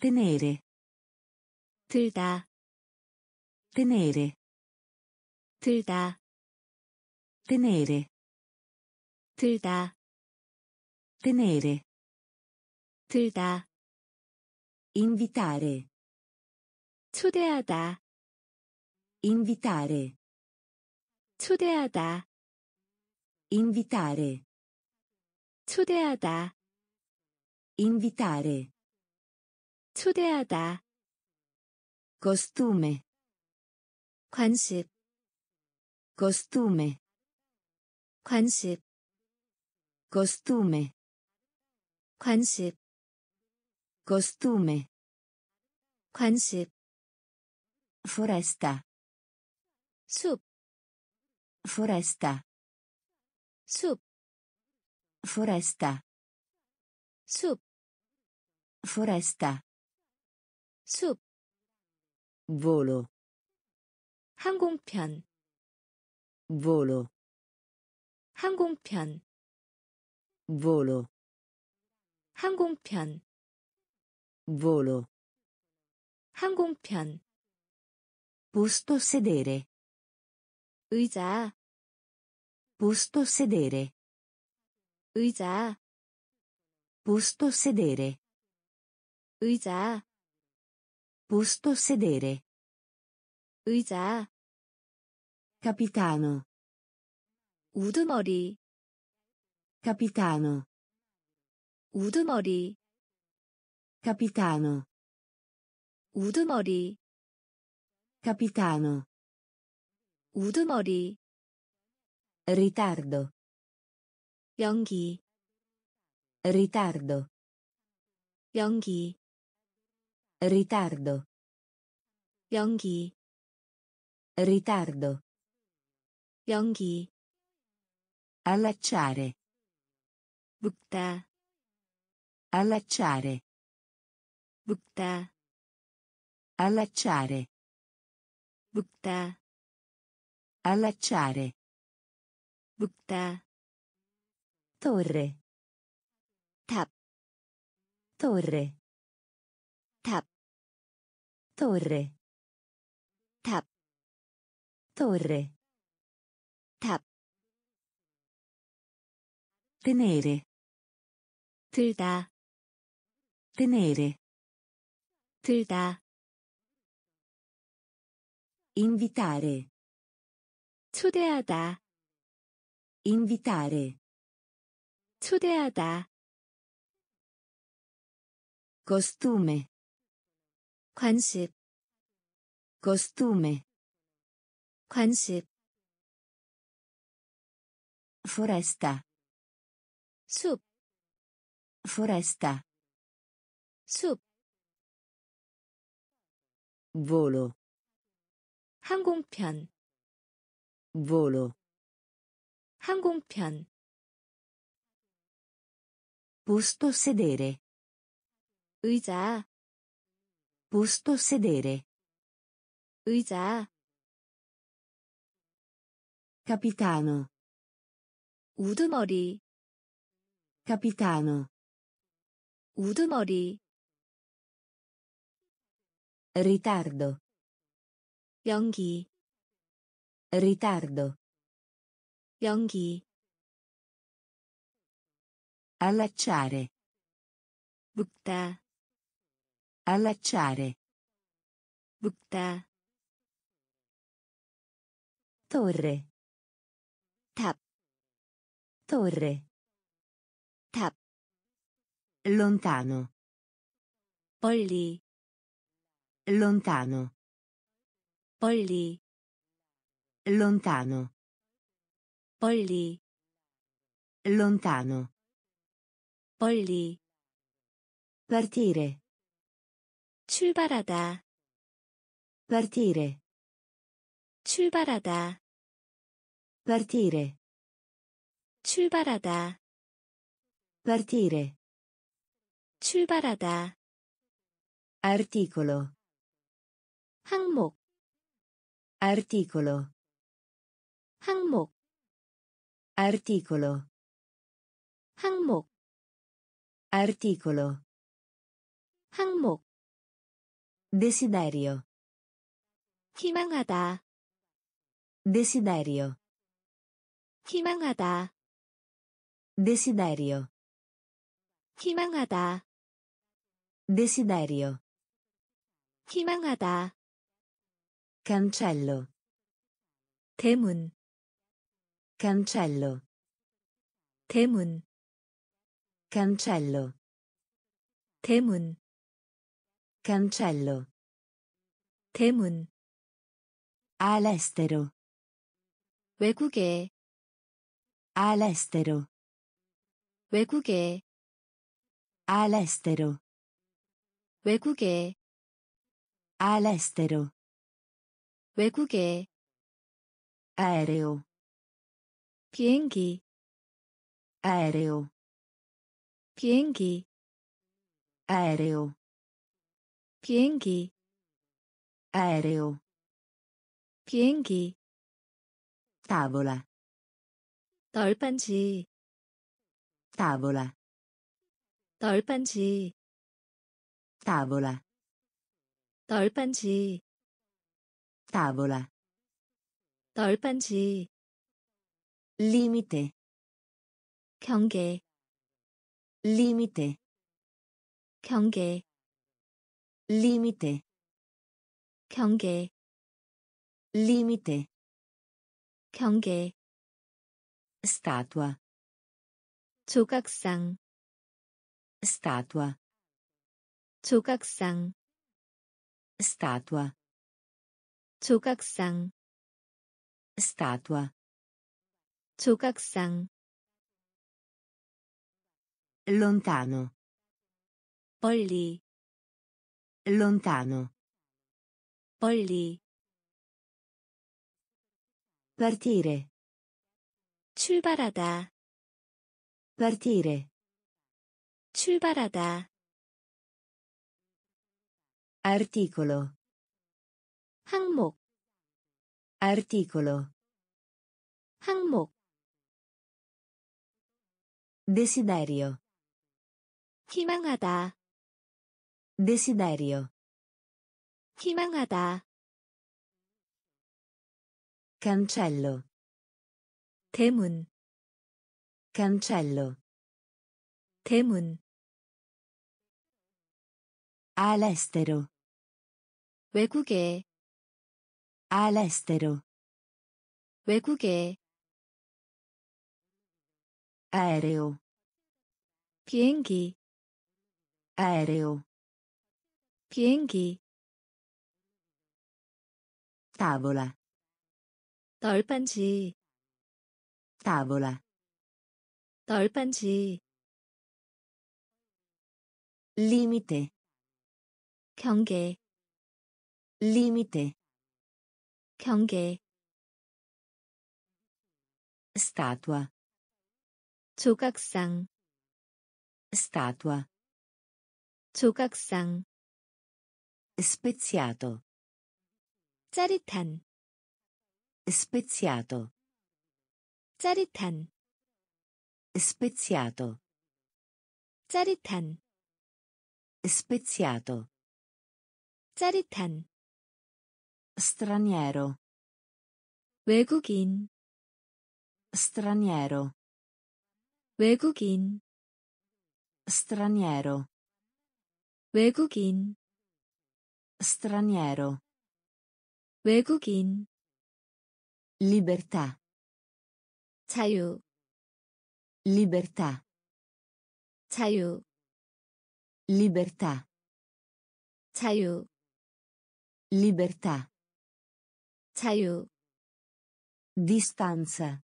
tenere 들다 tenere 들다 tenere 들다 tenere 들다 invitare 초대하다 invitare 초대하다 invitare 초대하다 invitare 초대하다 costume 관습 costume 관습 costume 관습 costume 관습 foresta 숲 foresta 숲, foresta 숲, foresta 숲, volo 항공편, volo 항공편, volo 항공편, volo 항공편, posto sedere 의자, posto sedere 의자, posto sedere 의자, posto sedere 의자, capitano 우두머리, capitano 우두머리, capitano 우두머리, capitano 우두머리, ritardo 연기, ritardo 연기, ritardo 연기, ritardo 연기, allacciare 묶다, allacciare 묶다, allacciare 묶다, allacciare 묶다, torre 탑, torre 탑, torre 탑, torre 탑, tenere 들다, tenere 들다, invitare 초대하다, invitare 초대하다, costume 관습, costume 관습, foresta 숲, foresta 숲, volo 항공편, volo 항공편, posto sedere 의자, posto sedere 의자, capitano 우두머리, capitano 우두머리, ritardo 연기, ritardo 연기, allacciare 묶다, Allacciare. Bukta. Torre. Tap. Torre. Tap. Lontano. Polli. Lontano. Polli. Lontano. Polli. Lontano. Polli. Partire. 출발하다, partire 출발하다, partire 출발하다, partire 출발하다, articolo 항목, articolo 항목, articolo 항목, articolo 항목, Desiderio. 희망하다, Desiderio. 희망하다, Desiderio. 희망하다, Desiderio. 희망하다, Cancello. 대문, Cancello. 대문, Cancello. 대문, Cancello. 대문, All'estero. 외국에, All'estero. 외국에, All'estero. 외국에, All'estero. 외국에, Aereo. 비행기, Aereo. 비행기, Aereo. 비행기, Aereo. 비행기, Tavola. 널빤지, Tavola. 널빤지, Tavola. 널빤지, Tavola. 널빤지, Limite. 경계, Limite. 경계, Limite. 경계, Limite. 경계, Statua. 조각상, Statua. 조각상, Statua. 조각상, Statua. 조각상, Lontano. 멀리, Lontano. 멀리, Partire. 출발하다, Partire. 출발하다, Articolo. 항목, Articolo. 항목, Desiderio. 희망하다, Desiderio. 희망하다, Cancello. 대문, Cancello. 대문, All'estero. 외국에, All'estero. 외국에, Aereo. 비행기, Aereo. 비행기, Tavola. 널빤지, Tavola. 널빤지, Limite. 경계, Limite. 경계, Statua. 조각상, Statua. 조각상, Speziato. 짜릿한, Speziato. 짜릿한, Speziato. 짜릿한, Speziato. 짜릿한, Straniero. 외국인, Straniero. 외국인, Straniero. 외국인, Straniero. 외국인, Libertà. 자유, Libertà. 자유, Libertà. 자유, Libertà. 자유, Distanza.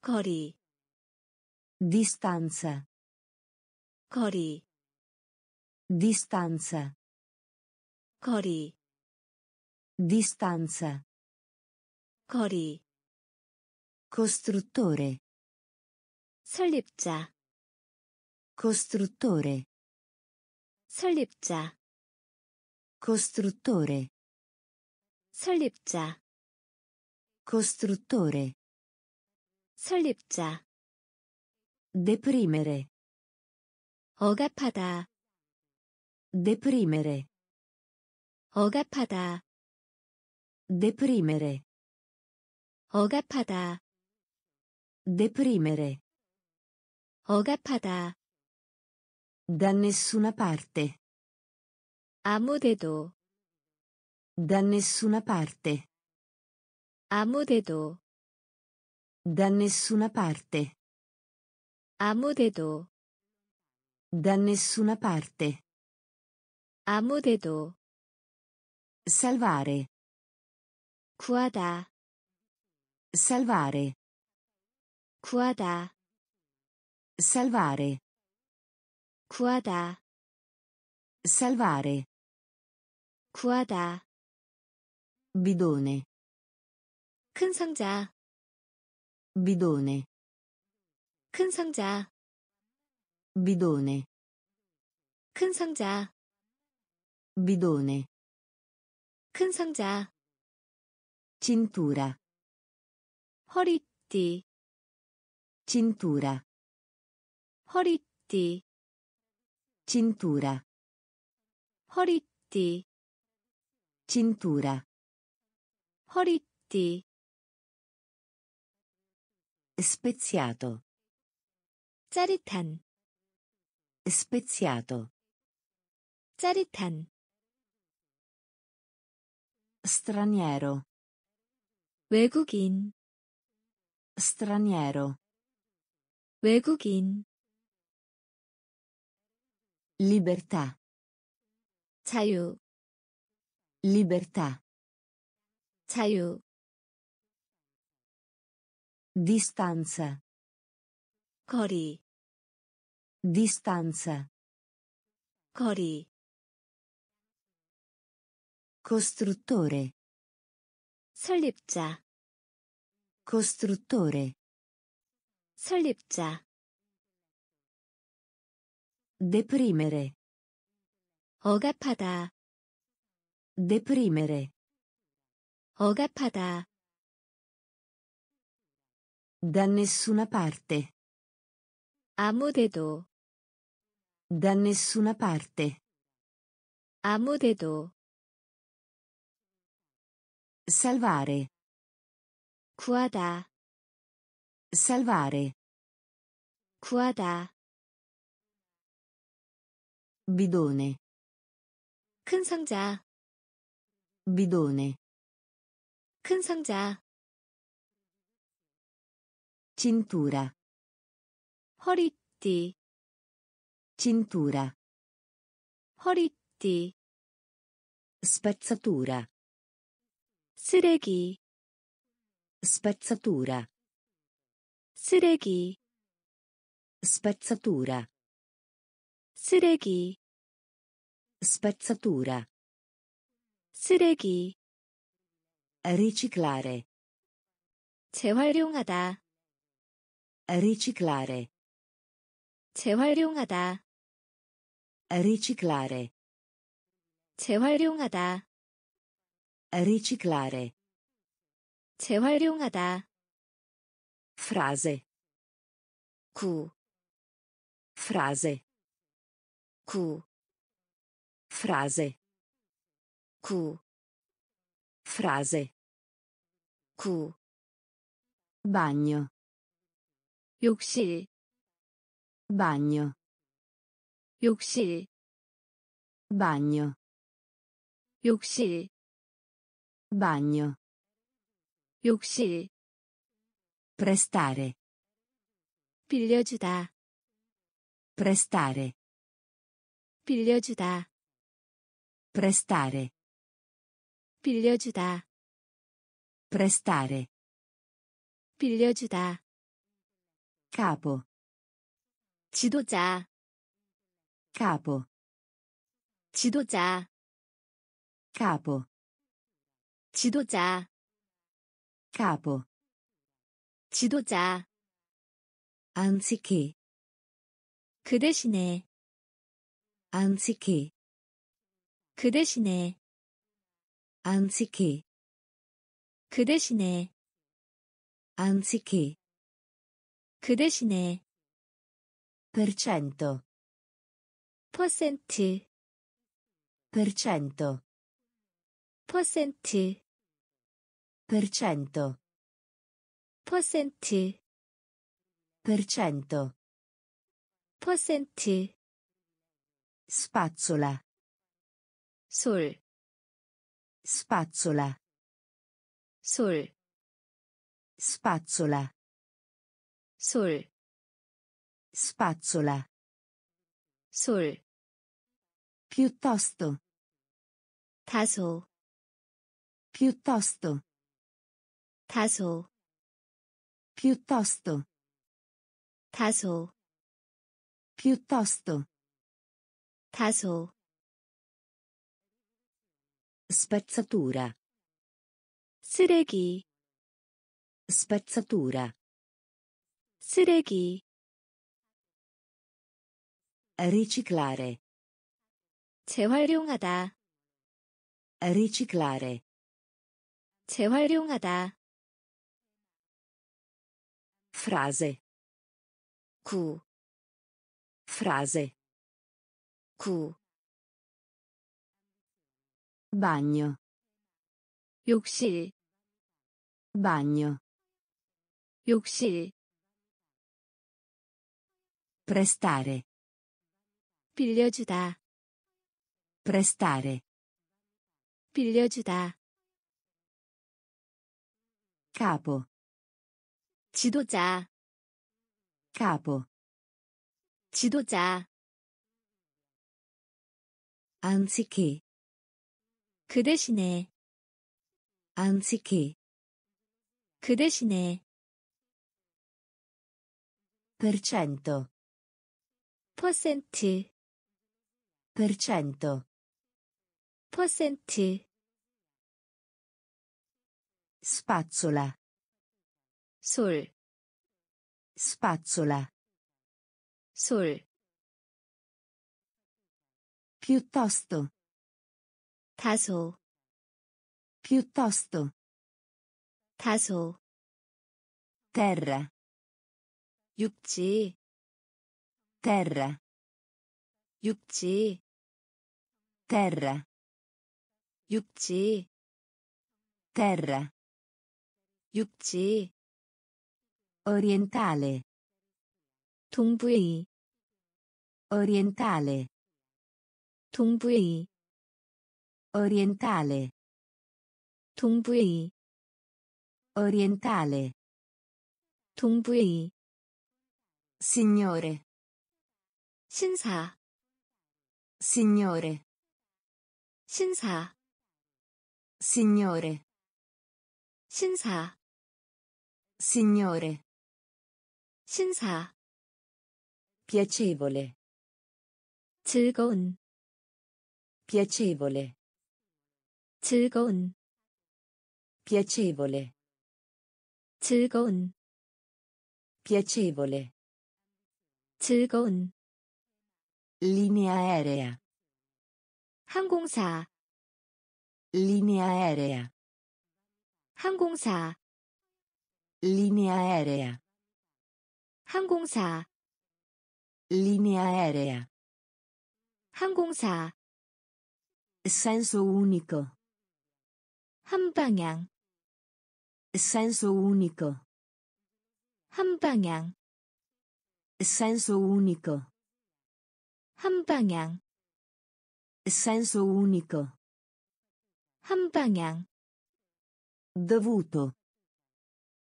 거리, Distanza. 거리, Distanza. 거리, Distanza. 거리, Costruttore. 설립자, Costruttore. 설립자, Costruttore. 설립자, Costruttore. 설립자, Deprimere. 억압하다, Deprimere. 억압하다 Deprimere. 억압하다 Deprimere. 억압하다 Da nessuna parte. 아무데도 Da nessuna parte. 아무데도 Da nessuna parte. 아무데도 Da nessuna parte. 아무데도 Salvare. 구하다 Salvare. 구하다 Salvare. 구하다 Salvare. 구하다 Bidone. 큰 상자 Bidone. 큰 상자 Bidone. 큰 상자 Bidone. 큰 상자 Cintura. 허리띠 Cintura. 허리띠 Cintura. 허리띠 Cintura. 허리띠 Speziato. 짜릿한 Speziato. 짜릿한 Straniero. 외국인 Straniero. 외국인 Libertà. 자유 Libertà. 자유 Distanza. 거리 Distanza. 거리 Costruttore. 설립자 Costruttore. 설립자 Deprimere. 억압하다 Deprimere. 억압하다 Da nessuna parte. 아무데도 Da nessuna parte. 아무데도 Salvare. 구하다 Salvare. 구하다 Bidone. 큰 상자 Bidone. 큰 상자 Cintura. 허리띠 Cintura. 허리띠 Spezzatura. 쓰레기 Spezzatura. 쓰레기 Spezzatura. 쓰레기 Spezzatura. 쓰레기 Riciclare. 재활용하다 Riciclare. 재활용하다 Riciclare. 재활용하다 Riciclare. 재활용하다 Frase. 구, Frase. 구, Frase. 구, Frase. 구, Bagno. 욕실, Bagno. 욕실, Bagno. 욕실, Bagno. 욕실, Prestare. 빌려주다, Prestare. 빌려주다, Prestare. 빌려주다, Prestare. 빌려주다, Capo. 지도자, Capo. 지도자, Capo. 지도자, Capo. 지도자, Anziché. 그 대신에, Anziché. 그 대신에, Anziché. 그 대신에, Anziché. 그 대신에, Per cento. 퍼센트, Per cento. 퍼센트 Per cento. 퍼센트 Per cento. 퍼센트 Spazzola. 솔, Spazzola. 솔, Spazzola. 솔, Spazzola. 솔, Piuttosto. 다소, Piuttosto. 다소, Piuttosto. 다소, Piuttosto. 다소, Spezzatura. 쓰레기, Spezzatura. 쓰레기, Riciclare. 재활용하다, Riciclare. 재활용하다, Frase. 구, Frase. 구, Bagno. 욕실, Bagno. 욕실, Prestare. 빌려주다, Prestare. 빌려주다, Capo. 지도자, Capo. 지도자, Anziché. 그 대신에, Anziché. 그 대신에, Per cento. 퍼센트, Per cento. 퍼센트, Spazzola. 솔, Spazzola. 솔, Piuttosto. 다소, Piuttosto. 다소, Terra. 육지, Terra. 육지, Terra. 육지, Terra. 육지, Orientale. 동부의, Orientale. 동부의, Orientale. 동부의, Orientale. 동부의, Signore. 신사, Signore. 신사, Signore. 신사, Signore. 신사, Piacevole. 즐거운, Piacevole. 즐거운, Piacevole. 즐거운, Piacevole. 즐거운, Linea aerea. 항공사, Linea aerea. 항공사, Linea aerea. 항공사, Linea aerea. 항공사, Senso unico. 한 방향, Senso unico. 한 방향, Senso unico. 한 방향, Senso unico. 한 방향, Dovuto.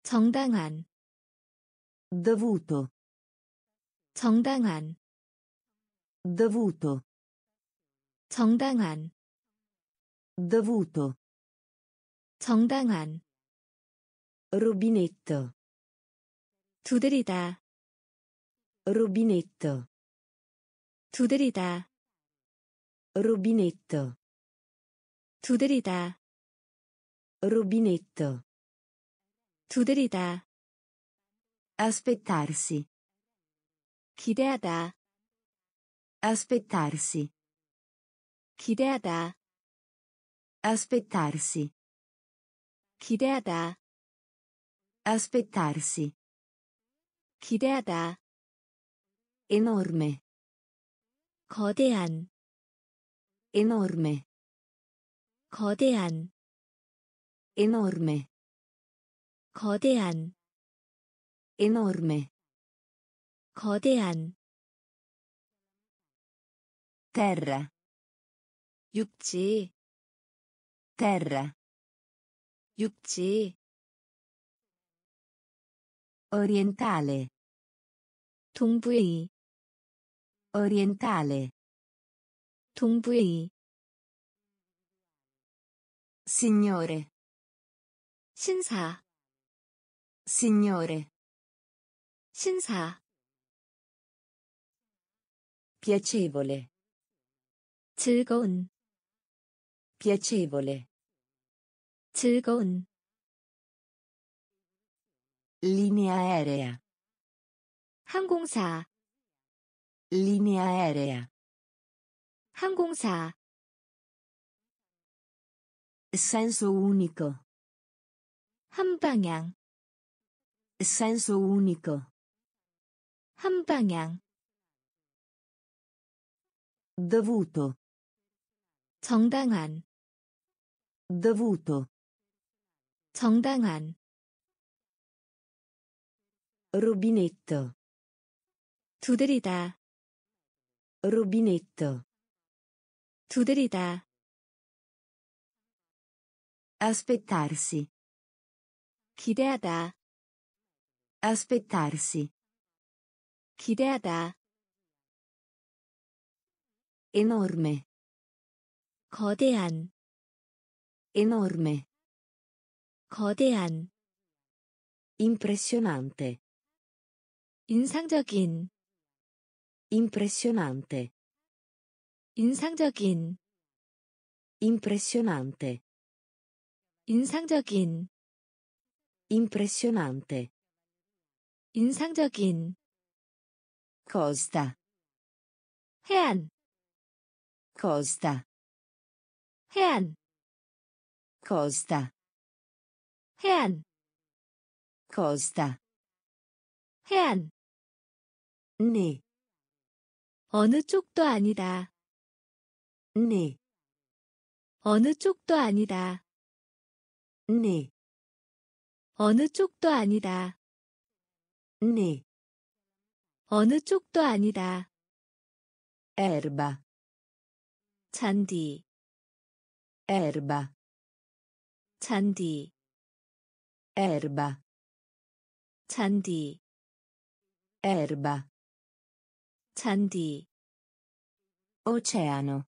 정당한, Dovuto. 정당한, Dovuto. 정당한, Dovuto. 정당한, Rubinetto. 두드리다, Rubinetto. 두드리다, Rubinetto. 두드리다, Rubinetto. 두드리다, Aspettarsi. 기대하다, Aspettarsi. 기대하다, Aspettarsi. 기대하다, Aspettarsi. 기대하다, Enorme. 거대한, Enorme. 거대한 enorme 거대한 enorme 거대한 terra 육지 terra 육지 orientale 동부의 orientale 동부의 signore 신사 signore 신사 piacevole 즐거운 piacevole 즐거운 linea aerea 항공사 linea aerea 항공사 senso unico 한 방향 senso unico 한 방향 dovuto 정당한 dovuto 정당한 rubinetto 두드리다 rubinetto 두드리다 aspettarsi 기대하다 aspettarsi 기대하다 enorme 거대한 enorme 거대한 impressionante 인상적인 impressionante 인상적인 impressionante 인상적인 impressionante 인상적인 costa 해안 costa 해안 costa 해안 costa 해안 né 어느 쪽도 아니다. Né 어느 쪽도 아니다. Né 어느 쪽도 아니다. Né 어느 쪽도 아니다 erba 잔디 erba 잔디 erba 잔디 erba 잔디 oceano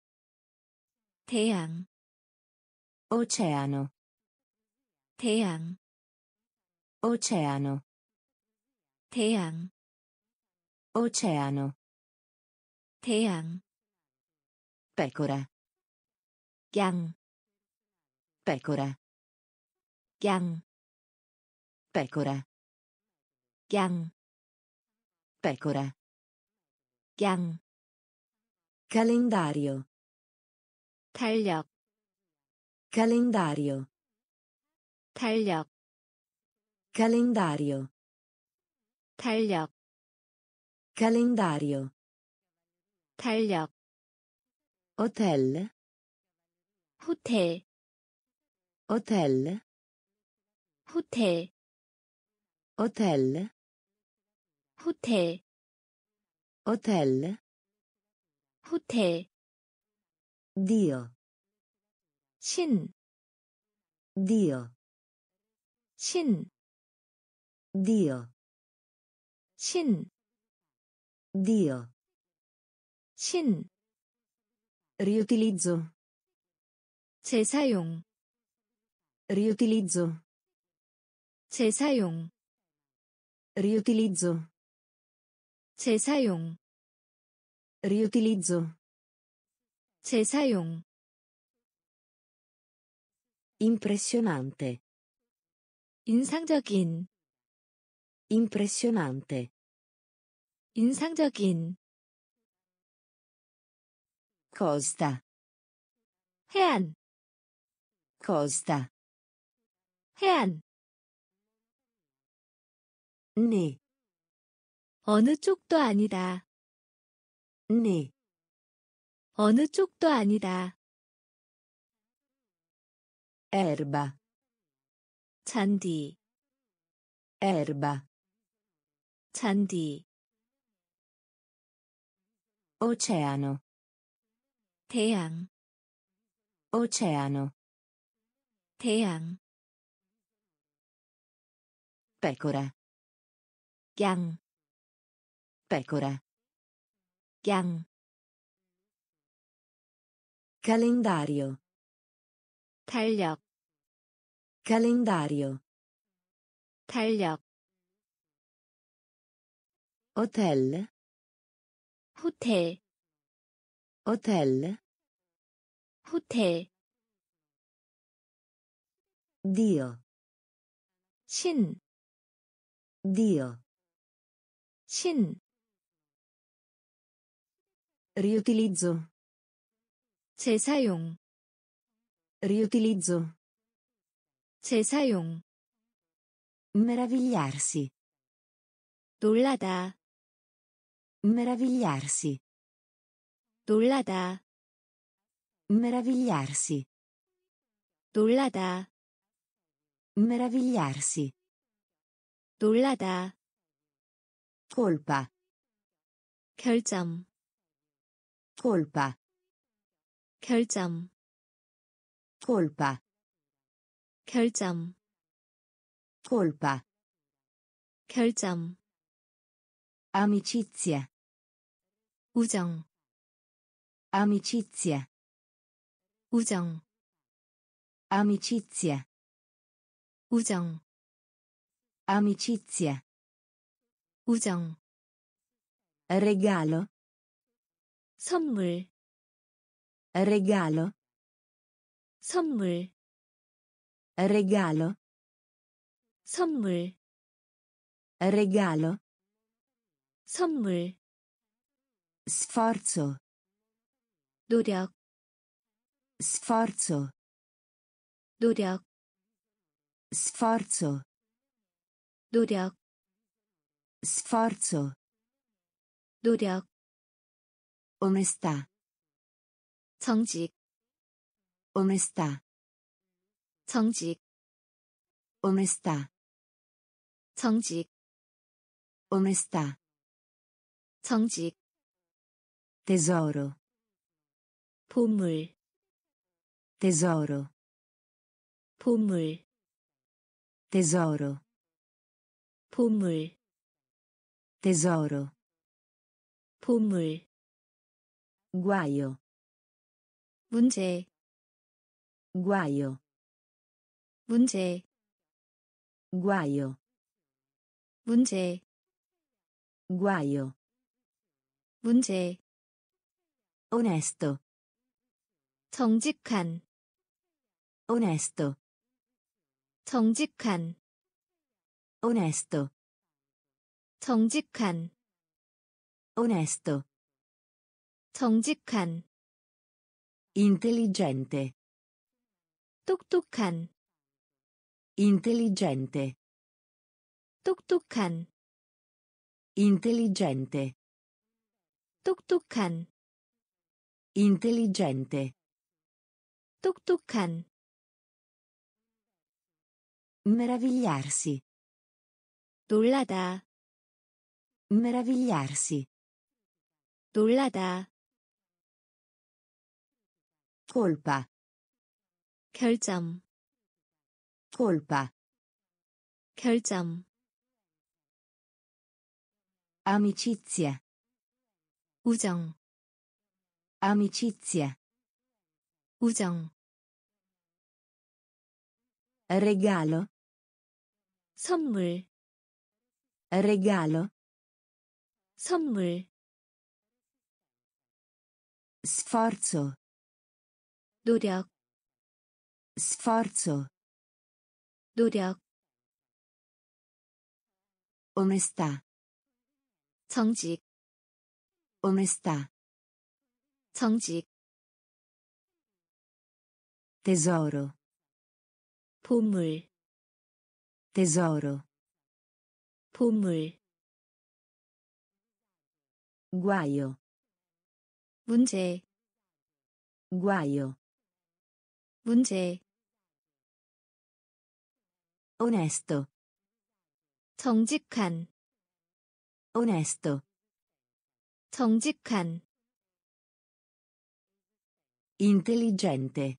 태양 oceano 태양 oceano 태양 oceano 태양 pecora 양 pecora 양 pecora 양 pecora 양 calendario 달력 calendario 달력 calendario 달력 calendario 달력 hotel 호텔 hotel 호텔 hotel 호텔 hotel 호텔 dio 신 dio 신, dio 신, dio 신, riutilizzo 재사용, riutilizzo 재사용, riutilizzo 재사용, riutilizzo 재사용, impressionante 인상적인, impressionante 인상적인, costa. 해안, costa. 해안, né 어느 쪽도 아니다, né 어느 쪽도 아니다, Erba. 잔디. Erba. 잔디 Oceano. 태양 Oceano. 태양 Pecora. 양 Pecora. 양 Calendario. 달력 Calendario. 달력 Hotel. 호텔 Hotel. 호텔 Dio. 신 Dio. 신 Riutilizzo. 재사용 Riutilizzo. 재사용 Meravigliarsi. 놀라다 Meravigliarsi. 놀라다 Meravigliarsi. 놀라다 Meravigliarsi. 놀라다 Colpa. 결점 Colpa. 결점 Colpa. 결점 Colpa. 결점 Amicizia. 우정 Amicizia. 우정 Amicizia. 우정 Amicizia. 우정 Regalo. 선물 Regalo. 선물 Regalo. 선물 Regalo. 선물 Sforzo. 노력 Sforzo. 노력 Sforzo. 노력 Sforzo. 노력 Onestà. 정직 Onestà. 정직 Onestà. 정직 Onestà. 정직 Tesoro. 보물 Tesoro. 보물 Tesoro. 보물 Tesoro. 보물 Guaio. 문제 Guaio. 문제 Guaio. 문제 Guaio. 문제 Onesto. 정직한 Onesto. 정직한 Onesto. 정직한 Onesto. 정직한 Intelligente. 똑똑한 Intelligente. 똑똑한 Intelligente. 똑똑한 Intelligente. 똑똑한 Meravigliarsi. 놀라다 Meravigliarsi. 놀라다 Colpa. 결점 Colpa. 결점 Amicizia. 우정 Amicizia. 우정 Regalo. 선물 Regalo. 선물 Sforzo. 노력 Sforzo. 노력 Onestà. 정직 Onestà. 정직 Tesoro. 보물 Tesoro. 보물 Guaio. 문제 Guaio. 문제 Onesto. 정직한 Onesto. 정직한 Intelligente.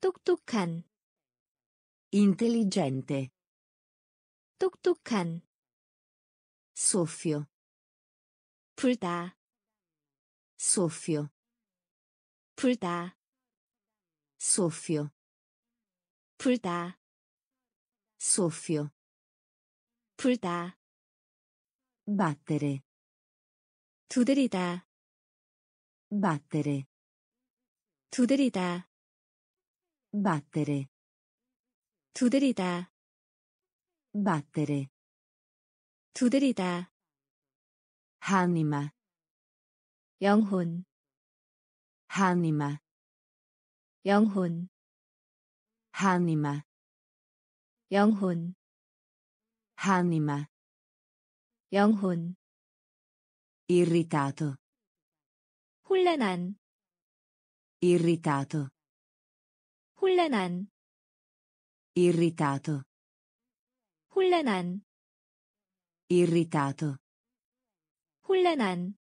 똑똑한 Intelligente. 똑똑한 Soffio. 불다 Soffio. 불다 Soffio. 불다 Soffio. 불다 Battere. 두드리다 Battere. 두드리다 Battere. 두드리다 Battere. 두드리다 Anima. 영혼 Anima. 영혼 Anima. 영혼 Anima. 영혼 Irritato. 혼란한 Irritato. 혼란한 Irritato. 혼란한 Irritato. 혼란한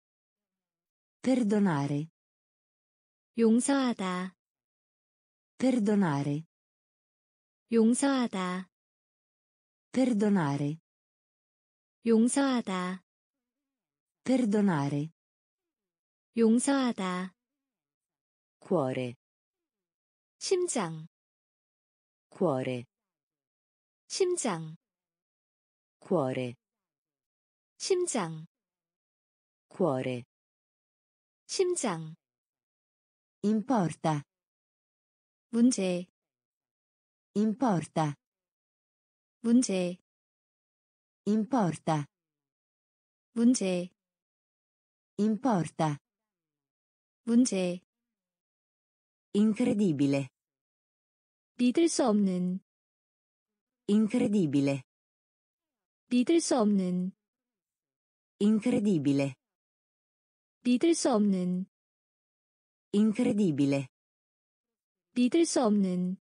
Perdonare. 용서하다 Perdonare. 용서하다 Perdonare. 용서하다 Perdonare. 용서하다 Cuore. 심장 Cuore. 심장 Cuore. 심장 Cuore. 심장 Importa. 문제 Importa. 문제 Importa. 문제 Importa. 문제 Incredibile. 믿을 수 없는 Incredibile. 믿을 수 없는 Incredibile. 믿을 수 없는 Incredibile. 믿을 수 없는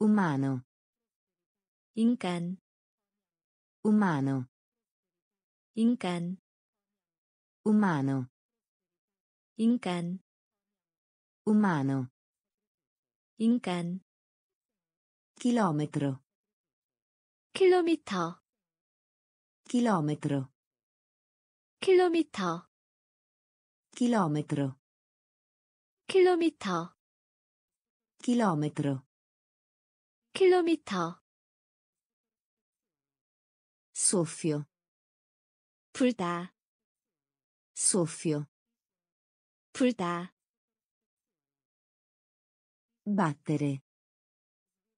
Umano. 인간 Umano. 인간 Umano. 인간 Umano. 인간 Chilometro. 킬로미터 Chilometro. 킬로미터 Chilometro. 킬로미터 Chilometro. 킬로미터 Soffio. 불다 Soffio. 불다 Battere.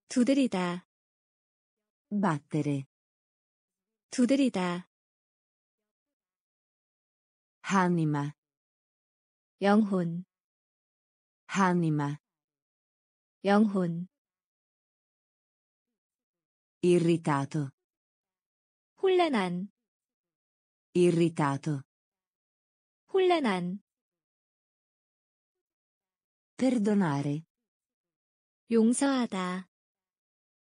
두드리다 Battere. 두드리다 Anima. 영혼 Anima. 영혼 Irritato. 혼란한 Irritato. 혼란한 Perdonare. 용서하다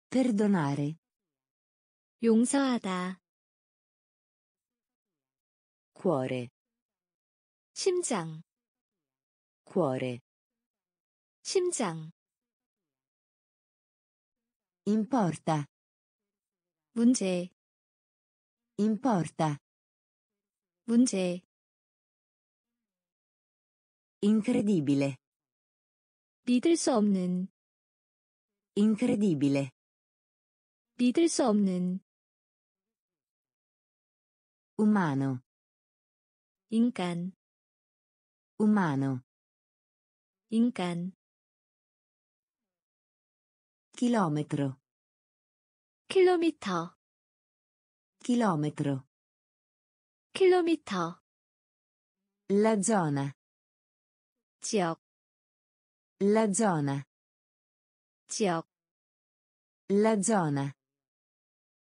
Perdonare. 용서하다 Cuore. 심장 Cuore. 심장 Importa. 문제 Importa. 문제 Incredibile. 믿을 수 없는 Incredibile. 믿을 수 없는 Umano. 인간 Umano. 인간 Chilometro. 킬로미터 Chilometro. 킬로미터 La zona. 지역 La zona. 지역 La zona.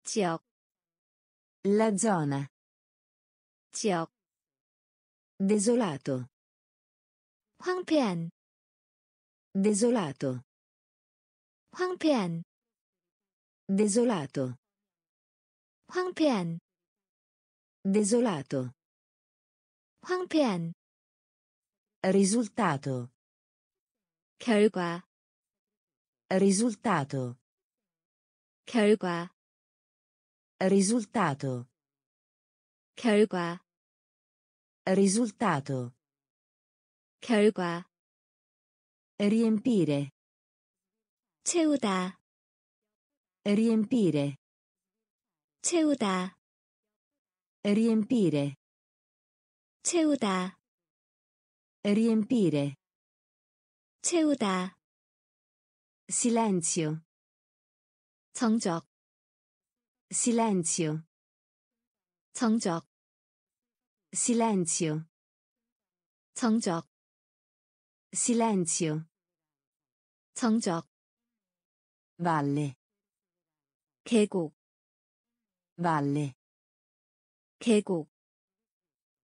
지역 La zona. 지역 Desolato. 황폐한 Desolato. 황폐한 Desolato. 황폐한 Desolato. 황폐한 Risultato. 결과 Risultato. 결과 Risultato. 결과 Risultato. 결과 Riempire. 채우다 Riempire. 채우다 Riempire. 채우다 Riempire. 채우다 Silenzio. 정적 Silenzio. 정적 Silenzio. 정적 Silenzio. 정적 Valle. 계곡 Valle. 계곡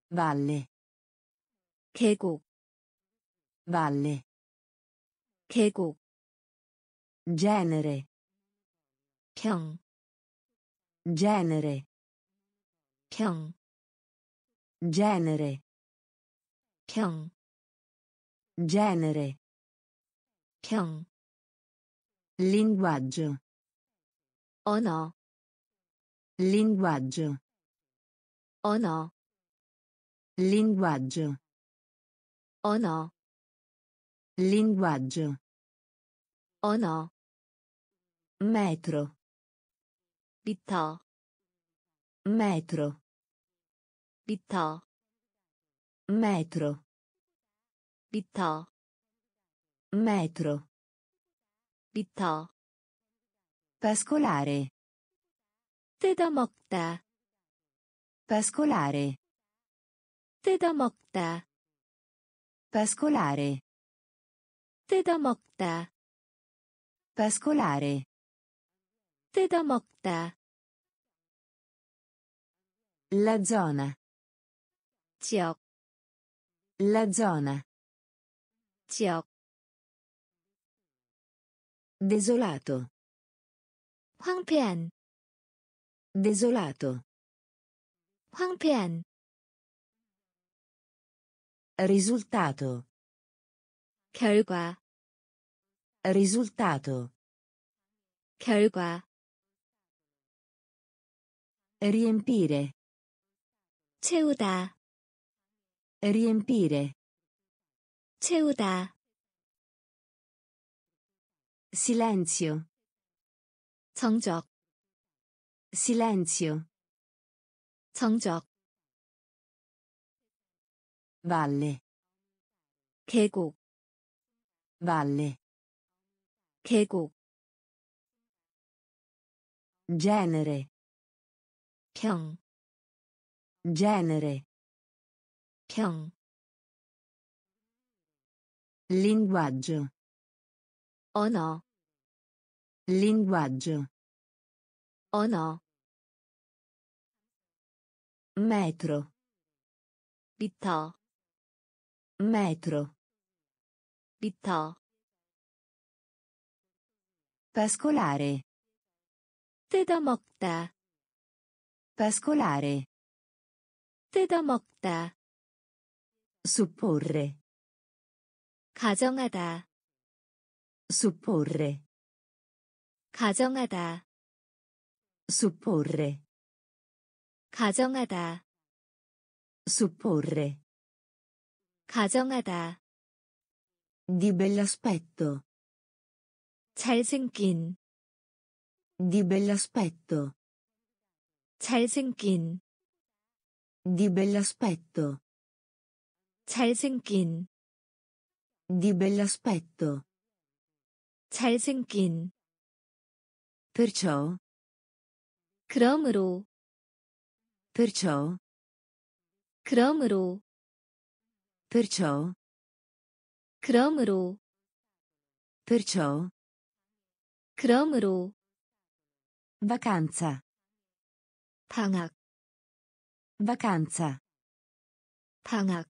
Valle. 계곡 Valle. 계곡 Genere. 평 Genere. 평 Genere. 평 Genere. 평 Linguaggio. 언어 Linguaggio. 언어 Linguaggio. 언어 Linguaggio. 언어 Metro. 미터 Metro. 미터 Metro. 미터 Metro. 미터 Pascolare. 뜯어먹다 Pascolare. 뜯어먹다 Pascolare. 뜯어먹다 Pascolare. 뜯어먹다 La zona. 지역 La zona. 지역 Desolato. 황폐한 Desolato. 황폐한 Risultato. 결과 Risultato. 결과 Riempire. 채우다 Riempire. 채우다 Silenzio. 정적 Silenzio. 정적 Valle. 계곡 Valle. 계곡 Genere. 평 Genere. 평 Linguaggio. 언어 Linguaggio. 언어 Metro. 미터 Metro. 미터 Pascolare. 뜯어먹다 Pascolare. 뜯어먹다 Supporre. 가정하다 Supporre. 가정하다 Supporre. 가정하다 Supporre. 가정하다 Di bell'aspetto. 잘생긴 Di bell'aspetto. 잘생긴 Di bell'aspetto. 잘생긴 Di bell'aspetto. 잘생긴 Perciò. 그러므로 Perciò. 그러므로 Perciò. 그러므로 Perciò. 그러므로 Vacanza. 방학 Vacanza. 방학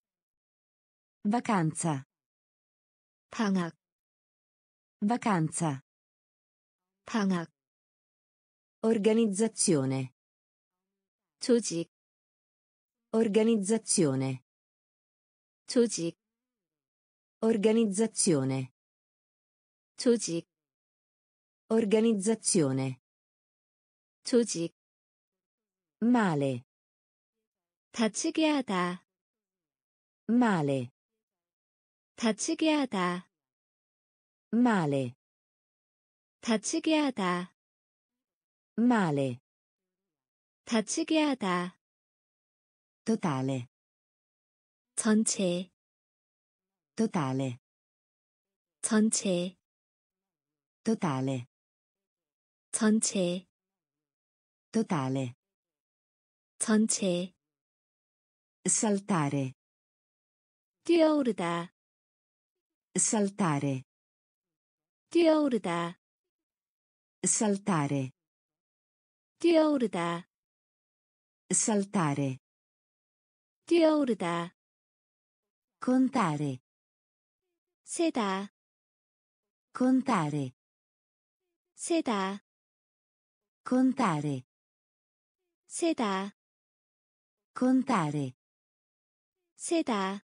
Vacanza. 방학 Vacanza. 방학 Organizzazione. 조직 Organizzazione. 조직 Organizzazione. 조직 Organizzazione. 조직 Male. 다치게 하다 Male. 다치게 하다 Male. 다치게 하다 Male. 다치게 하다 Totale. 전체 Totale. 전체 Totale. 전체 Totale. 전체 Saltare. 뛰어오르다 Saltare. 뛰어오르다 Saltare. 뛰어오르다 Saltare. 뛰어오르다 Contare. 세다 Contare. 세다 Contare. 세다 Contare. 세다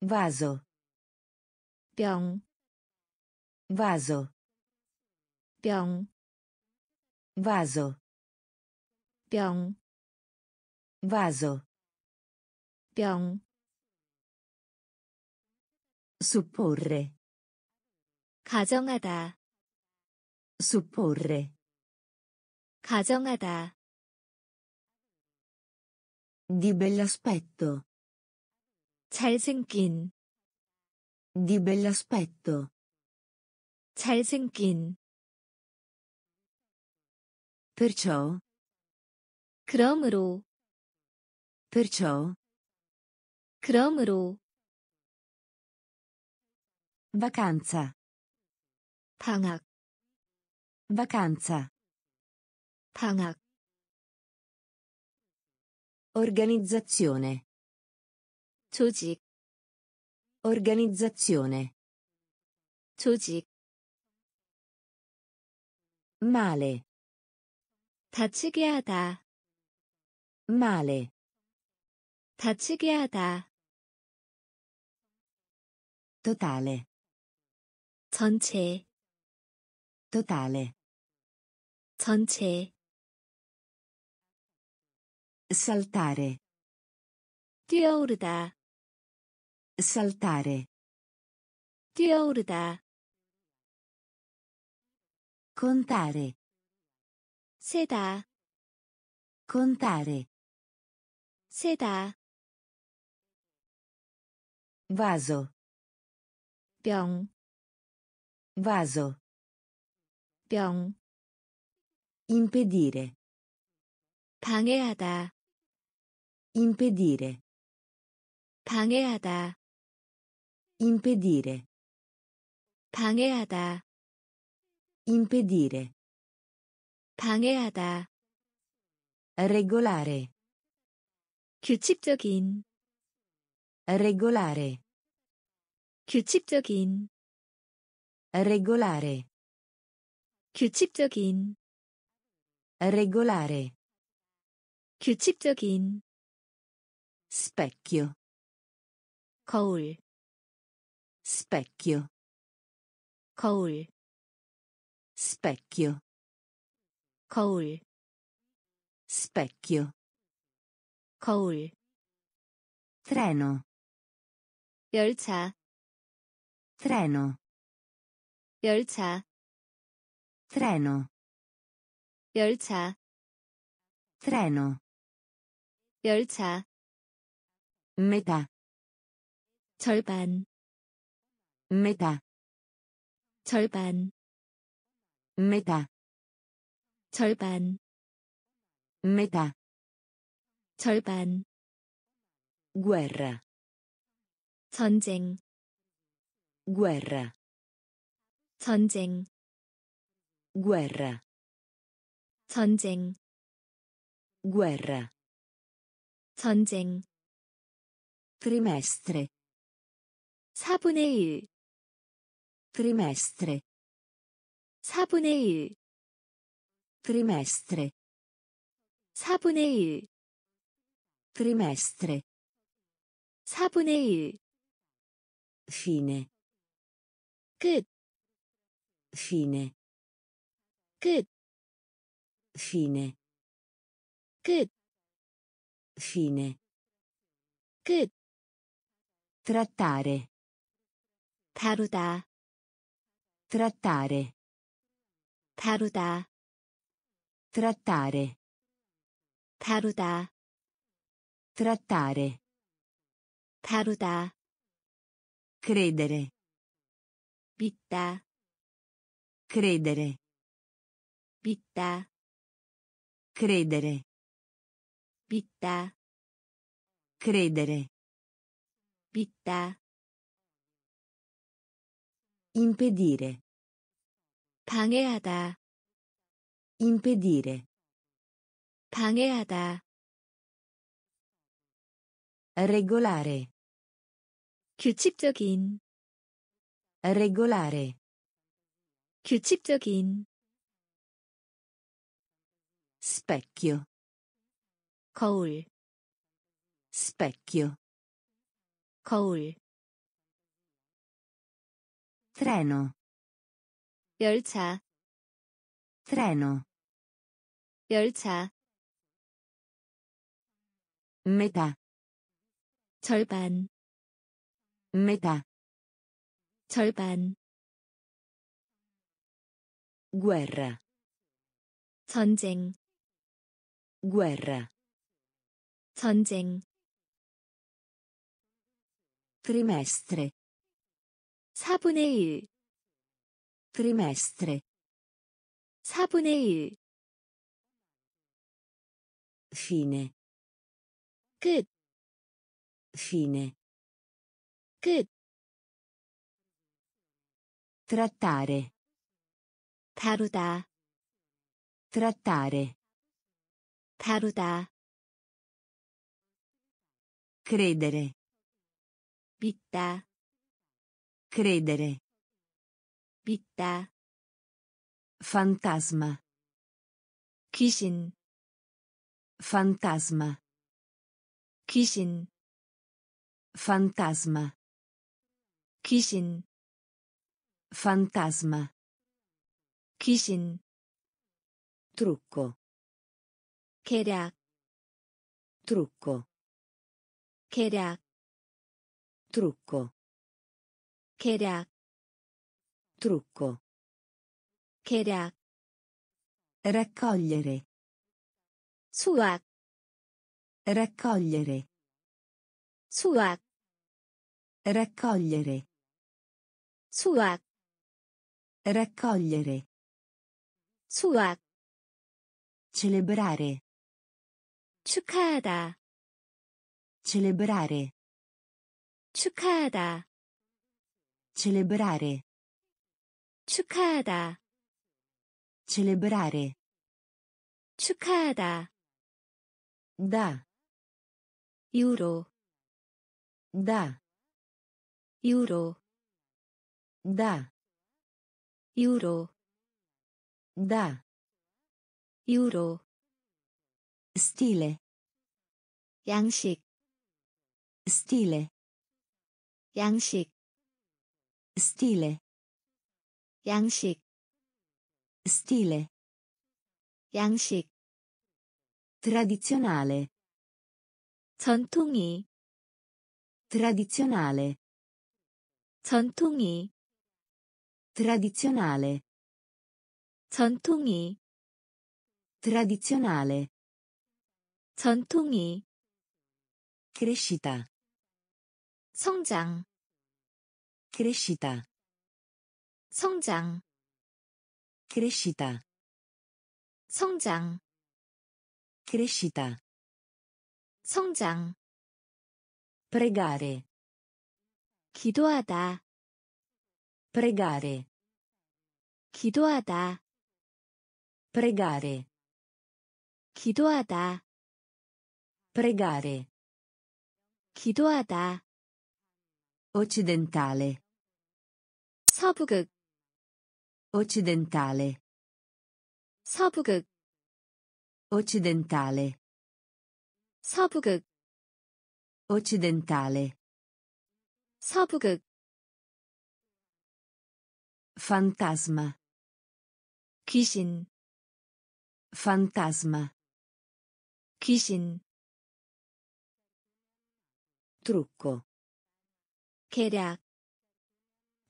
Vaso. 병, Vaso. 병, Vaso. 병, Vaso. 병, Supporre. 가정하다, Supporre. 가정하다, Di bell'aspetto. 잘생긴, Di bell'aspetto. 잘생긴, Perciò. 그러므로, Perciò. 그러므로, Vacanza. 방학, Vacanza. 방학, Organizzazione. 조직, Organizzazione. 조직, Male. 다치게 하다, Male. 다치게 하다, Totale. 전체, Totale. 전체, Saltare. 뛰어오르다, Saltare. 뛰어오르다, Contare. 세다, Contare. 세다, Vaso. 병, Vaso. 병, Impedire. 방해하다, Impedire. 방해하다, Impedire. 방해하다, Impedire. 방해하다, Regolare. 규칙적인, Regolare. 규칙적인, Regolare. 규칙적인, Regolare. 규칙적인, Specchio. 거울, Specchio. 거울, Specchio. 거울, Specchio. 거울, Treno. 열차, Treno. 열차, Treno. 열차, Treno. 열차, Metà. 절반, Metà. 절반, Metà. 절반, Metà. 절반, Guerra. 전쟁, Guerra. 전쟁, Guerra. 전쟁, Guerra. 전쟁, Trimestre. 4분의 1, Trimestre. 4분의 1, Trimestre. 4분의 1, Trimestre. 4분의 1, Fine. 끝, Fine. 끝, Fine. 끝, Fine. 끝, Trattare. 다루다, Trattare. 다루다, Trattare. 다루다, Trattare. 다루다, Credere. 믿다, Credere. 믿다, Credere. 믿다, Credere. 믿다, Impedire. 방해하다, Impedire. 방해하다, Regolare. 규칙적인, Regolare. 규칙적인, Specchio. 거울, Specchio. 거울, Treno. 열차, Treno. 열차, Metà. 절반, Metà. 절반, Guerra. 전쟁, Guerra. 전쟁, Trimestre. 4분의 1, Trimestre. 4분의 1, Fine. 끝, Fine. 끝, Trattare. 다루다, Trattare. 다루다, Credere. 믿다, Credere. 믿다, Fantasma. 귀신, Fantasma. 귀신, Fantasma. 귀신, Fantasma. 귀신, Trucco. 계략, Trucco. 계략, Trucco. 계략, Trucco. 계략, Raccogliere. 수확, Raccogliere. 수확, Raccogliere. 수확, Raccogliere. 수확, Celebrare. 축하하다, Celebrare. 축하하다, Celebrare. 축하하다, Celebrare. 축하하다, Da. 유로, Da. 유로, Da. 유로, Da. 유로, Stile. 양식, Stile. 양식, Stile. 양식, Stile. 양식, Tradizionale. 전통이, Tradizionale. 전통이, Tradizionale. 전통이, Tradizionale. 전통이, Crescita. 성장, Crescita. 성장, Crescita. 성장, Crescita. 성장, Pregare. 기도하다, Pregare. 기도하다, Pregare. 기도하다, Pregare. 기도하다, Occidentale. 서부극, Occidentale. 서부극, Occidentale. 서부극 Occidentale. 서부극 Fantasma. 귀신 Fantasma. 귀신 Trucco. 계략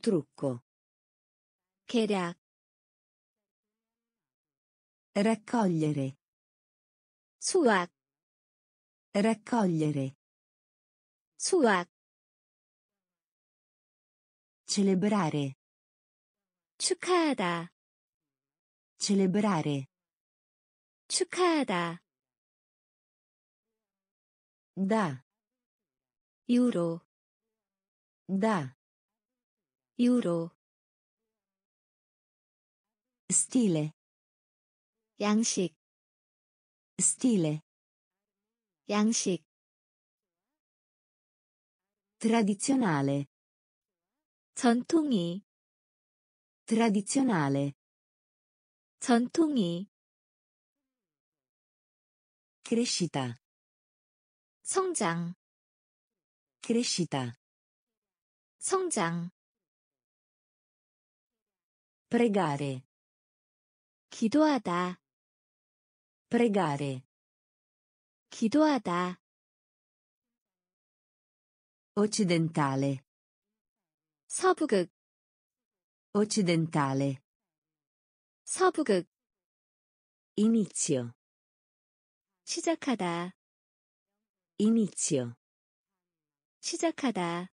Trucco. 계략 Raccogliere. 수확 Raccogliere. 수확 Celebrare. 축하하다 Celebrare. 축하하다 Da. 유로 Da. 유로 Stile. 양식 Stile. 양식 Tradizionale. 전통이 Tradizionale. 전통이 Crescita. 성장 Crescita. 성장 Pregare. 기도하다 Pregare. 기도하다 Occidentale. 서부극 Occidentale. 서부극 Inizio. 시작하다 Inizio. 시작하다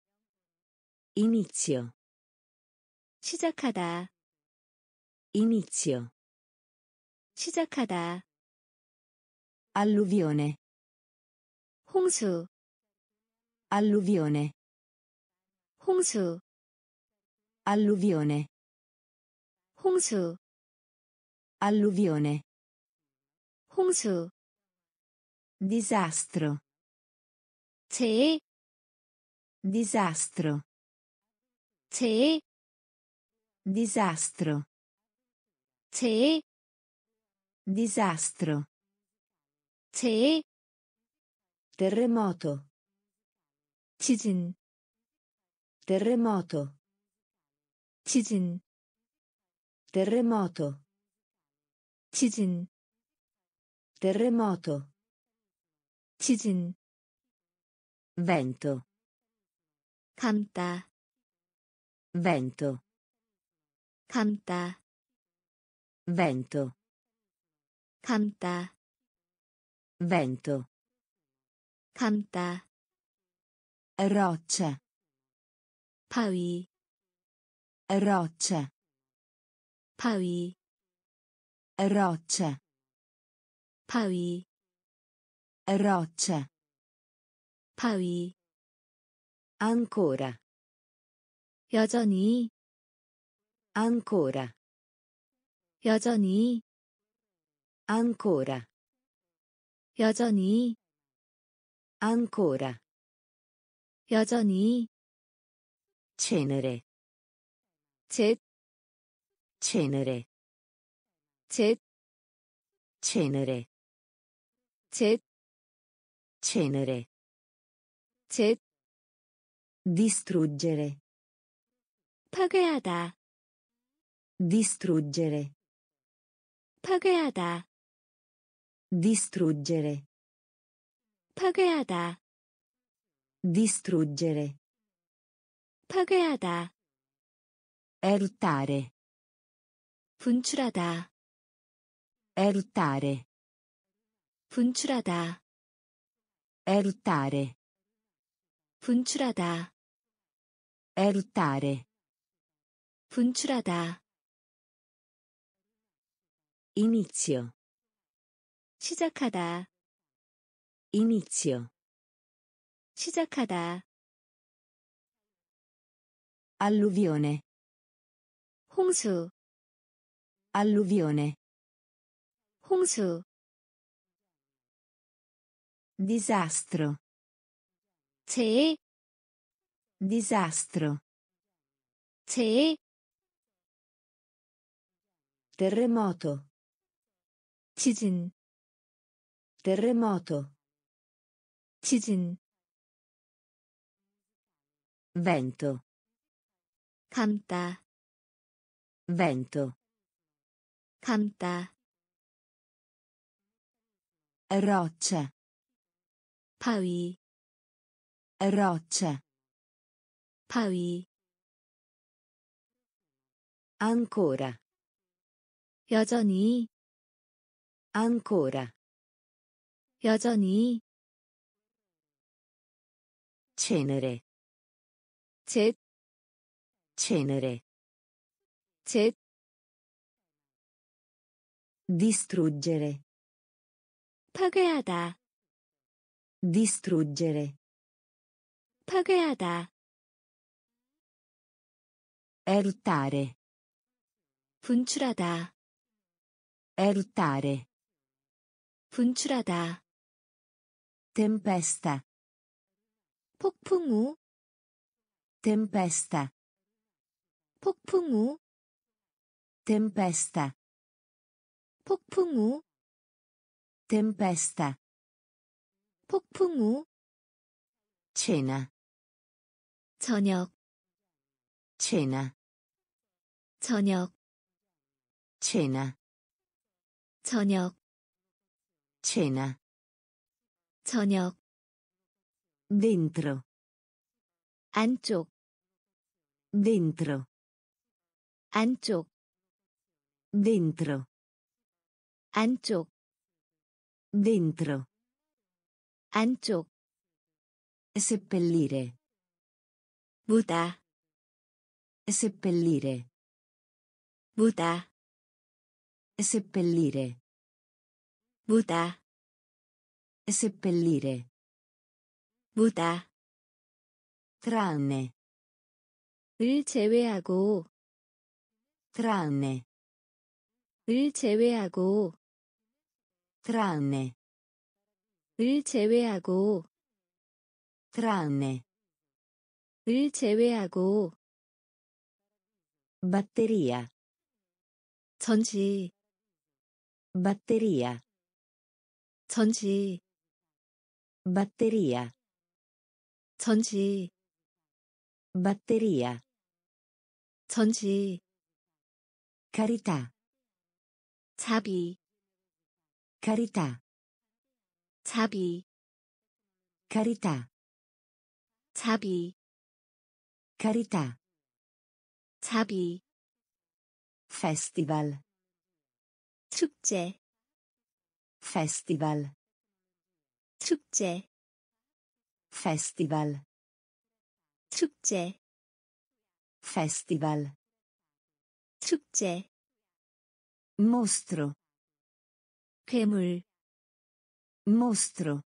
Inizio. 시작하다 Inizio. 시작하다 Alluvione. 홍수 Alluvione. 홍수 Alluvione. 홍수 Alluvione. 홍수 Disastro. 재해 Disastro. 재해 Disastro. 재해 Disastro. 재해 Terremoto. 지진 Terremoto. 지진 Terremoto. 지진 Terremoto. 지진 Vento. 감다 Vento. 감다 Vento. 감다 Vento. 감다 Roccia. 바위 Roccia. 바위 Roccia. 바위 Roccia. 바위 Ancora. 여전히 Ancora. 여전히 Ancora. 여전히 Ancora. 여전히 Cenere. 젯, Cenere. 젯, Cenere. 젯, Cenere. 젯, Distruggere. 파괴하다, Distruggere. 파괴하다, Distruggere. 파괴하다, Distruggere. 파괴하다, Eruttare. 분출하다, Eruttare. 분출하다, Eruttare. 분출하다, Eruttare. 분출하다, Inizio. 시작하다, Inizio. 시작하다, Alluvione. 홍수, Alluvione. 홍수, Disastro. 재해, Disastro. 재해, Terremoto. 지진, Terremoto. 지진, Vento. 감다, Vento. 감다, Roccia. 바위, Roccia. 바위, Ancora. 여전히, Ancora. 여전히, Cenere. 제, Cenere. 제, Distruggere. 파괴하다, Distruggere. 파괴하다, Eruttare. 분출하다, Eruttare. 분출하다, Tempesta. 폭풍우, Tempesta. 폭풍우, Tempesta. 폭풍우, Tempesta. 폭풍우, Cena. 저녁, Cena. 저녁, Cena. 저녁, Cena. 저녁, Dentro. 안쪽, Dentro. 안쪽, Dentro. 안쪽, Dentro. 안쪽, Seppellire. 무다, Seppellire. 무다, Seppellire. 무다, Seppellire. 무다, Tranne. 을 제외하고, Tranne. 을 제외하고, Tranne. 을 제외하고, Tranne. 을 제외하고, Batteria. 전지, Batteria. 전지, Batteria. 전지, Batteria. 전지, Carità. 자비, Carità. 자비, Carità. 자비, Carità. 자비, Festival. 축제, Festival. 축제, Festival. 축제, Festival. 축제, Mostro. 괴물, Mostro.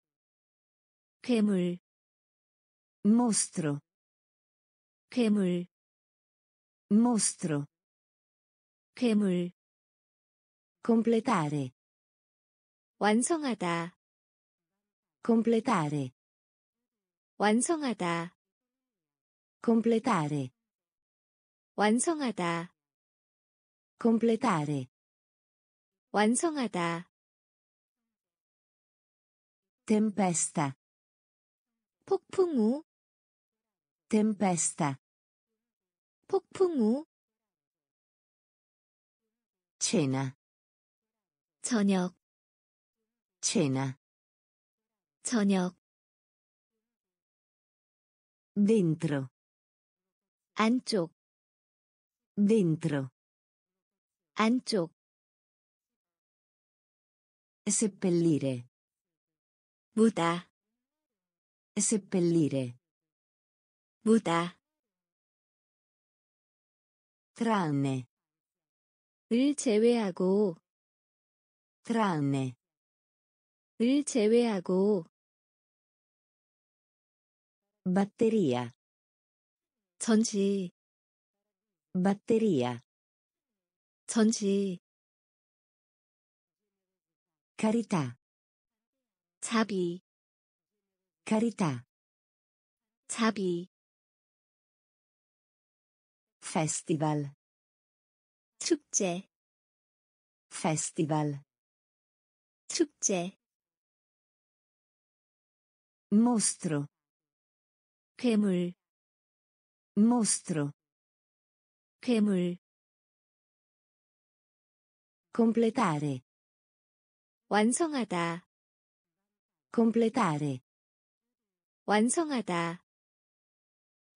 괴물, Mostro. 괴물, Mostro. 괴물, Completare. 완성하다, Completare. 완성하다, Completare. 완성하다, Completare. 완성하다, Tempesta. 폭풍우, Tempesta. 폭풍우, Cena. 저녁, Cena. 저녁, Dentro. 안쪽, Dentro. 안쪽, Seppellire. 무다, Seppellire. 무다, Tranne. 을 제외하고, Tranne. 을 제외하고, Batteria. 전지, Batteria. 전지, Carità. 자비, Carità. 자비, Festival. 축제, Festival. 축제, Mostro. 괴물 Mostro. 괴물 Completare. 완성하다 Completare. 완성하다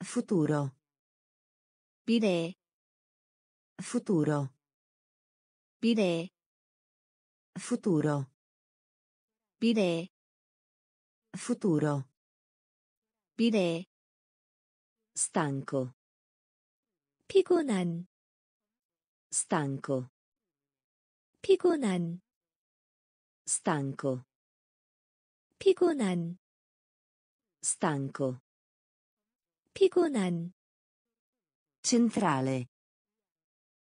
Futuro. 미래 Futuro. 미래 Futuro. 미래 Futuro. 미래 Stanco. 피곤한 Stanco. 피곤한 Stanco. 피곤한 Stanco. 피곤한 Centrale.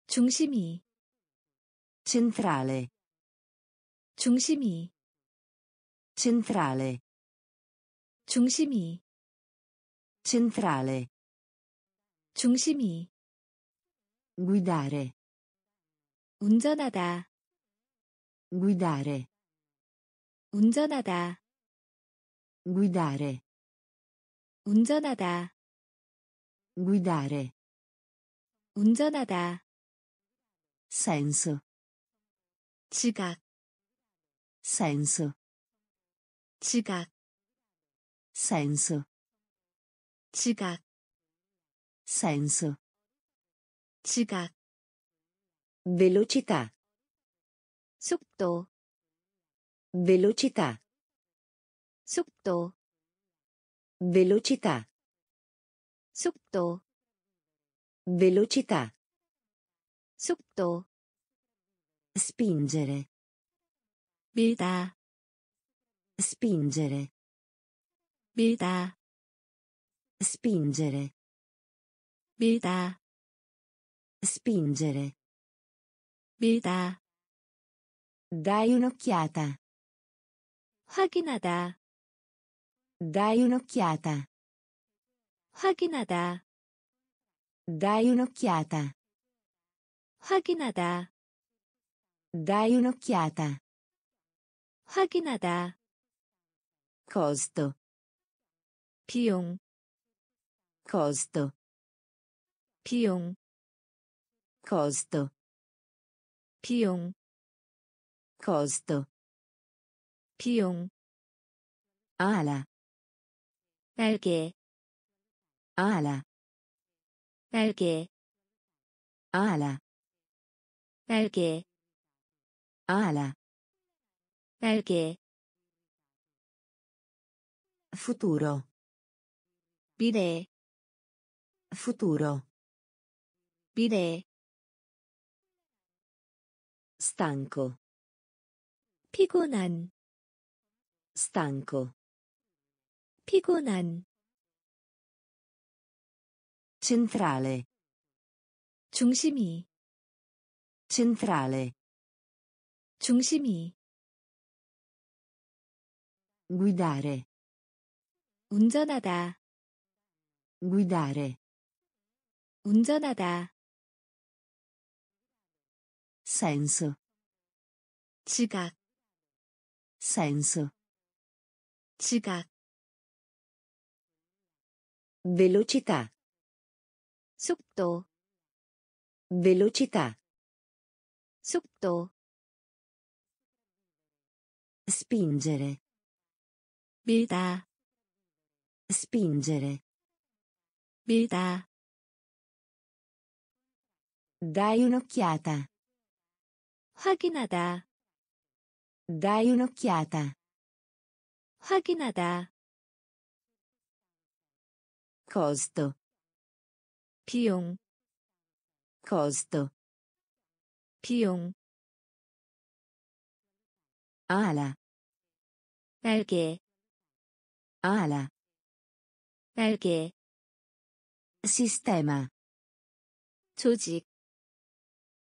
중심이 Centrale. 중심이 Centrale. 중심이 Centrale. 중심이 Guidare. 운전하다 Guidare. 운전하다 Guidare. 운전하다 Guidare. 운전하다 Senso. 지각 Senso. 지각 Senso. 지각 Senso. 지각 Velocità. 속도 Velocità. 속도 Velocità. 속도 Velocità. 속도 Spingere. 밀다 Spingere. 밀다 Spingere. 밀다 Spingere. 밀다 Dai un'occhiata. 확인하다 Dai un'occhiata. 확인하다 Dai un'occhiata. 확인하다 Dai un'occhiata. 확인하다 Costo. 비용 Costo. 비용 Costo. 비용 Costo. 비용 Ala. 날개 Ala. 날개 Ala. 날개 Ala. 날개 Futuro. 미래 Futuro. 미래 Stanco. 피곤한 Stanco. 피곤한 Centrale. 중심이 Centrale. 중심이 Guidare. 운전하다 Guidare. 운전하다 Senso. 지각 Senso. 지각 Velocità. 속도 Velocità. 속도 Spingere. 밀다 Spingere. 밀다 Dai un'occhiata. 확인하다 Dai un'occhiata. 확인하다 Costo. 비용 Costo. 비용 Ala. 날개 Ala. 날개 Sistema. 조직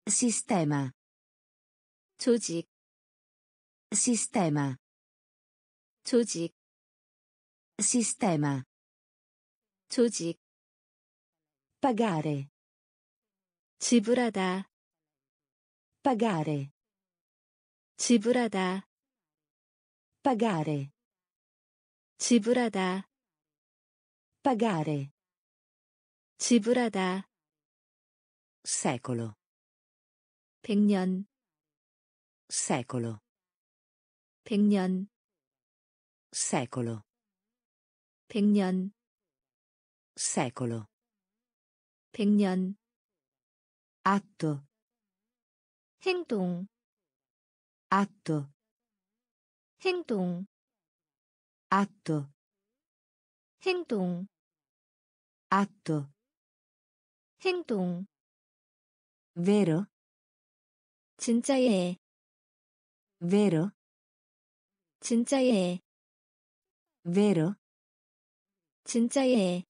Sistema. 조직 Sistema. 조직 Sistema. 조직 Pagare. 지불하다 Pagare. 지불하다 Pagare. 지불하다 Pagare. 지불하다 Secolo. 백년 Secolo. 백년 Secolo. 백년 Secolo. 백년 Atto. 행동 Atto. 행동 Atto. 행동 Atto. 행동 Vero? 진짜예 Vero? 진짜예 Vero? 진짜예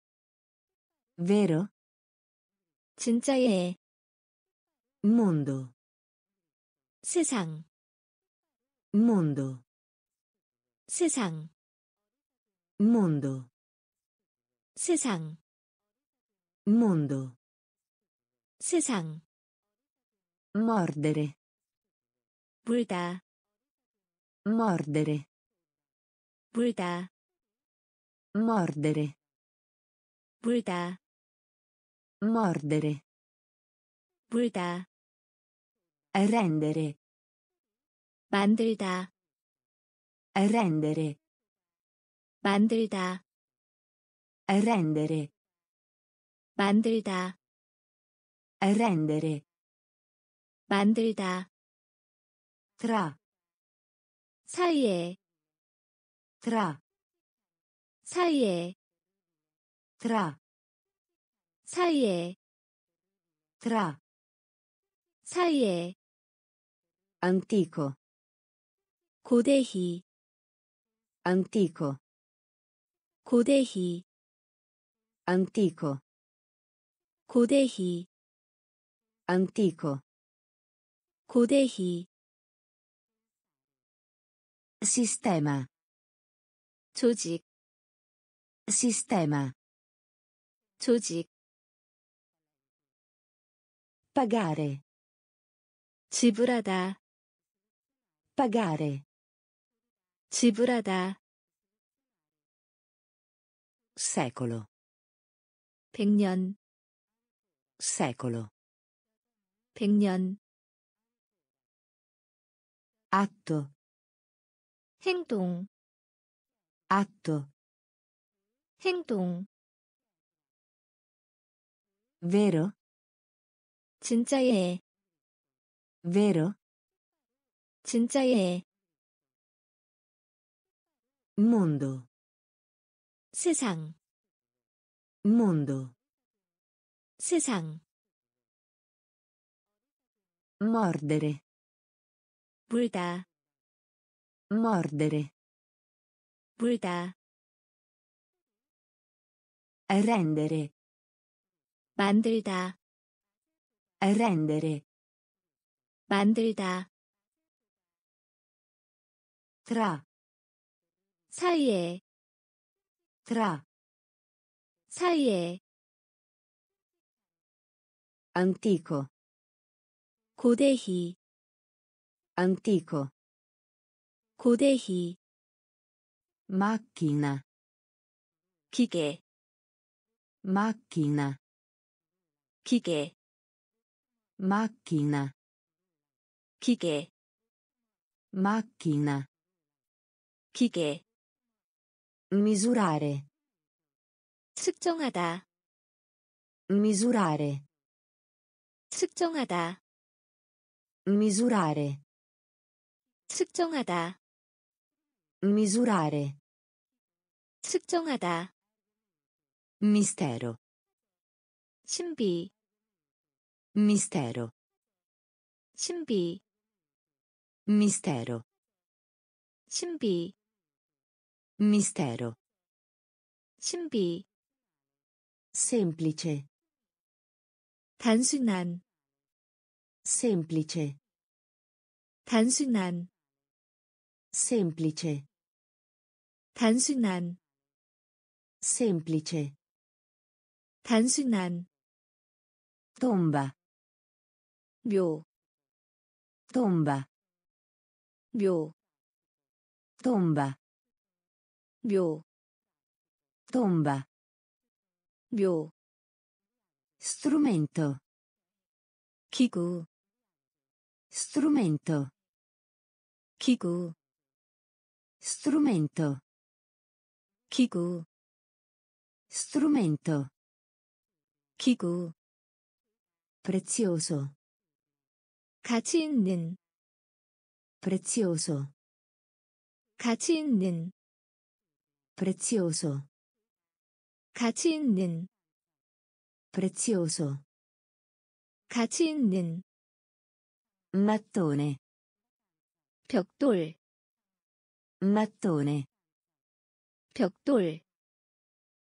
Vero? 진짜예 Mondo. 세상 Mondo. 세상 Mondo. 세상 Mondo. 세상 Mordere. 물다 Mordere. 물다 Mordere. 물다 Mordere. 물다 Rendere. 만들다 Rendere. 만들다 Rendere. 만들다 Rendere. 만들다 Tra. 사이에 Tra. 사이에 Tra. 사이에 Tra. 사이에 Antico. 고대희 Antico. 고대희 Antico. 고대희 Antico. 고대희 Sistema. 조직 Sistema. 조직 Pagare. 지불하다 Pagare. 지불하다 Secolo. 백년 Secolo. 백년 Atto. 행동 Atto. 행동 Vero? 진짜예 Vero? 진짜예 Mondo. 세상 Mondo. 세상 Mordere. 물다 Mordere. 물다 Rendere. 만들다 Rendere. 만들다 Tra. 사이에 Tra. 사이에 Antico. 고대희 Antico. 고대희 Macchina. 기계 Macchina. 기계 Macchina. 기계 Macchina. 기계 Misurare. 측정하다 Misurare. 측정하다 Misurare. 측정하다 Misurare. 측정하다 Mistero. 신비 Mistero. 신비 Mistero. 신비 Mistero. 신비 Semplice. 단순한 Semplice. 단순한 Semplice. 단순한 Semplice. 단순한 Tomba. 묘, Tomba. 묘, Tomba. 묘, tomba, 묘, strumento, 기구, strumento, 기구, strumento, 기구, strumento, 기구, prezioso, 가치 있는, prezioso, 가치 있는, prezioso, 가치 있는, Prezioso, 가치 있는, mattone, 벽돌, mattone, 벽돌,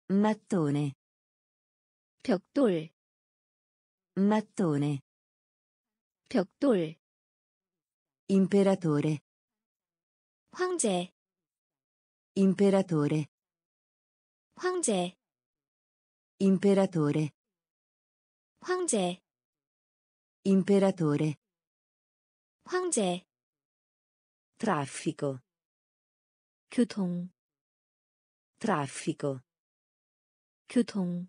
mattone, 벽돌, mattone, 벽돌, imperatore, 황제, imperatore, 황제, imperatore, 황제, imperatore, 황제, traffico, 교통, traffico, 교통,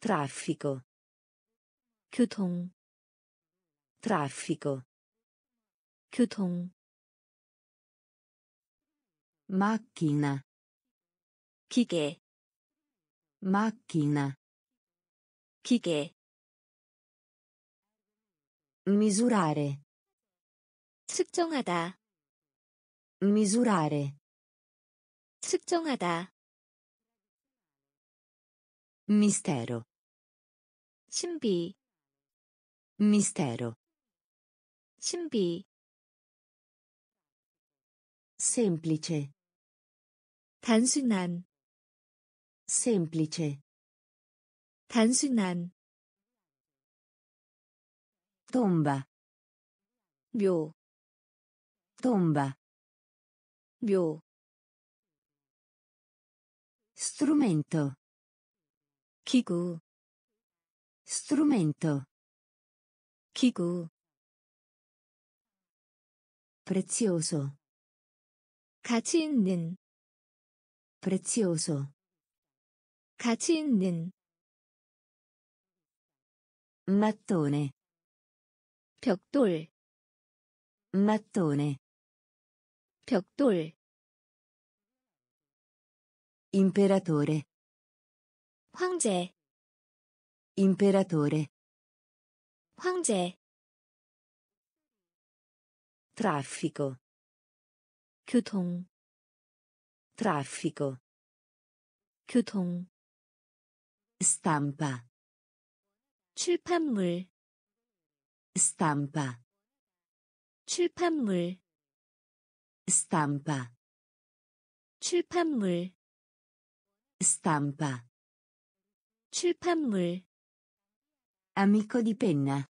traffico, 교통, traffico, 교통, macchina, 기계, macchina, 기계, misurare, 측정하다, misurare, 측정하다, mistero, 신비, mistero, 신비, semplice, 단순한, semplice, 단순한, tomba, 묘, tomba, 묘, strumento, 기구, strumento, 기구, prezioso, 가치 있는, prezioso, 가치 있는, mattone, 벽돌, mattone, 벽돌, imperatore, 황제, imperatore, 황제, traffico, 교통, traffico, 교통, stampa, 출판물, stampa, 출판물, stampa, 출판물, stampa, 출판물, amico di penna,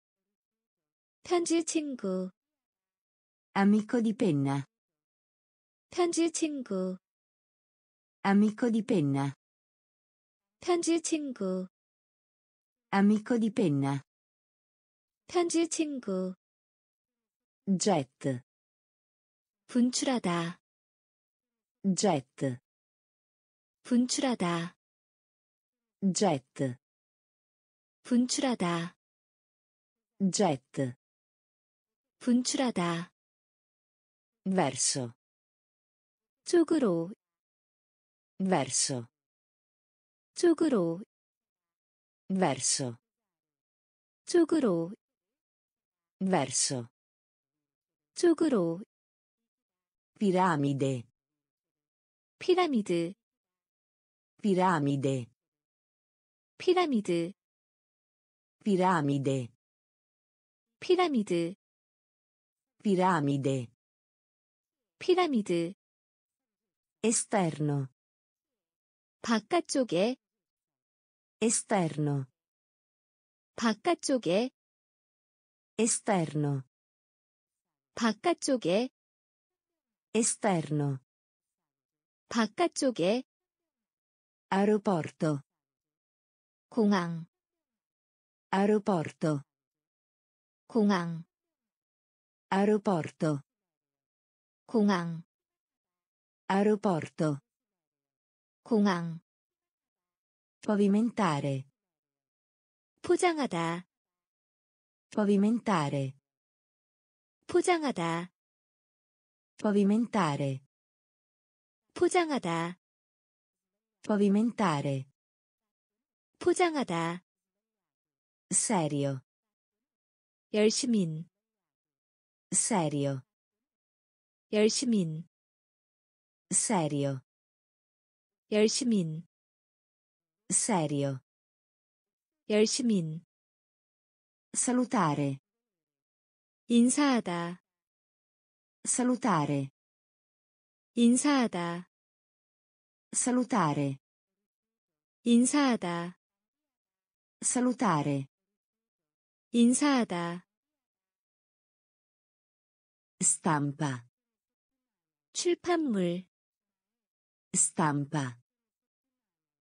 편지 친구, amico di penna, 편지 친구, amico di penna, 편지 친구, amico di penna, 편지 친구, jet, 분출하다, jet, 분출하다, jet, 분출하다, jet, 분출하다, verso, 쪽으로, verso, 쪽으로, verso, 쪽으로, verso, 쪽으로, piramide, 피라미드, piramide, 피라미드, piramide, 피라미드, piramide, 피라미드, esterno, 바깥쪽에, esterno, 바깥쪽에, esterno, 바깥쪽에, esterno, 바깥쪽에, aeroporto, 공항, aeroporto, 공항, aeroporto, 공항, aeroporto, 공항 Pavimentare. 포장하다 Pavimentare. 포장하다 Pavimentare. 포장하다 Pavimentare. 포장하다 Serio. 열시민 Serio. 열시민 Serio. 열시민 Serio. 열시민 Salutare. 인사하다 Salutare. 인사하다 Salutare. 인사하다 Salutare. 인사하다 Stampa. 출판물 Stampa.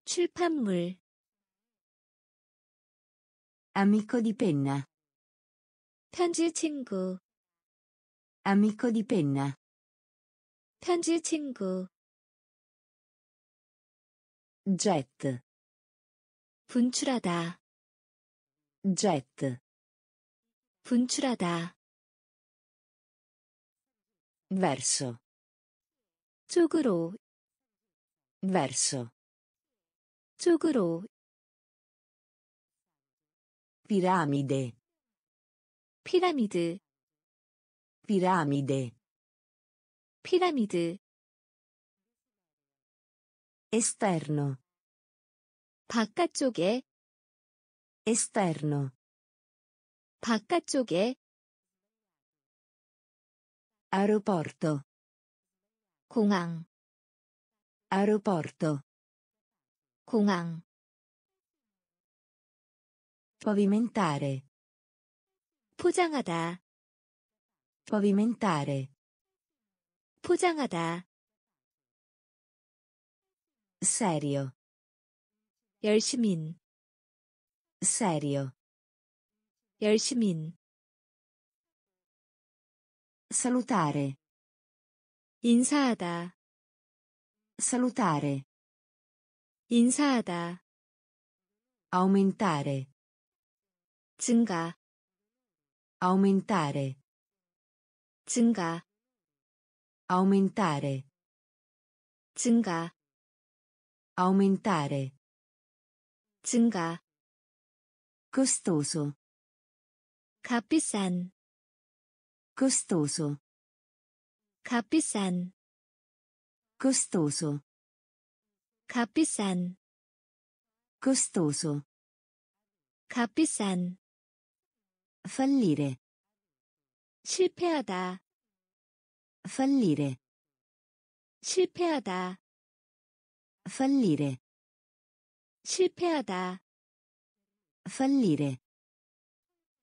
출판물 Amico di penna. 편지 친구 Amico di penna. 편지 친구 Jet. 분출하다 Jet. 분출하다 Verso. 쪽으로 Verso. 쪽으로 Piramide. 피라미드 Piramide. 피라미드 Esterno. 바깥쪽에 Esterno. 바깥쪽에 Aeroporto. 공항 Aeroporto. 공항 Pavimentare. 포장하다 Pavimentare. 포장하다 Serio. 열시민 Serio. 열시민 Salutare. 인사하다 Salutare. 인사하다 Aumentare. 증가 Aumentare. 증가 Aumentare. 증가 Aumentare. 증가 Costoso. 값비싼 Costoso. 값비싼 Costoso. 값비싼 Costoso. 값비싼 Fallire. 실패하다 Fallire. 실패하다 Fallire. 실패하다 Fallire.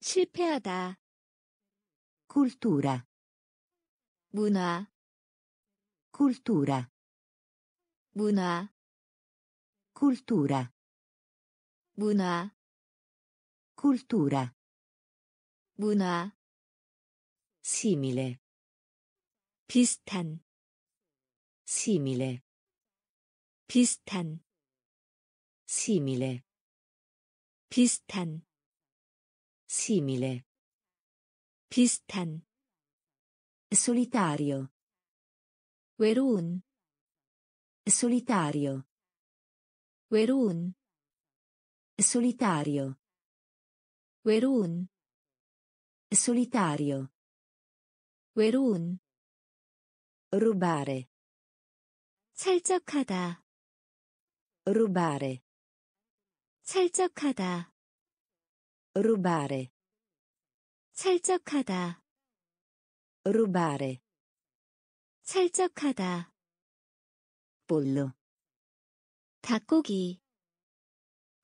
실패하다 Cultura. 문화 Cultura. 문화 Cultura. 문화 Cultura. 문화 Simile. 비슷한 Simile. 비슷한 Simile. 비슷한 Simile. 비슷한 Solitario. 외로운 Solitario. 외로운 Solitario. 외로운 Solitario. 외로운 Rubare. 살짝하다 Rubare. 살짝하다 Rubare. 살짝하다 Rubare. 살짝하다 Pollo. 닭고기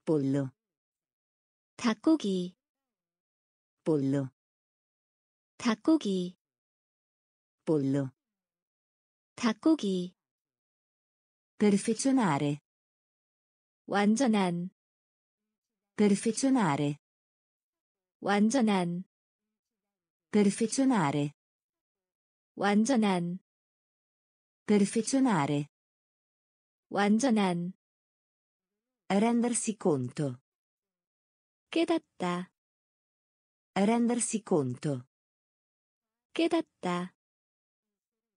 Pollo. 닭고기 Pollo. 닭고기 Pollo. 닭고기 Perfezionare. 완전한 Perfezionare. 완전한 Perfezionare. 완전한 Perfezionare. 완전한 Rendersi conto. 깨닫다 Rendersi conto. 깨닫다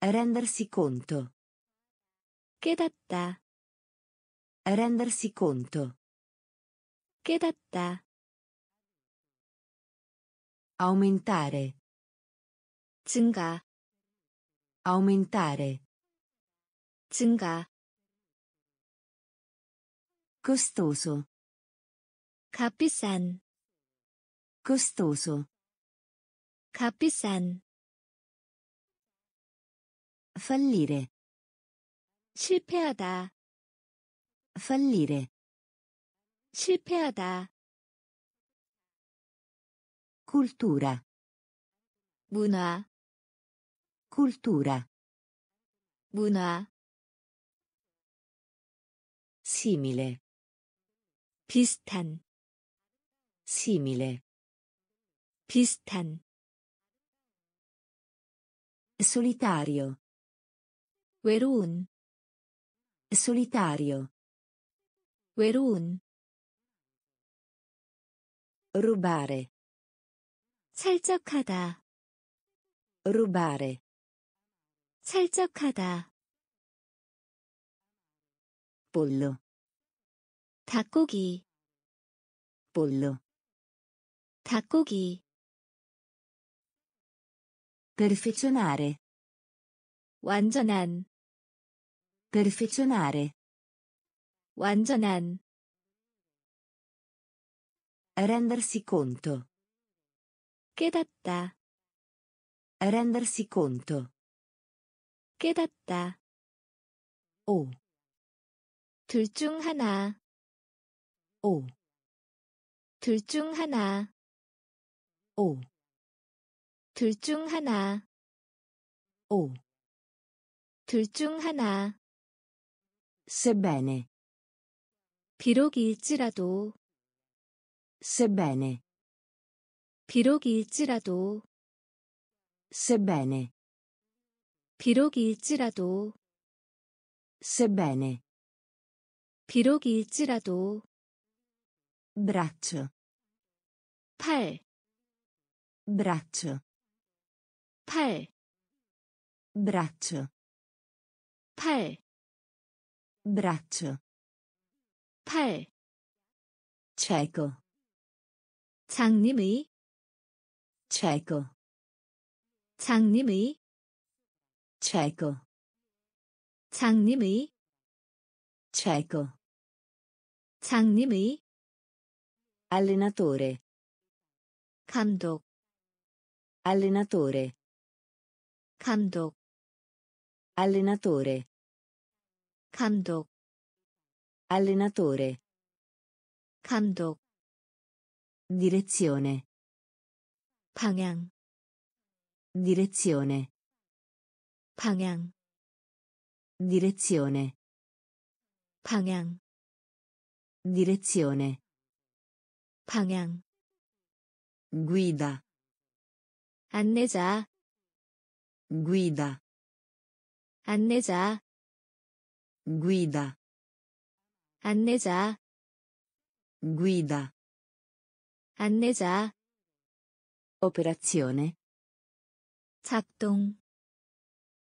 Rendersi conto. 깨닫다 Rendersi conto. 깨닫다 Aumentare. 증가 Aumentare. 증가 Costoso. 값비싼 Costoso. 값비싼 Fallire. 실패하다 Fallire. 실패하다 Cultura. 문화 Cultura. 문화 Simile. 비슷한 Simile. 비슷한 Solitario. 외로운 Solitario. 외로운 Rubare. 살적하다 Rubare. 살적하다 Pollo. 닭고기 Pollo. 닭고기 Perfezionare. 완전한 Perfezionare. 완전한 Rendersi conto. 깨닫다 Rendersi conto. 깨닫다 O. 둘중 하나 O. 둘중 하나 O. 둘중 하나 O. 둘중 하나 Sebbene. 비록일지라도 Sebbene. 비록일지라도 Sebbene. 비록일지라도 Sebbene. 비록일지라도 Braccio. 팔, Braccio. 팔, Braccio. 팔, Braccio. 팔, Cieco. 장님의, Cieco. 장님의, Cieco. 장님의, Cieco. 장님의, Allenatore. 감독, Allenatore. 감독, Allenatore. 감독, Allenatore. 감독, Direzione. 방향, Direzione. 방향, Direzione. 방향, Direzione. 방향, Guida. 안내자, Guida. 안내자, Guida. 안내자, Guida. 안내자, Operazione. 작동,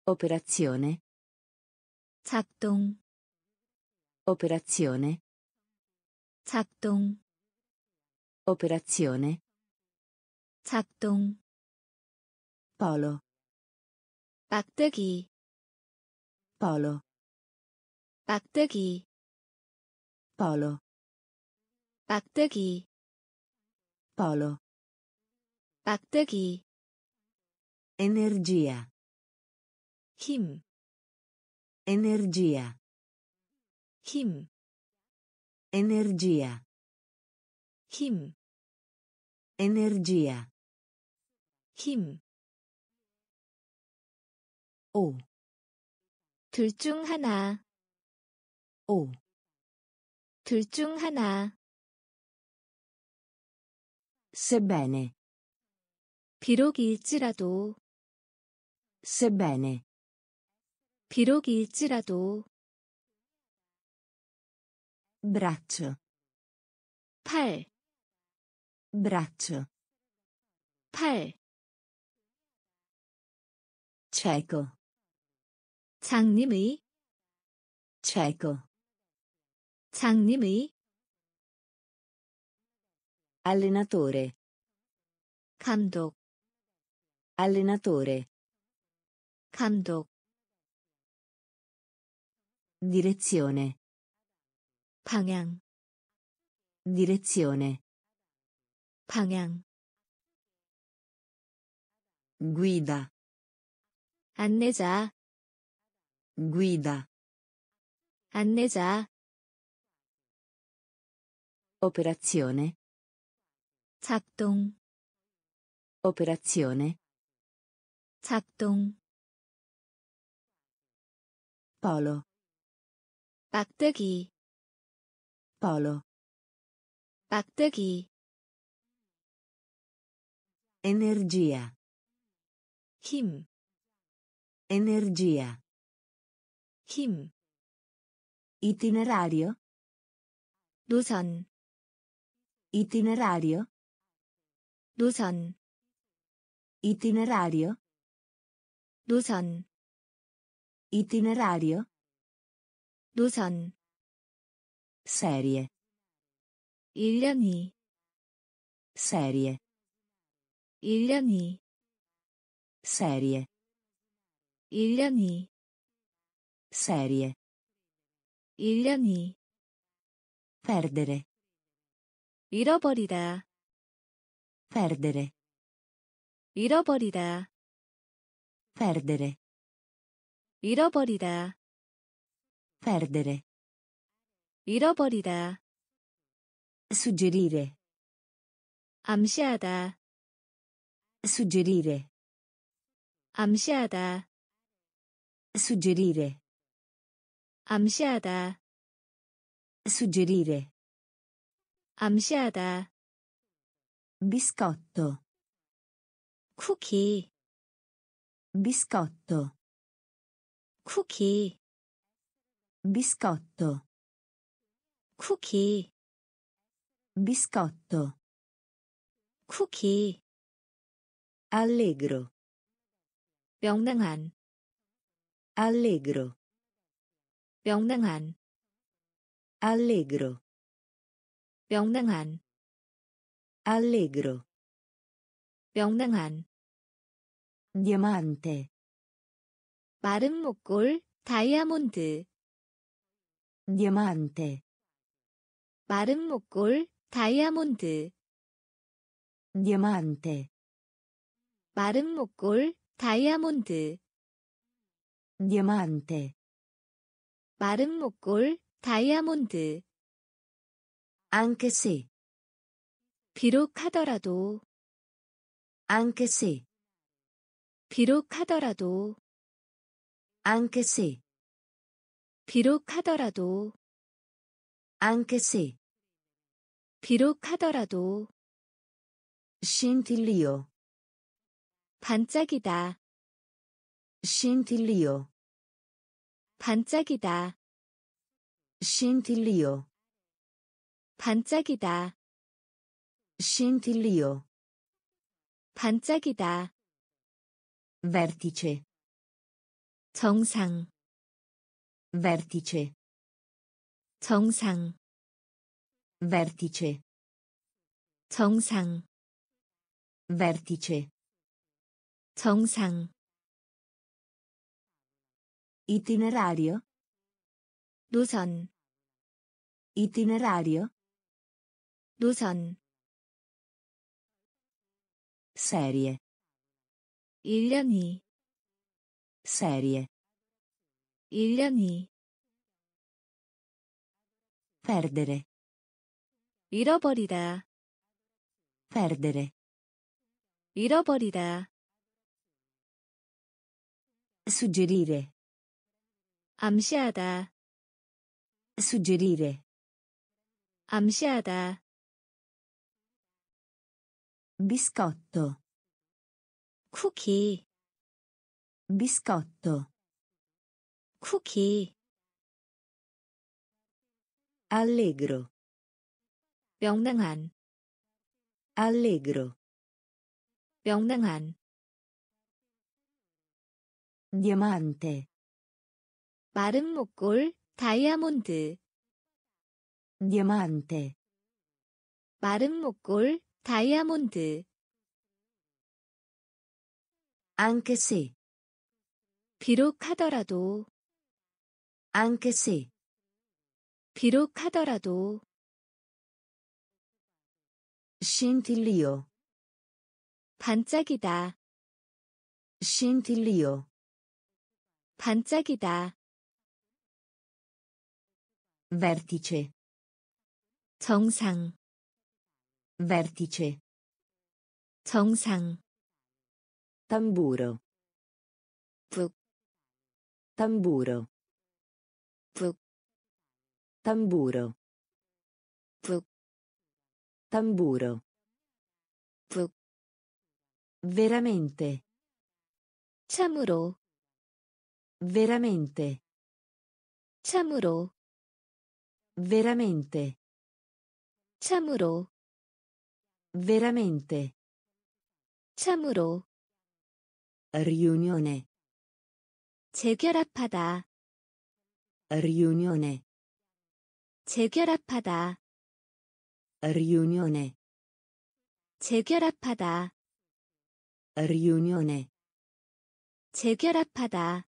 Operazione. 작동, Operazione. 작동, Operazione. 작동, Polo. 빡뜨기, Polo. 빡뜨기, Polo. 빡뜨기, Polo. 빡뜨기, Energia. 힘, Energia. 힘, Energia. 힘, Energia. 힘, O. 둘중 하나, O. 둘중 하나, Sebbene. 비록일지라도, Sebbene. 비록일지라도, braccio, 팔, braccio, 팔, cieco, 장님의, cieco, 장님의, allenatore, 감독, allenatore, 감독, direzione, 방향, direzione, 방향, guida, 안내자, guida, 안내자, operazione, 작동, operazione, 작동, polo, 막대기, polo, 막대기, energia, 힘, energia, 힘, itinerario, 노선, itinerario, 노선, itinerario, 노선, itinerario, 노선, serie, 1년이, serie, 1년이, serie, 1년이, serie, 1년이, perdere, 잃어버리다, perdere, 잃어버리다, perdere, 잃어버리다, perdere, 잃어버리다, suggerire, 암시하다, suggerire, 암시하다, suggerire, 암시하다, suggerire, 암시하다, biscotto, 쿠키, biscotto, 쿠키, biscotto, 쿠키, biscotto, 쿠키, Allegro, 명랑한, allegro, 명랑한, allegro, 명랑한, allegro, 명랑한, diamante, 마른 목골, 다이아몬드, diamante, 마른 목골, 다이아몬드, diamante, 마른 목골, 다이아몬드, diamante, 마른 목골, 다이아몬드, anche se, 비록 하더라도, anche se, 비록 하더라도, anche se, 비록 하더라도, anche se, 비록 하더라도, scintillio, 반짝이다, scintillio, 반짝이다, scintillio, 반짝이다, scintillio, 반짝이다, vertice, 정상, vertice, 정상, vertice, 정상, vertice, 정상, itinerario, 노선, itinerario, 노선, serie, 1년이, serie, 1년이, perdere, 잃어버리다, perdere, 잃어버리다, suggerire, 암시하다, suggerire, 암시하다, biscotto, 쿠키, biscotto, 쿠키, Allegro. 명랑한 Allegro. 명랑한 Diamante. 마른 목골 다이아몬드 Diamante. 마른 목골 다이아몬드 Anche se. 비록 하더라도 Anche se. 비록 하더라도 Scintillio. 반짝이다 Scintillio. 반짝이다 Vertice. 정상 Vertice. 정상 Tamburo. 북 Tamburo. 북 Tamburo. 북 Tamburo. 북 Veramente. 참으로 Veramente. 참으로 Veramente. 참으로 Veramente. 참으로 Riunione. 재결합하다 Riunione. 재결합하다 Riunione. 재결합하다 Riunione. 재결합하다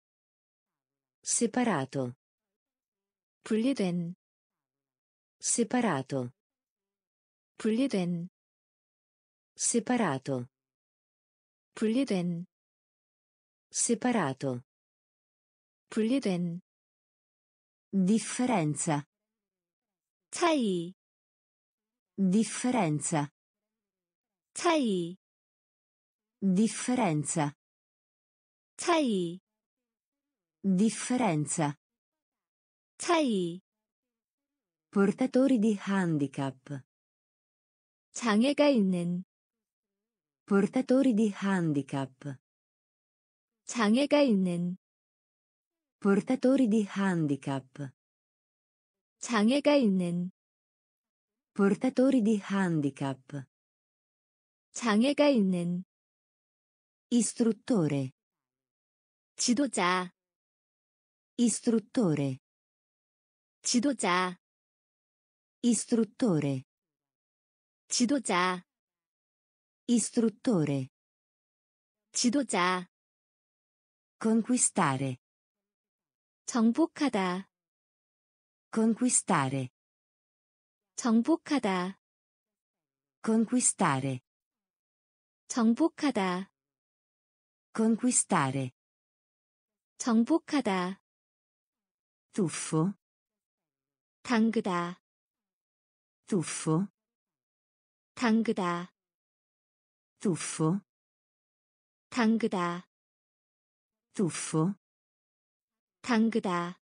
Separato. 분리된 Separato. 분리된 Separato. 분리된 Separato. 분리된 Differenza. 차이 Differenza. 차이 Differenza. 차이 Differenza. 차이 Portatori di handicap. 장애가 있는 Portatori di handicap. 장애가 있는 Portatori di handicap. 장애가 있는 Portatori di handicap. 장애가 있는 Istruttore. 지도자 Istruttore. 지도자 Istruttore. 지도자 Istruttore. 지도자 Conquistare. 정복하다 Conquistare. 정복하다 Conquistare. 정복하다 Conquistare. 정복하다 Tuffo. 당그다 Tuffo. 당그다 Tuffo. 당그다 Tuffo. 당그다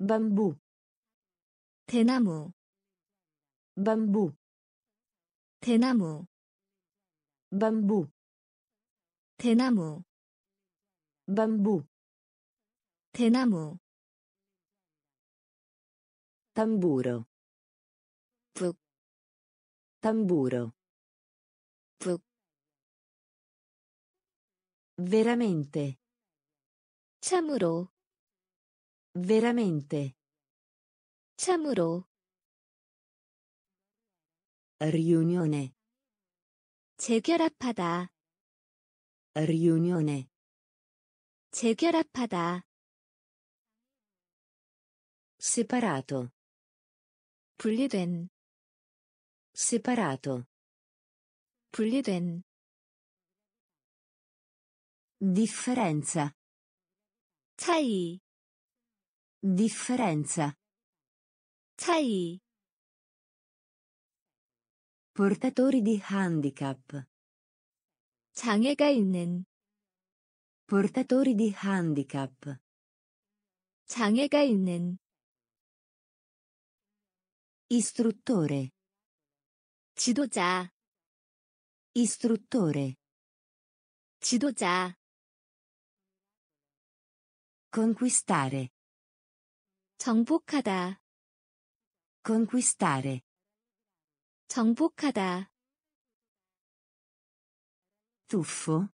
Bambù. 대나무 Bambù. 대나무 Bambù. 대나무 Bambù. 대나무 Tamburo. 북 Tamburo. 북 Veramente. 참으로 Veramente. 참으로 Riunione. 재결합하다 Riunione. 재결합하다 Separato. 분리된 Separato. 분리된 Differenza. 차이 Differenza. 차이 Portatori di handicap. 장애가 있는 Portatori di handicap. 장애가 있는 Istruttore. 지도자 Istruttore. 지도자 Conquistare. 정복하다 Conquistare. 정복하다, Tuffo.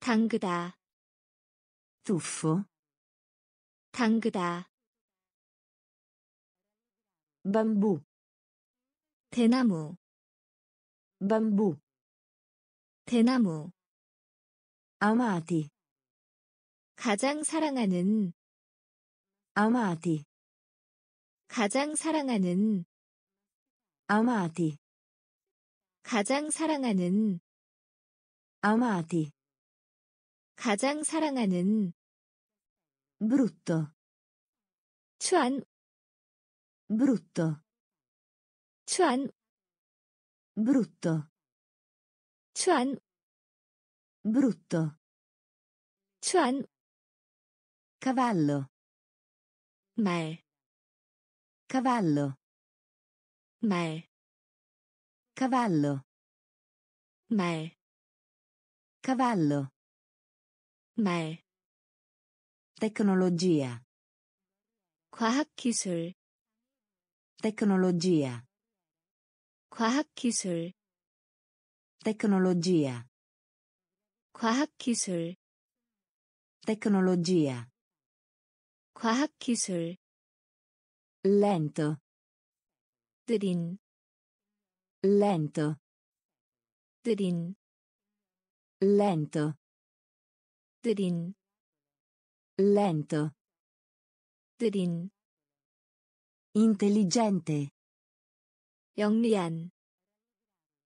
당그다, Tuffo. 당그다, Bambù. 대나무, Bambù. 대나무, Amati. 가장 사랑하는, Amati. 가장 사랑하는, Amati. 가장 사랑하는, Amati. 가장 사랑하는, Brutto. 추한, Brutto. 추한, Brutto. 추한, Brutto. 추한, Cavallo. 말, Cavallo. 말, Cavallo. 말, Cavallo. 말, Tecnologia. 과학기술, Tecnologia. 과학기술, Tecnologia. 과학기술, Tecnologia. 과학기술, Lento. 느린, Lento. 느린, Lento. 느린, Lento. 느린, Intelligente. 영리한,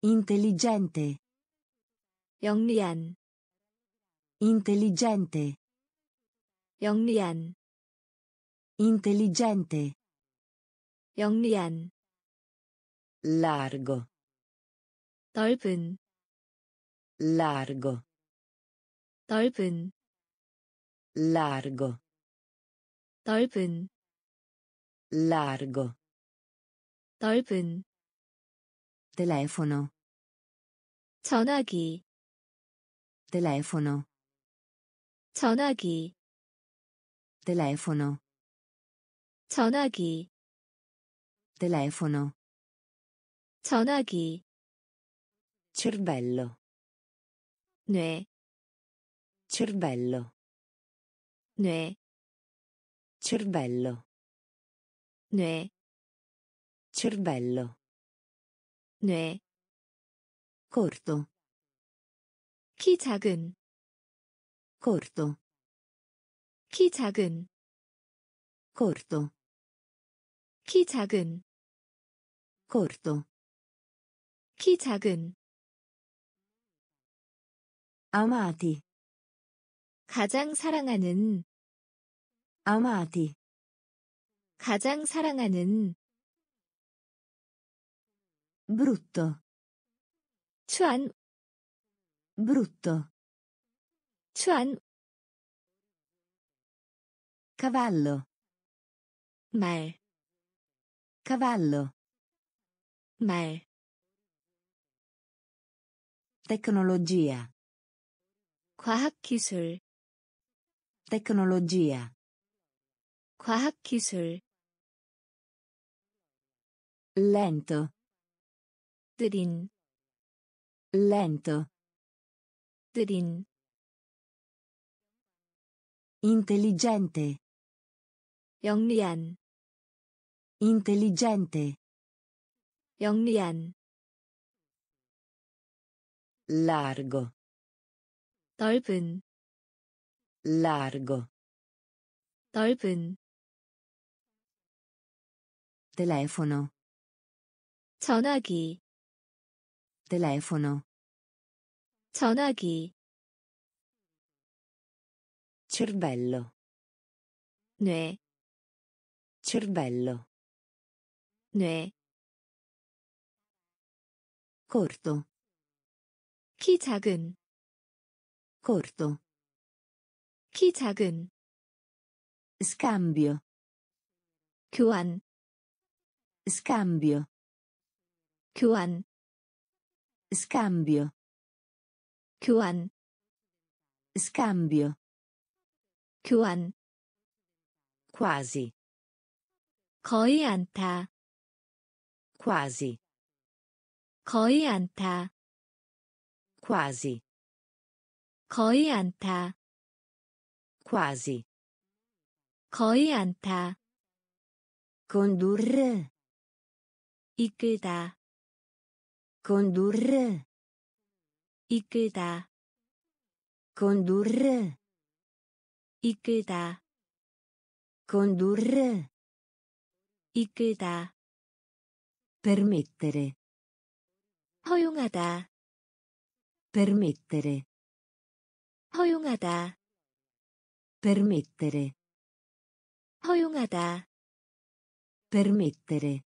Intelligente. 영리한, Intelligente. 영리한, Intelligente. 영리한, Largo. 넓은, Largo. 넓은, Largo. 넓은, Largo. 넓은, Telefono. 전화기, Telefono. 전화기, Telefono. 전화기, Telefono. 전화기, Cervello. 뇌, Cervello. 뇌, Cervello. 뇌, Cervello. 뇌, Corto. 키 작은, Corto. 키 작은, Corto. 키 작은, Corto. 키 작은, Amati. 가장 사랑하는, Amati. 가장 사랑하는, Brutto. 추한, Brutto. 추한, Cavallo. 말, Cavallo. 말, Tecnologia. 과학기술, Tecnologia. 과학기술, Lento. 느린, Lento. 느린, Intelligente. 영리한, Intelligente. 영리한, Largo. 넓은, Largo. 넓은, Telefono. 전화기, Telefono. 전화기, Cervello. 뇌, Cervello. 뇌, Corto. 키 작은, Corto. 키 작은, Scambio. 교환, Scambio. 교환, Scambio. 교환, Scambio. 교환, Quasi. 거의 않다. quasi, 거의 않다. quasi, 거의 않다. quasi, 거의 않다. condurre, 이끌다. condurre, 이끌다. condurre, 이끌다. condurre, 이끌다. permettere, 허용하다. permettere, 허용하다. permettere, 허용하다. permettere,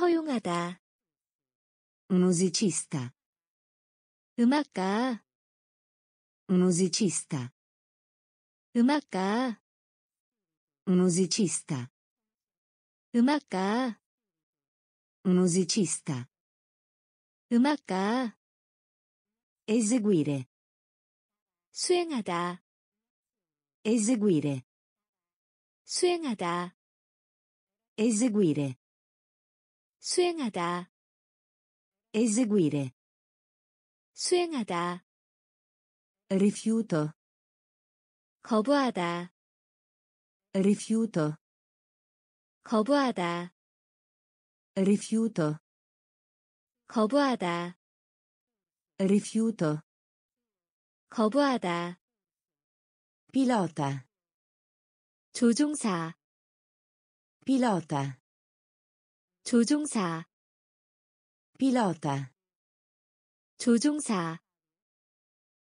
허용하다. musicista, 음악가. musicista, 음악가. musicista, 음악가. musicista, 음악가. eseguire, 수행하다. eseguire, 수행하다. eseguire, 수행하다. eseguire, 수행하다. rifiuto, 거부하다. rifiuto, 거부하다. rifiuto, 거부하다. rifiuto, 거부하다. pilota, 조종사. pilota, 조종사. Pilota, 조종사.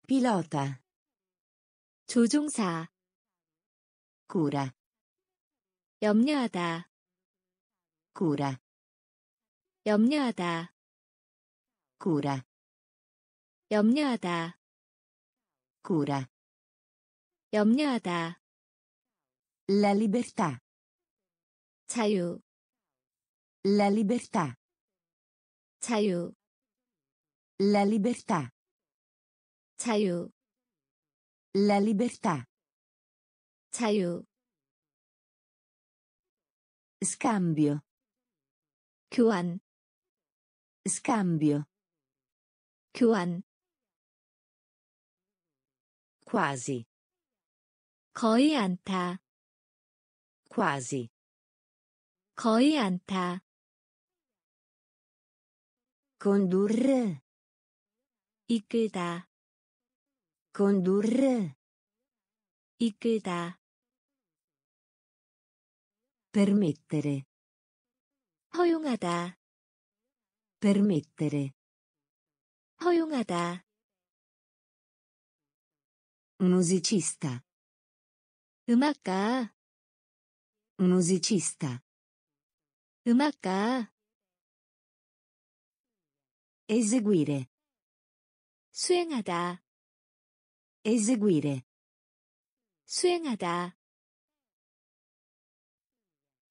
pilota, 조종사. cura, 염려하다. cura, 염려하다. cura, 염려하다. cura, 염려하다. la libertà, 자유. la libertà, 자유. la libertà, 자유. la libertà, 자유. scambio, 교환. scambio, 교환. quasi, 거의 않다. quasi, 거의 않다. condurre, 이끌다. condurre, 이끌다. permettere, 허용하다. permettere, 허용하다. musicista, 음악가. musicista, 음악가. eseguire, 수행하다. eseguire, 수행하다.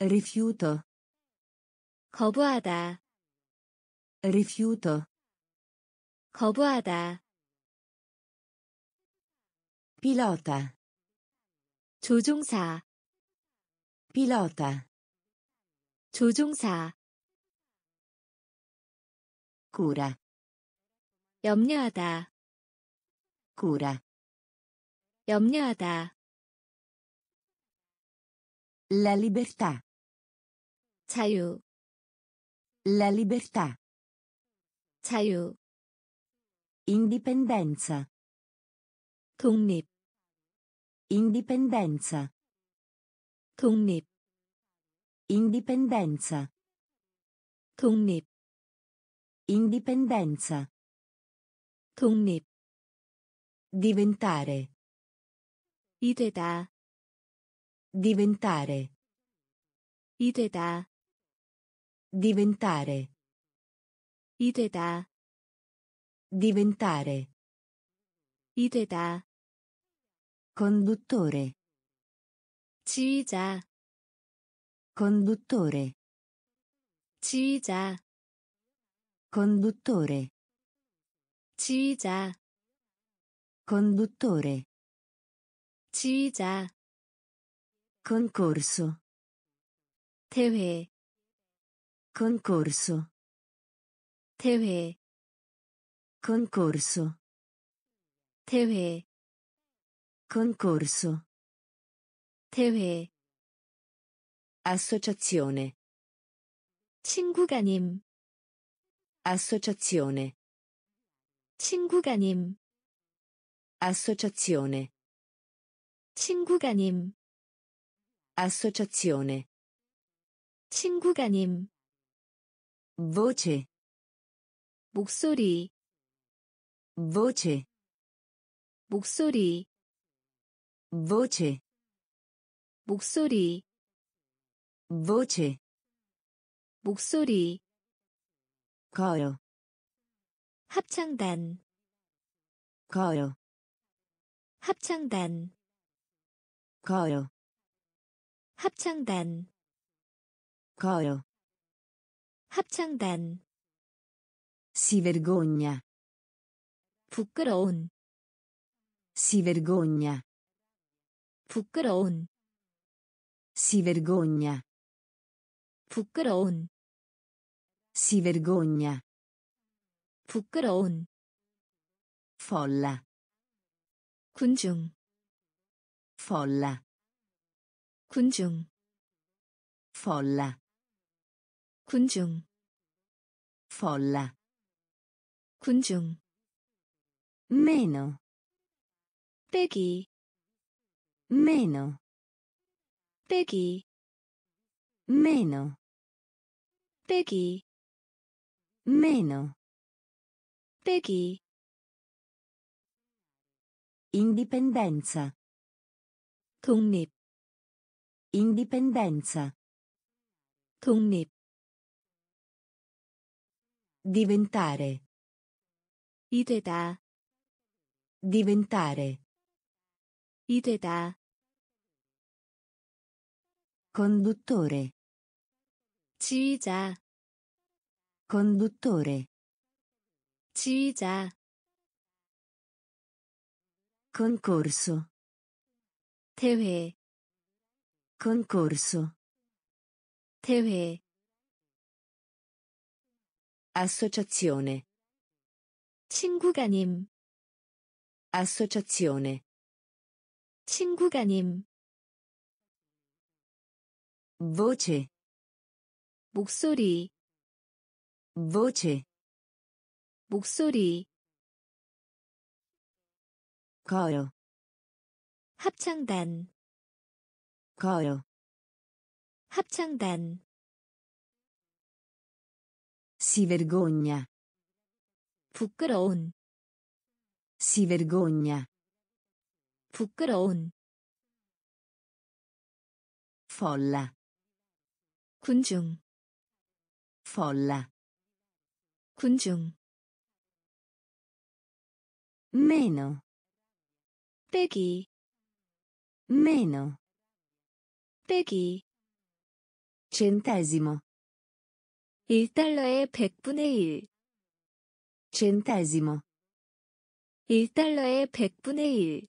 rifiuto, 거부하다. rifiuto, 거부하다. pilota, 조종사. pilota, 조종사. cura, 염려하다. cura, 염려하다. la libertà, 자유. la libertà, 자유. indipendenza, 독립. indipendenza, 독립. indipendenza, 독립. indipendenza, 독립. diventare, 이되다. diventare, 이되다. diventare, 이되다. diventare, 이되다. conduttore, 지휘자. conduttore, 지휘자. conduttore, 지휘자. conduttore, 지휘자. concorso, 대회 Concorso. 대회 Concorso. 대회 Concorso. 대회 Associazione. 친구가님 Associazione. 친구가님 Associazione. 친구가님 Associazione. 친구가님 Voce. 목소리 Voce. 목소리 Voce. 목소리 Voce. 목소리 Coro. 합창단 Coro. 합창단 Coro. 합창단 Coro. 합창단 Si vergogna. 부끄러운 Si vergogna. 부끄러운 Si vergogna. 부끄러운 Si vergogna. 부끄러운 Folla. 군중 Folla. 군중 Folla. 군중 Folla. 군중 Meno. 빼기 Meno. 빼기 Meno. 빼기 Meno. 빼기 Indipendenza. 독립 Indipendenza. 독립 Diventare. 이되다 Diventare. 이되다 Conduttore. 지휘자 Conduttore. 지휘자 Concorso. 대회 Concorso. 대회 Associazione. 친구가님 Associazione. 친구가님 Voce. 목소리 Voce. 목소리 Coro. 합창단 Coro. 합창단 Si vergogna. 부끄러운 Si vergogna. 부끄러운 Folla. 군중 Folla. 군중 Meno. 빼기 Meno. 빼기 Centesimo. 1달러의 100분의 1 Centesimo. 1달러의 100분의 1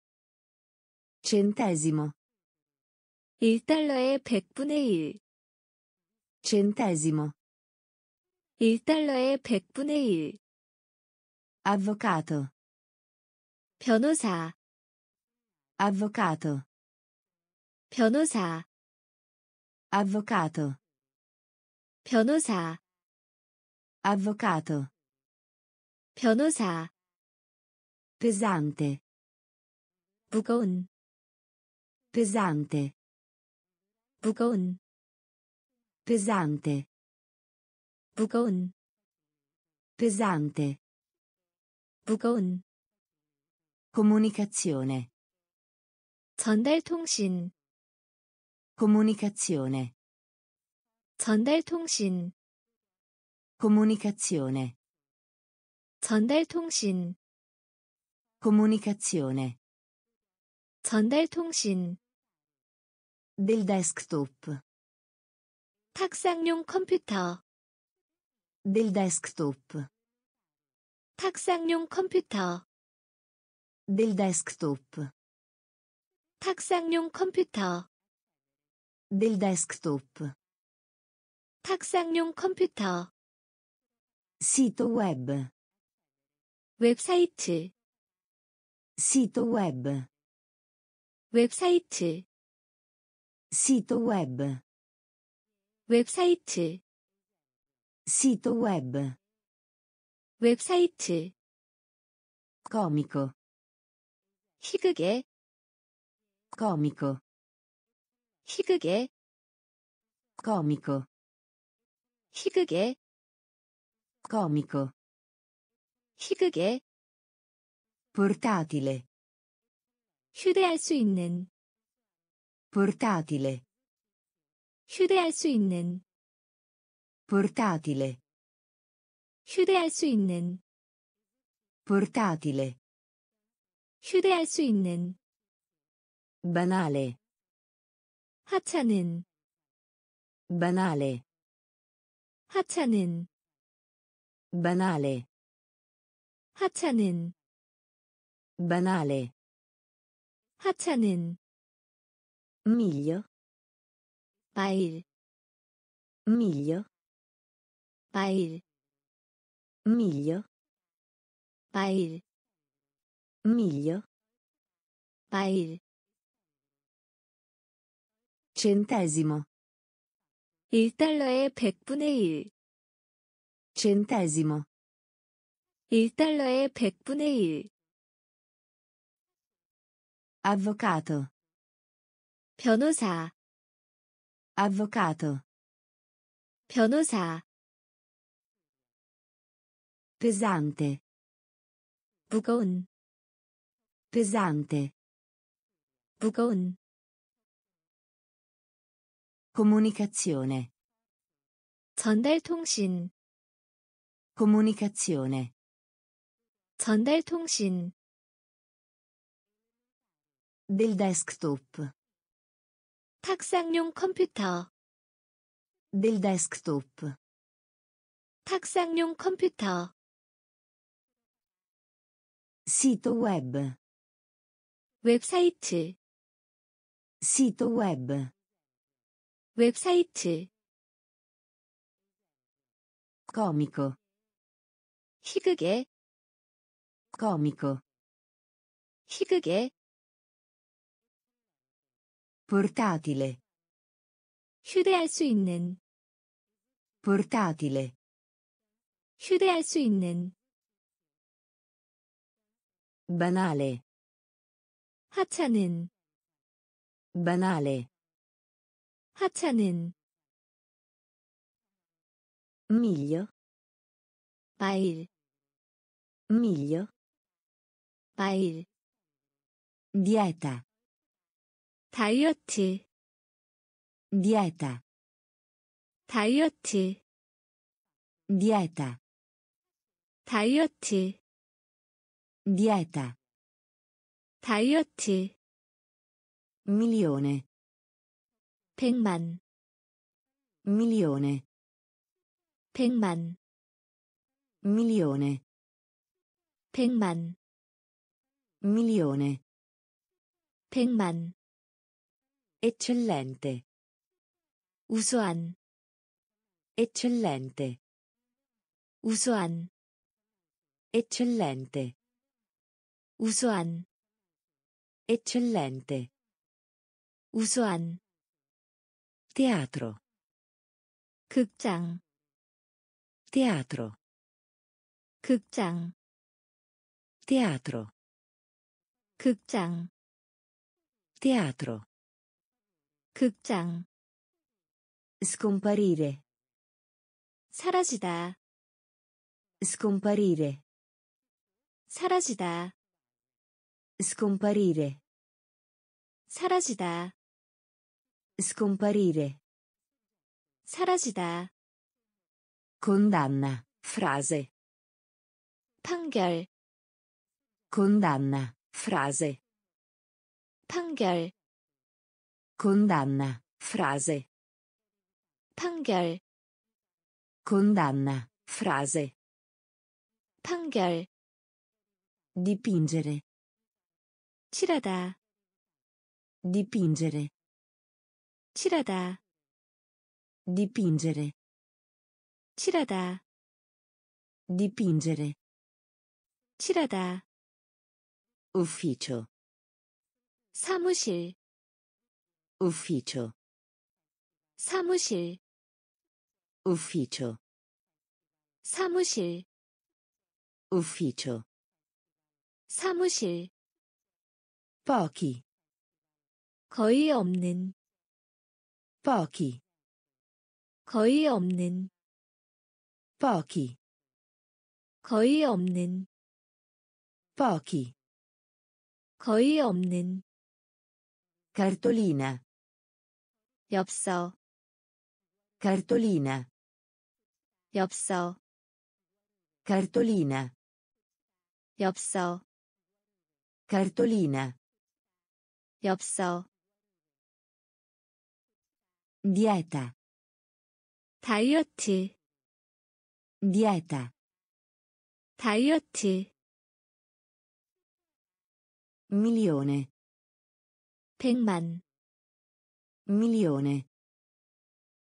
Centesimo. 1달러의 100분의 1 Centesimo. 1달러의 100분의 1 Avvocato. 변호사 Avvocato. 변호사 Avvocato. 변호사 Avvocato. 변호사 Pesante. 무거운 Pesante. 무거운 Pesante. 무거운 Pesante. 무거운 Comunicazione. 전달통신 Comunicazione. 전달통신 Comunicazione. 전달통신 Comunicazione. 전달통신 Del desktop. 탁상용 컴퓨터 Del desktop. 탁상용 컴퓨터 Del desktop. 탁상용 컴퓨터 Del desktop. 탁상용 컴퓨터 Sito web. 웹사이트 Sito web. 웹사이트 Sito web. 웹사이트 Sito web. 웹사이트 Comico. 희극의 Comico. 희극의 Comico. 희극의 Comico. 희극의 Portatile. 휴대할 수 있는 Portatile. 휴대할 수 있는 Portatile. 휴대할 수 있는 Portatile. 휴대할 수 있는 Banale. 하찮은 Banale. 하찮은 Banale. 하찮은 Banale. 하찮은 Miglio. 마일 Miglio. 마일 Miglio. 마일 Miglio. 마일 Centesimo. 1달러의 100분의 1 Centesimo. 1달러의 100분의 1 Avvocato. 변호사 Avvocato. 변호사 Pesante. 무거운 Pesante. 무거운 Comunicazione. 전달통신 Comunicazione. 전달통신 Del desktop. 탁상용 컴퓨터 Del desktop. 탁상용 컴퓨터 Sito web. 웹사이트 Sito web. 웹사이트 Comico. 희극의 Comico. 희극의 Portatile. 휴대할 수 있는 Portatile. 휴대할 수 있는 Banale. 하찮은 Banale. 하찮은 Miglio. 마일 Miglio. 마일 Dieta. 다이어트 Dieta. 다이어트 Dieta. 다이어트 Dieta. 다이어트 Milione. 백만 Milione. 백만 Milione. 백만 Milione. 백만 Eccellente. 우수한 Eccellente. 우수한 Eccellente. 우수한 Eccellente. 우수한 Teatro. 극장 Teatro. 극장 Teatro. 극장 Teatro. 극장 Scomparire. 사라지다 Scomparire. 사라지다 Scomparire. 사라지다 Scomparire. 사라지다 Condanna. Frase. 판결 Condanna. Frase. 판결 Condanna. Frase. 판결 Condanna. Frase. 판결 Dipingere. 칠하다 Dipingere. 칠하다 Dipingere. 칠하다, Dipingere. 칠하다, Ufficio. 사무실, Ufficio. 사무실, Ufficio. 사무실, Ufficio. 사무실, Pochi. 거의 없는, Pochi. 거의 없는, Pochi. 거의 없는, Pochi. 거의 없는, Cartolina. 엽서, Cartolina. 엽서, Cartolina. 엽서, Cartolina. 엽서, Dieta. 다이어트, Dieta. 다이어트, Milione. 백만, Milione.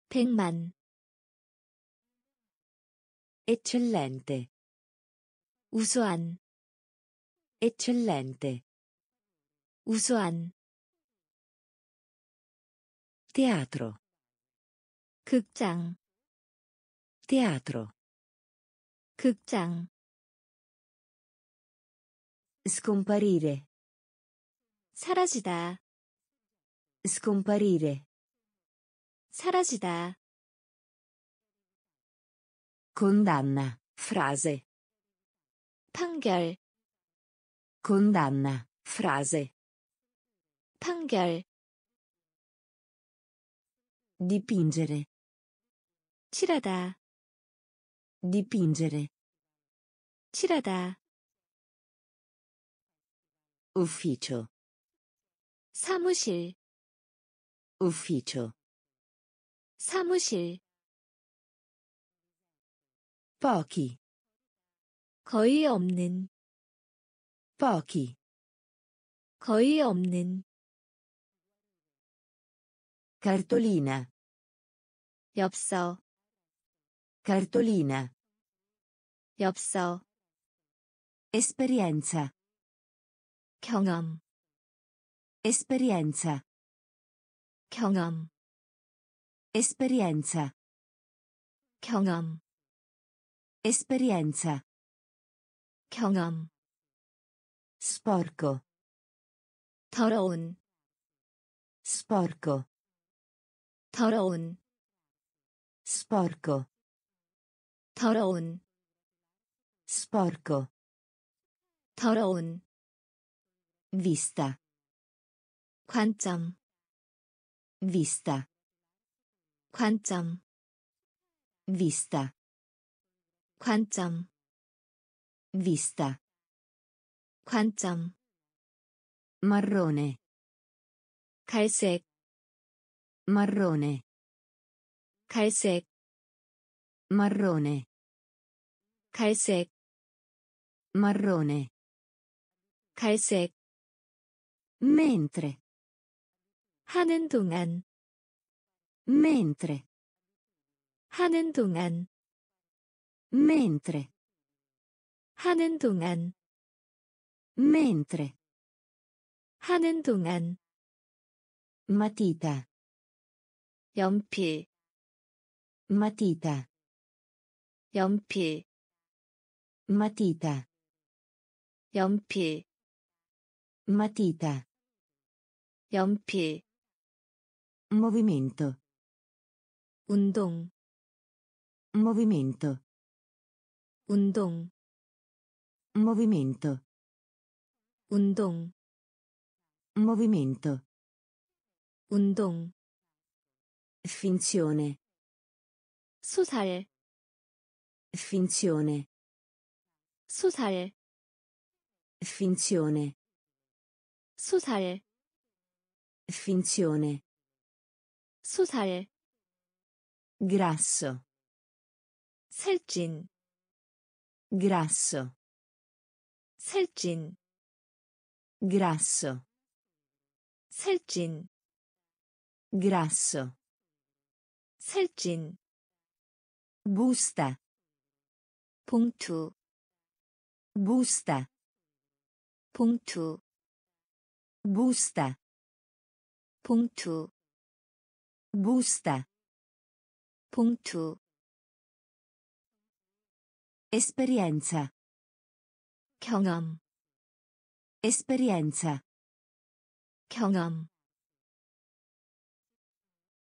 백만, Eccellente. 우수한, Eccellente. 우수한, Teatro. 극장, Teatro. 극장, Scomparire. 사라지다, Scomparire. 사라지다, Condanna. Frase. 판결, Condanna. Frase. 판결, Dipingere. 칠하다, Dipingere. 칠하다, Ufficio. 사무실, Ufficio. 사무실, Pochi. 거의 없는, Pochi. 거의 없는, Cartolina. 엽서, Cartolina. 엽서, Esperienza. 경험, Esperienza. 경험, Esperienza. 경험, Esperienza. 경험, Sporco. 더러운, Sporco. 더러운, Sporco. 더러운, Sporco. 더러운, Vista. 관점, Vista. 관점, Vista. 관점, Vista. 관점, Marrone. 갈색, Marrone. 갈색, Marrone. 갈색, Marrone. 갈색, Mentre. 하는 동안, Mentre. 하는 동안, Mentre. 하는 동안, Mentre. 하는 동안, Matita. 연필, Matita. 연필, Matita. 연필, Matita. 연필, Movimento. 운동, Movimento. 운동, Movimento. 운동, Movimento. 운동, Finzione. 수살, Finzione. 수살, Finzione. 수살, Finzione. 수살, Grasso. 살찐, Grasso. 살찐, Grasso. 살찐, Grasso. 살찐, busta, 봉투, busta, 봉투, busta, 봉투, busta, 봉투, esperienza, 경험, esperienza, 경험,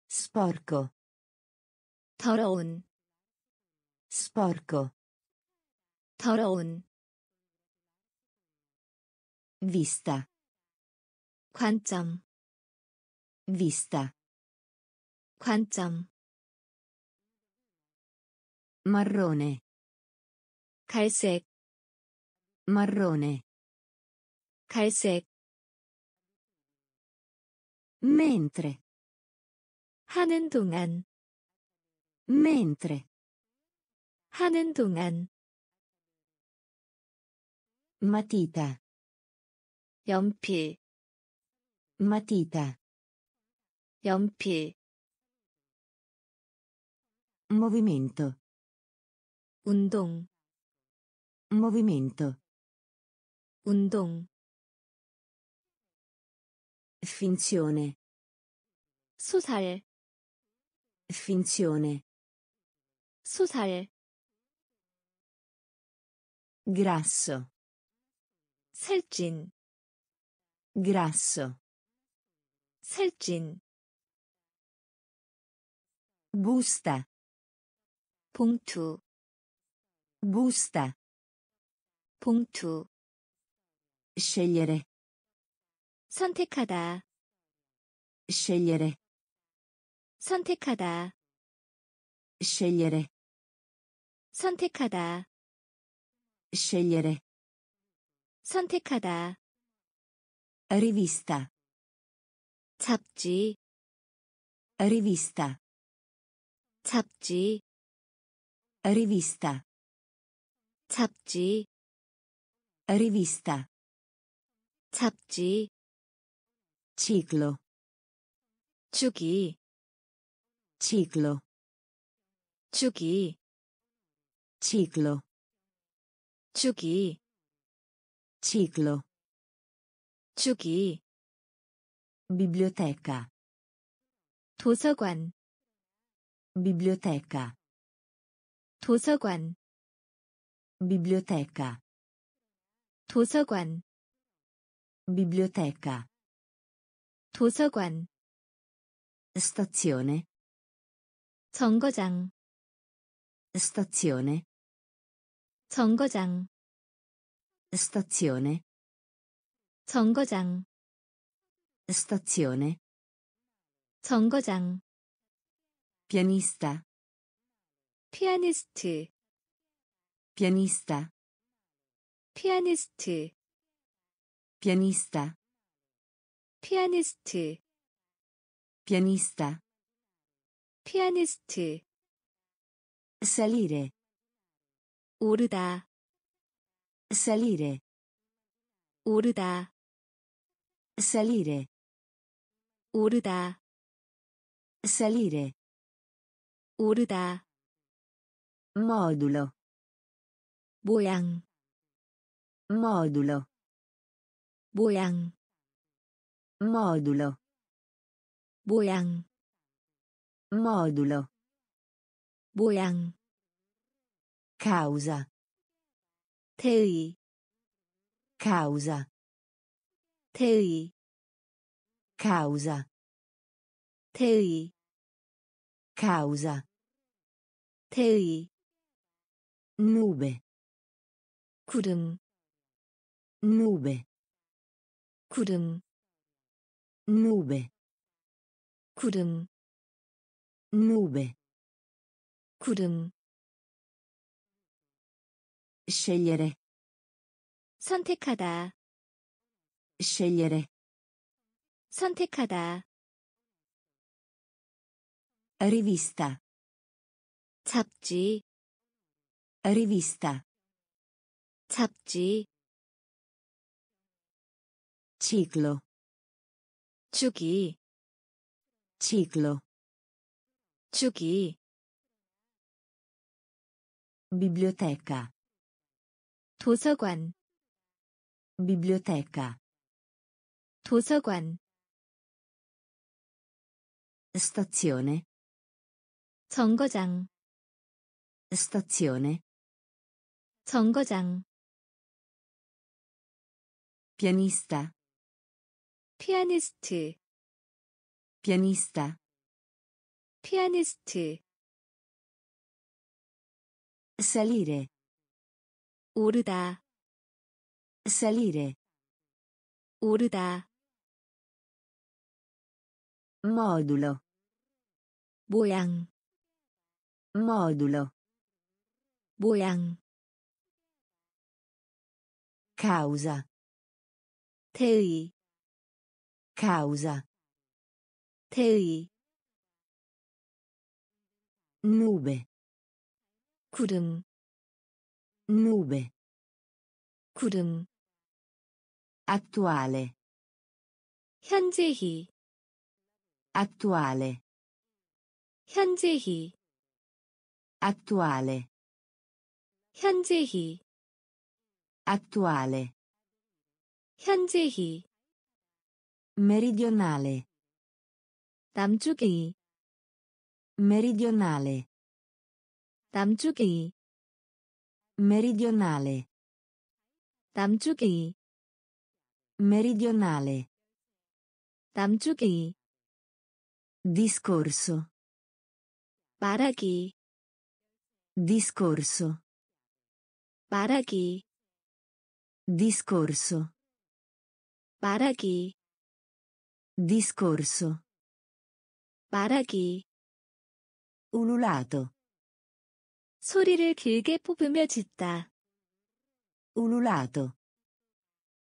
sporco, 더러운, sporco, 더러운, vista, 관점, vista, 관점, marrone, 갈색, marrone, 갈색, mentre, 하는 동안, mentre, 하는 동안, matita, 연필, matita, 연필, movimento, 운동, movimento, 운동, finzione, 수살, finzione, 수살, grasso, 살찐, grasso, 살찐, busta, 봉투, busta, 봉투, scegliere, 선택하다, scegliere, 선택하다, scegliere, 선택하다, scegliere, 선택하다, rivista, 잡지, rivista, 잡지, rivista, 잡지, rivista, 잡지, ciclo, 주기, ciclo, 주기, ciclo, 주기, ciclo, 주기, biblioteca, 도서관, biblioteca, 도서관, biblioteca, 도서관, biblioteca, 도서관, stazione, 정거장, stazione, 정거장, stazione, 정거장, stazione, 정거장, pianista, 피아니스트, pianista, 피아니스트, pianista, 피아니스트, pianista, 피아니스트, salire, 오르다, salire, 오르다, salire, 오르다, salire, 오르다, modulo, 모양, modulo, 모양, modulo, 모양, modulo, 모양, causa, 대의, causa, 대의, causa, 대의, causa, 대의, nube, 구름, nube, 구름, nube, 구름, nube, 구름, scegliere, 선택하다, scegliere, 선택하다, rivista, 잡지, rivista, 잡지, ciclo, 주기, ciclo, 주기, Biblioteca. 도서관 Biblioteca. 도서관 Stazione. 정거장 Stazione. 정거장 Pianista. 피아니스트 Pianista. 피아니스트 Salire. 오르다 Salire. 오르다 Modulo. 모양 Modulo. 모양 Causa. 대의 Causa. 대의 Nube. 구름 Nube. 구름 Attuale. 현재히 Attuale. 현재히 Attuale. 현재히 Attuale. 현재히 Meridionale. 남쪽의 Meridionale. 남쪽의 Meridionale. 남쪽의 Meridionale. 남쪽의 Discorso. 말하기 Discorso. 말하기 Discorso. 말하기 Discorso. 말하기 Ululato. 소리를 길게 뽑으며 짖다 Ululato.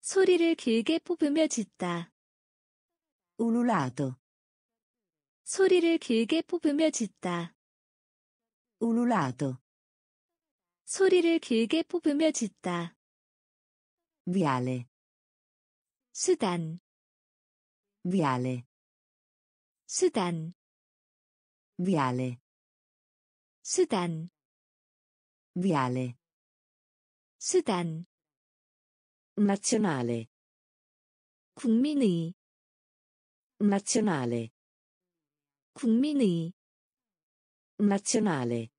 소리를 길게 뽑으며 짖다 Ululato. 소리를 길게 뽑으며 짖다 Ululato. 소리를 길게 뽑으며 짖다 Viale. 수단 Viale. 수단 Viale. 수단 Viale. 수단 Nazionale. 국민의 Nazionale. 국민의 Nazionale.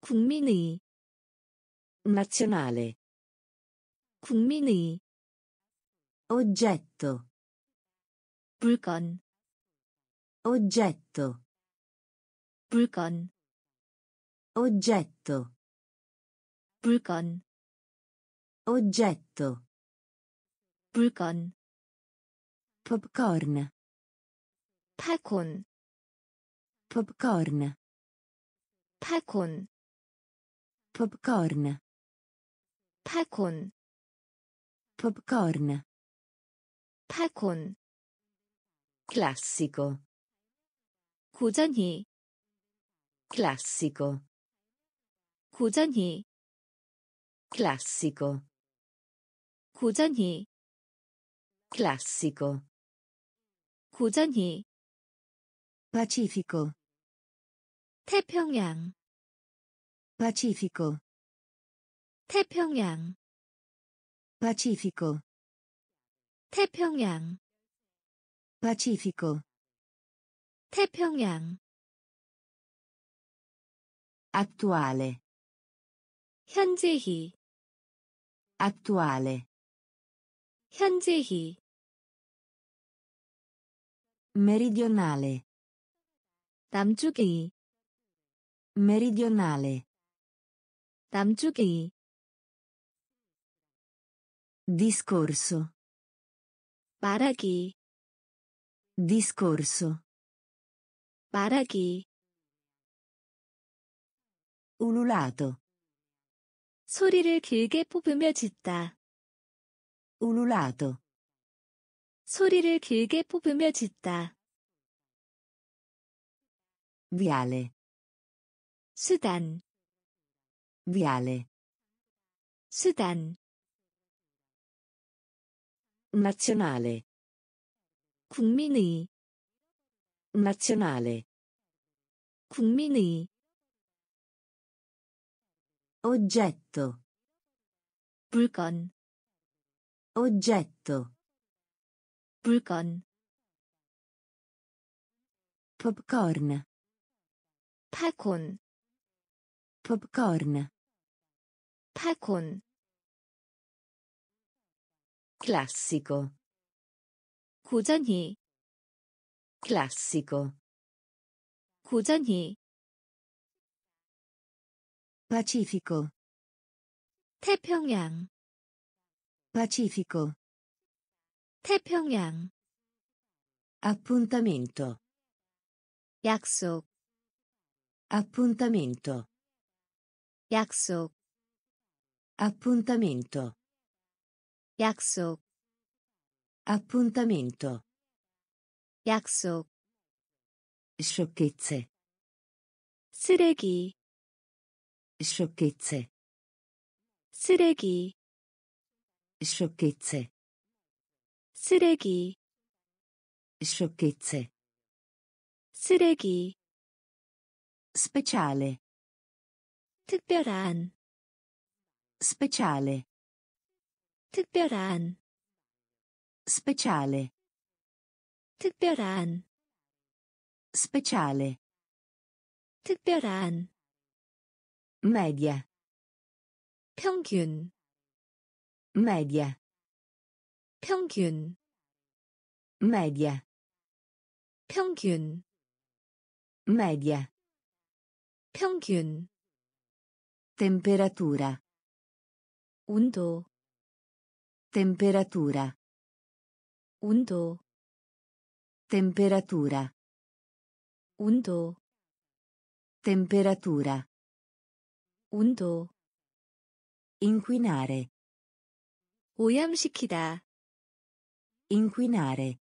국민의 Nazionale. 국민의 Oggetto. 물건 Oggetto. 물건 Oggetto. 물건 Oggetto. 물건 Popcorn. 팝콘 Popcorn. 팝콘 Popcorn. 팝콘 Popcorn. 팝콘 Classico. 고전히 Classico. 고전히 Classico. 고전히 Classico. 고전히 Pacifico. 태평양 Pacifico. 태평양 Pacifico. 태평양 Pacifico. 태평양 Attuale. 현재히 Attuale. 현재히 Meridionale. 남쪽의 Meridionale. 남쪽의 Discorso. 말하기 Discorso. 말하기 Ululato. 소리를 길게 뽑으며 짖다 Ululato. 소리를 길게 뽑으며 짖다 Viale. 수단 Viale. 수단 Nazionale. 국민의 Nazionale. 국민의 Oggetto. 물건, Oggetto. 물건, Popcorn. 팝콘, Popcorn. 팝콘, Classico. 고전히, Classico. 고전히, Pacifico. 태평양, Pacifico. 태평양, Appuntamento. 약속, Appuntamento. 약속, Appuntamento. 약속, Appuntamento. 약속, Sciocchezze. 쓰레기, Sciocchezze. 쓰레기, Sciocchezze. 쓰레기, Sciocchezze. 쓰레기, Speciale. 특별한, Speciale. 특별한, Speciale. 특별한, Speciale. 특별한, Media. 평균, Media. 평균, Media. 평균, Media. 평균, Temperatura. 온도, Temperatura. 온도, Temperatura. 온도, Temperatura. 온도, Inquinare. 오염시키다, Inquinare.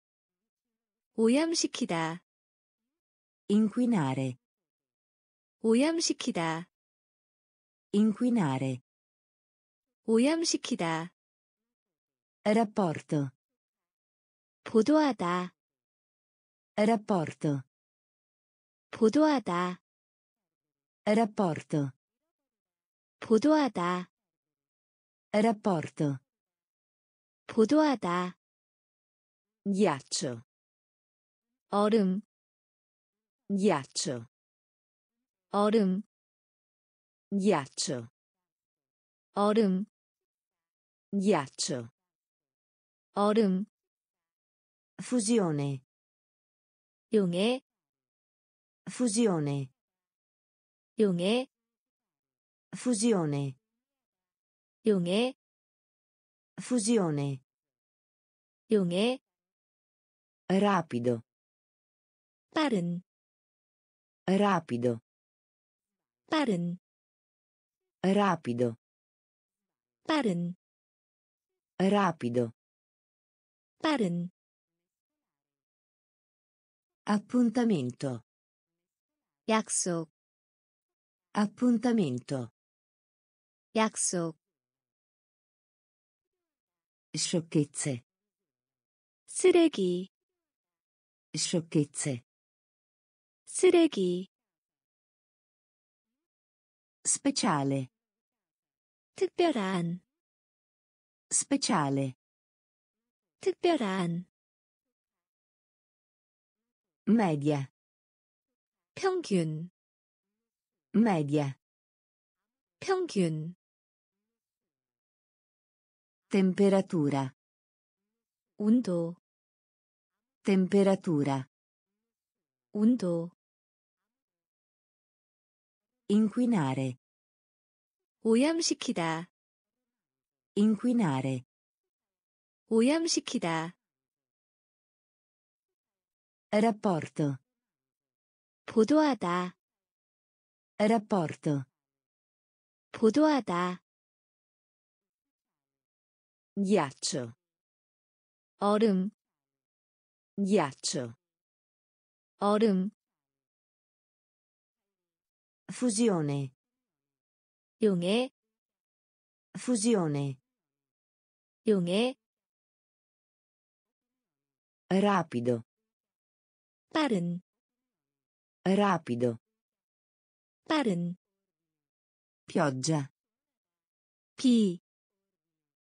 오염시키다, Inquinare. 오염시키다, Inquinare. 오염시키다, Rapporto. 보도하다, Rapporto. 보도하다, Rapporto. 보도하다, Rapporto. 보도하다, Ghiaccio. 얼음, Ghiaccio. 얼음, Ghiaccio. 얼음, Ghiaccio. 얼음, Fusione. 용해, Fusione. 용해, Fusione. 용해, Fusione. 용해, Rapido. 빠른, Rapido. 빠른, Rapido. 빠른, Rapido. 빠른, Appuntamento. 약속, Appuntamento. 약속, Sciocchezze. 쓰레기, Sciocchezze. 쓰레기, Speciale. 특별한, Speciale. 특별한, Media. 평균, Media. 평균, Temperatura. 온도, Temperatura. 온도, Inquinare. 오염시키다, Inquinare. 오염시키다, Rapporto. 보도하다, Rapporto. 보도하다, Ghiaccio. 얼음, Ghiaccio. 얼음, Fusione. 용해, Fusione. 용해, Rapido. 빠른, Rapido. 빠른, Pioggia. 비,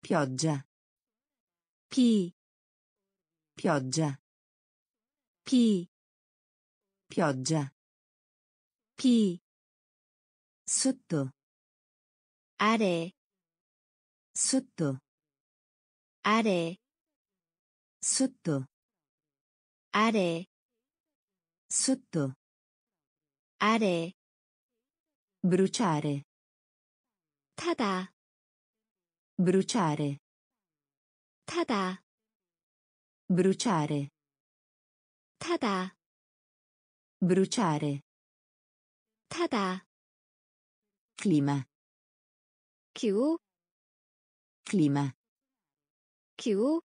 Pioggia. P. Pioggia. P. Pioggia. P. Sotto. Are. Sotto. Are. Sotto. Are. Sotto. Are. Bruciare. Tada. bruciare, 타다, bruciare, 타다, bruciare, 타다, clima, 기후, clima, 기후,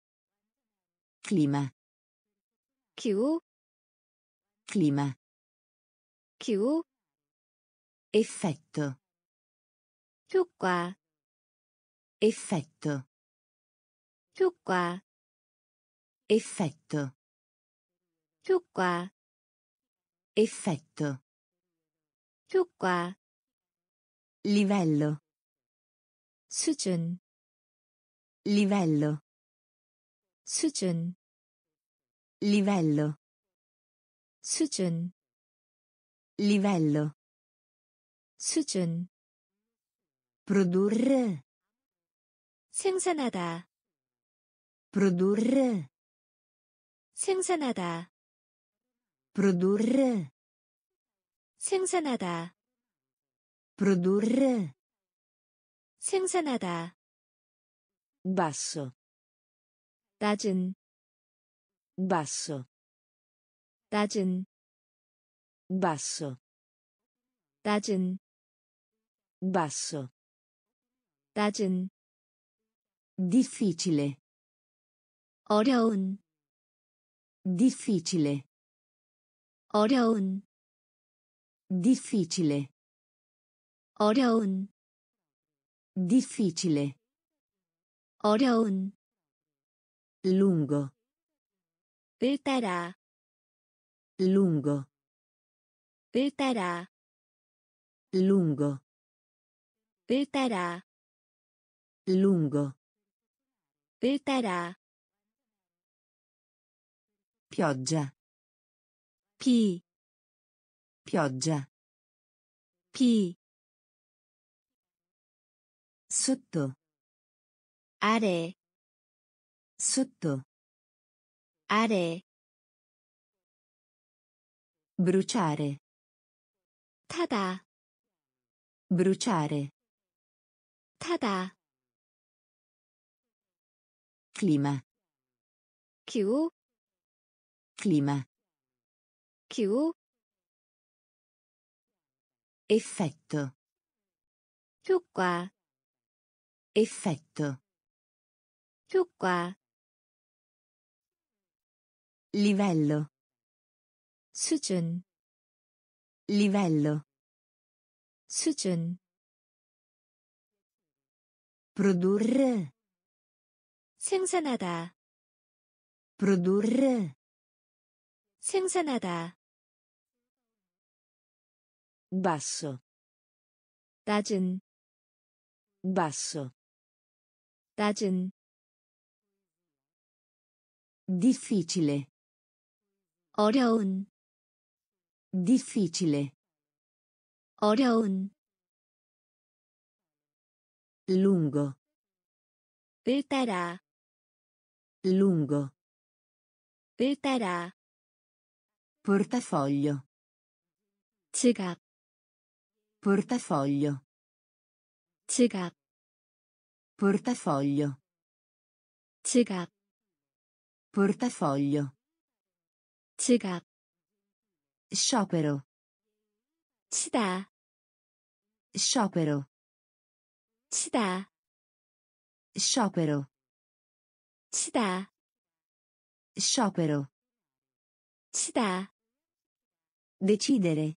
clima, 기후, clima, 기후, effetto, 효과, effetto, 효과, effetto, 효과, effetto, 효과, livello, 수준, livello, 수준, livello, 수준, livello, 수준, produrre, 생산하다, produrre, 생산하다, produrre, 생산하다, produrre, 생산하다, basso, 낮은, basso, 낮은, basso, 낮은, basso, 낮은, difficile, 어려운, difficile, 어려운, difficile, 어려운, difficile, 어려운, lungo, 을 따라, lungo, 을 따라, lungo, 을 따라, lungo, 을 따라, pioggia, 비, pioggia, 비, sotto, 아래, sotto, 아래, bruciare, 타다, bruciare, 타다, clima, 기후, clima, 기후, effetto, 효과, effetto, 효과, livello, 수준, livello, 수준, produrre, 생산하다, produrre, 생산하다, basso, 낮은, basso, 낮은, difficile, 어려운, difficile, 어려운, lungo, 을 따라, lungo, 을 따라, portafoglio, 지갑, portafoglio, 지갑, portafoglio, 지갑, portafoglio, 지갑, sciopero, 치다, sciopero, 치다, sciopero, 치다, sciopero, 치다, decidere,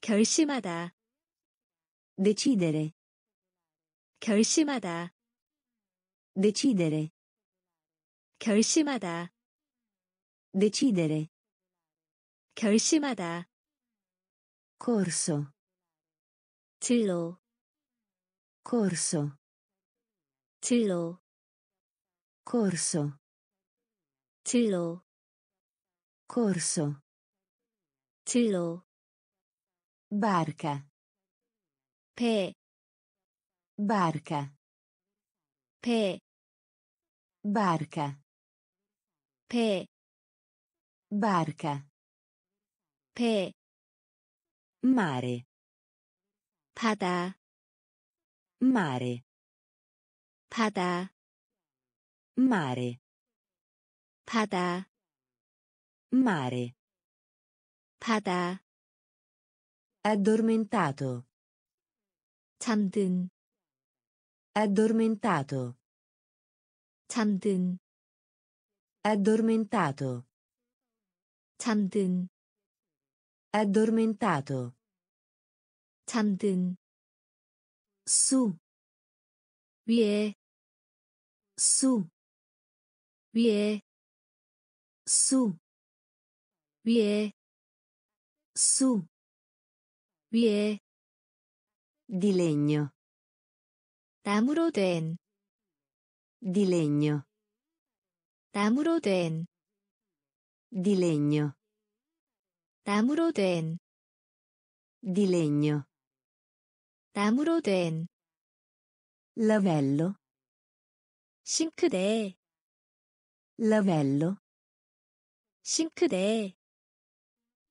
결심하다, decidere, 결심하다, decidere, 결심하다, decidere, 결심하다, corso, 진로, corso 진로 corso 진로 corso 진로 barca 배, barca 배, barca 배, barca 배, mare 바다, mare 바다, mare 바다, mare 바다, addormentato 잠든, addormentato 잠든, addormentato 잠든, addormentato 잠든, su 위에, su 위에, su 위에, su 위에, di legno 나무로 된, di legno 나무로 된, di legno 나무로 된, di legno 나무로 된, lavello 싱크대, lavello 싱크대,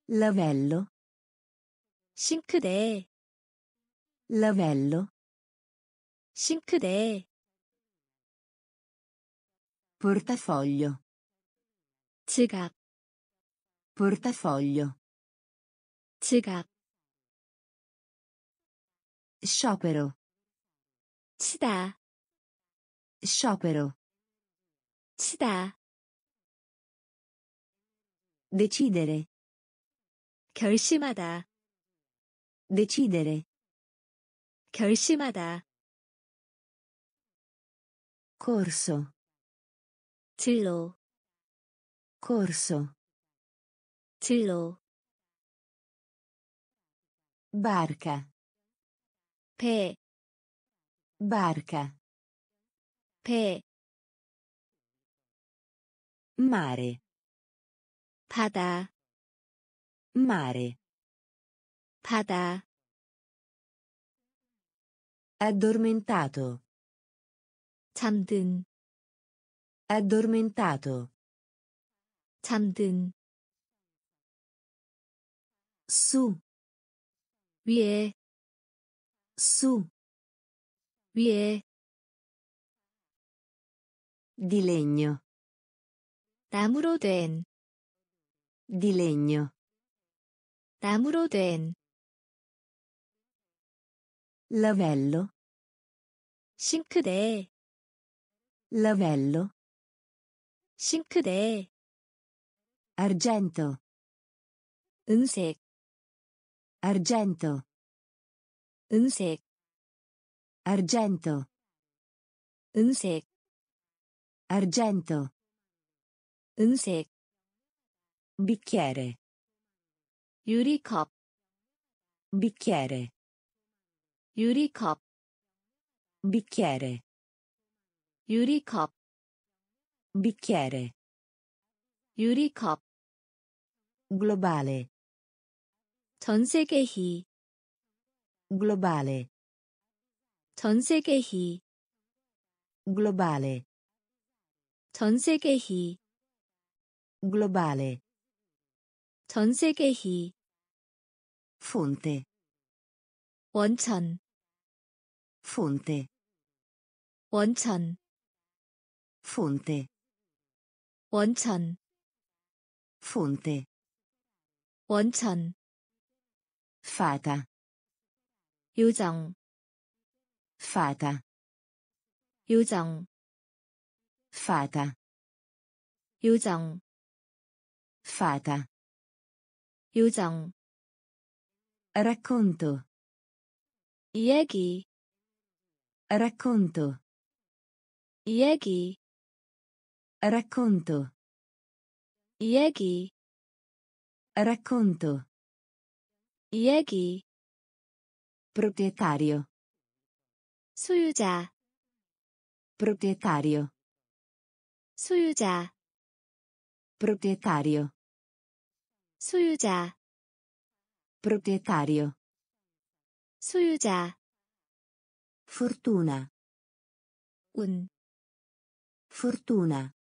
lavello 싱크대, lavello 싱크대, portafoglio 지갑, portafoglio 지갑, sciopero 치다, sciopero 치다, decidere 결심하다, decidere 결심하다, corso 진로, corso 진로, barca 배, barca 배, mare 바다, mare 바다, addormentato 잠든, addormentato 잠든, su 위에, su 위에, di legno 나무로 된, di legno 나무로 된, lavello 싱크대, lavello 싱크대, argento 은색, argento 은색, argento 은색, argento 은색, bicchiere 유리컵, bicchiere 유리컵, bicchiere 유리컵, bicchiere 유리컵, globale 전세계희, globale 전세계희, globale 전세계희, globale 전세계희, fonte 원천, fonte 원천, fonte 원천, fonte 원천, fata 요정, fata 요정, fata 요정, fata 요정, racconto 이야기, racconto 이야기, racconto 이야기, racconto 이야기, proprietario 소유자 proprietario 소유자 proprietario 소유자 proprietario 소유자 fortuna 운, fortuna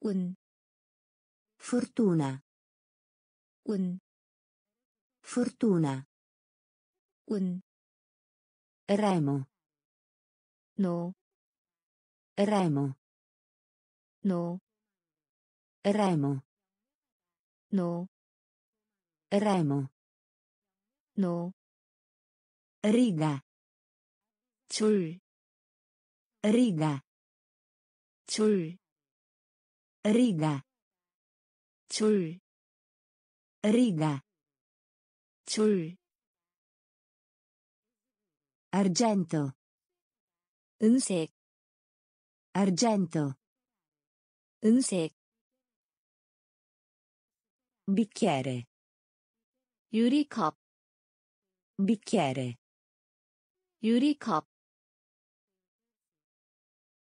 운, fortuna 운, fortuna 운, remo 노, remo 노, remo 노, remo 노, riga 줄, riga 줄, riga 줄, riga 줄, argento 은색, argento 은색, bicchiere 유리컵, bicchiere 유리컵,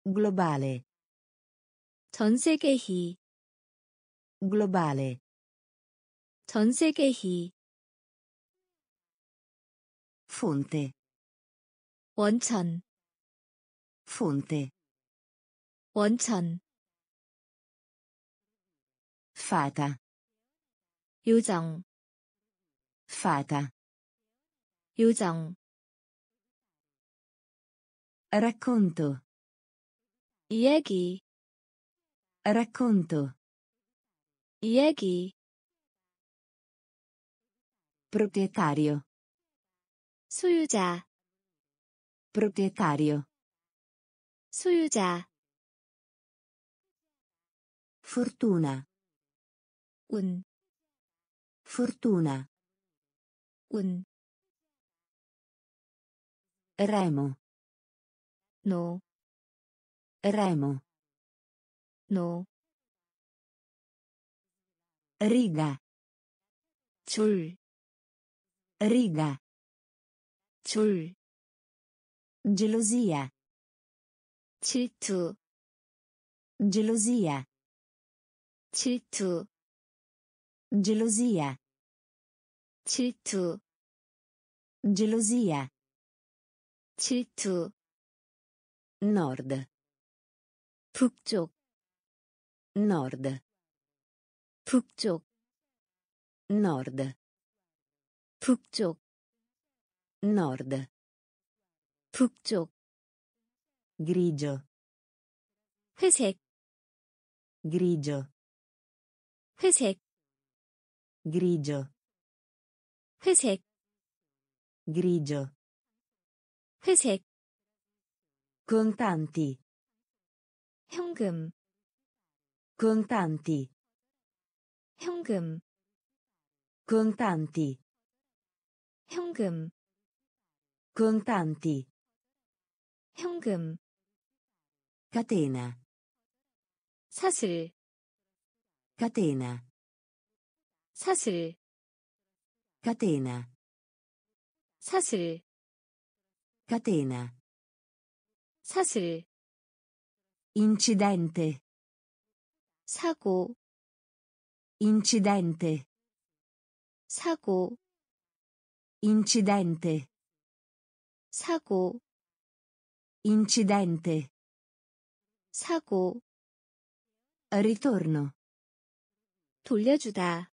globale 전세계희, globale 전세계희, fonte 원천, fonte 원천, fata 요정, fata 요정, racconto 이야기, racconto 이야기, proprietario 소유자, proprietario 소유자, fortuna 운, fortuna 운, remo 노, remo 노, riga 줄, riga 줄, gelosia 질투, gelosia 질투, gelosia 질투, gelosia 질투, nord 북쪽, nord 북쪽, nord 북쪽, nord 북쪽, grigio 회색, grigio 회색, grigio 회색, grigio 회색, contanti 현금, contanti 현금, contanti 현금, contanti 현금, catena 사슬, catena 사슬, catena 사슬, catena 사슬, incidente 사고, incidente 사고, incidente 사고, incidente 사고, ritorno 돌려주다,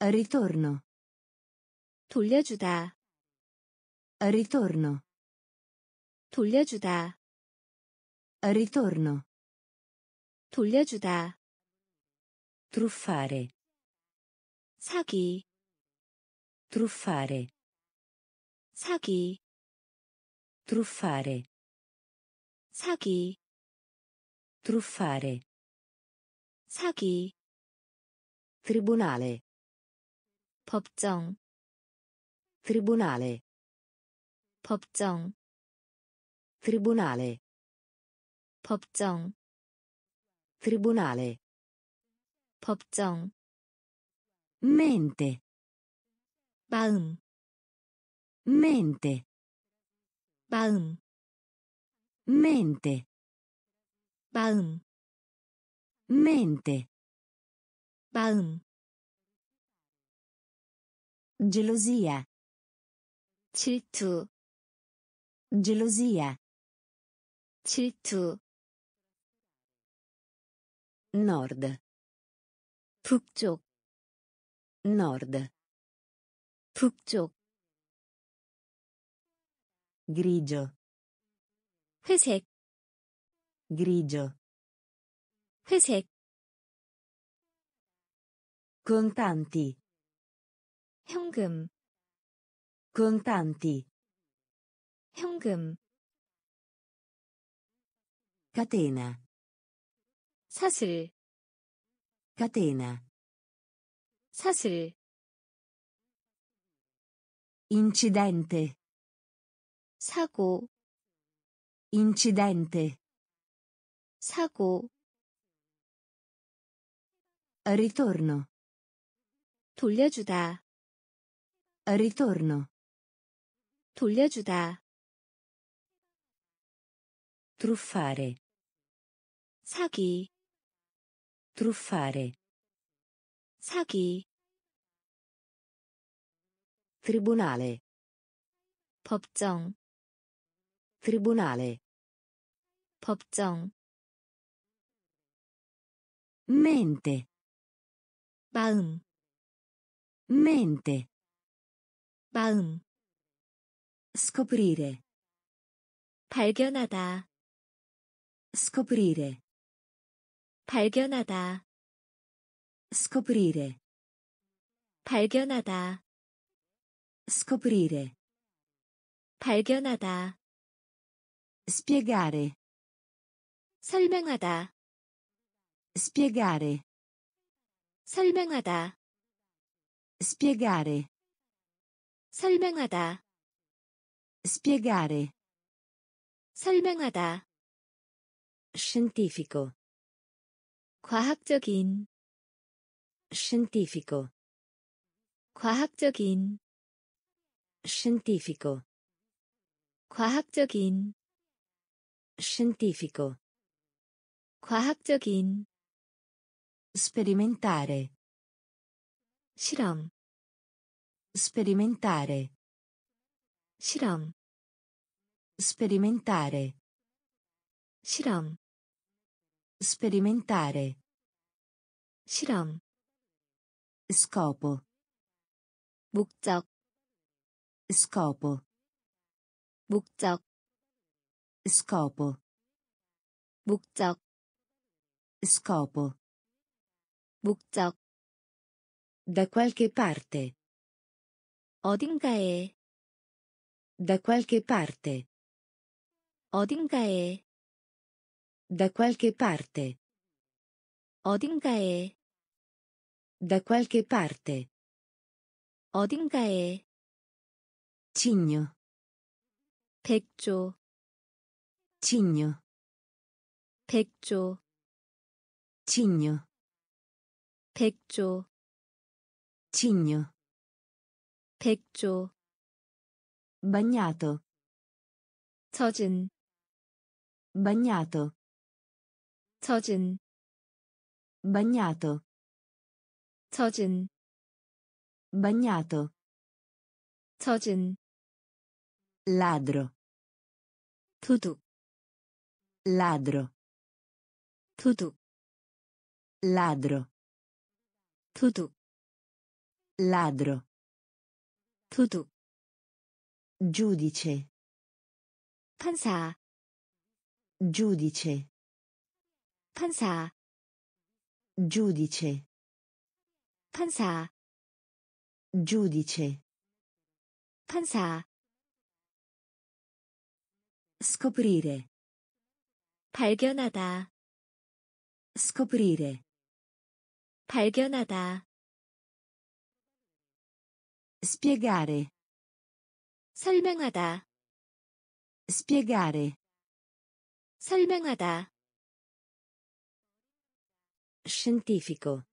ritorno 돌려주다, ritorno 돌려주다, ritorno 돌려주다, truffare 사기, truffare 사기, truffare 사기, truffare 사기, tribunale 법정, tribunale 법정, tribunale 법정, tribunale 법정, mente 마음, mente 마음, mente, 마음, mente, 마음, gelosia, 질투, gelosia, 질투, nord, 북쪽, nord, 북쪽, grigio, 회색, grigio, 회색, contanti, 현금, contanti, 현금, catena, 사슬, catena, 사슬, incidente, 사고, incidente, 사고, ritorno, 돌려주다, ritorno, 돌려주다, truffare, 사기, truffare, 사기, tribunale, 법정, tribunale, 법정, mente, 마음, mente, 마음, scoprire, 발견하다, scoprire, 발견하다, scoprire, 발견하다, scoprire, 발견하다, spiegare, 설명하다, spiegare, 설명하다, spiegare, 설명하다, spiegare, 설명하다, scientifico, 과학적인, scientifico, 과학적인, scientifico, 과학적인, scientifico, 과학적인, sperimentare, 실험, sperimentare, 실험, sperimentare, 실험, sperimentare, 실험, scopo, 목적, scopo, 목적, scopo, 목적, scopo, 목적, da qualche parte, 어딘가에, da qualche parte, 어딘가에, da qualche parte, 어딘가에, da qualche parte, 어딘가에, cigno, 백조, cigno, 백조, cigno, 백조, cigno, 백조, bagnato, 젖은, bagnato, 젖은, bagnato, 젖은, bagnato, 젖은, ladro, 도둑, ladro, 도둑, ladro, 도둑, ladro, 도둑, giudice, 판사, giudice, 판사, giudice, 판사, giudice, 판사, scoprire, 발견하다, scoprire, 발견하다, spiegare, 설명하다, spiegare, 설명하다, scientifico,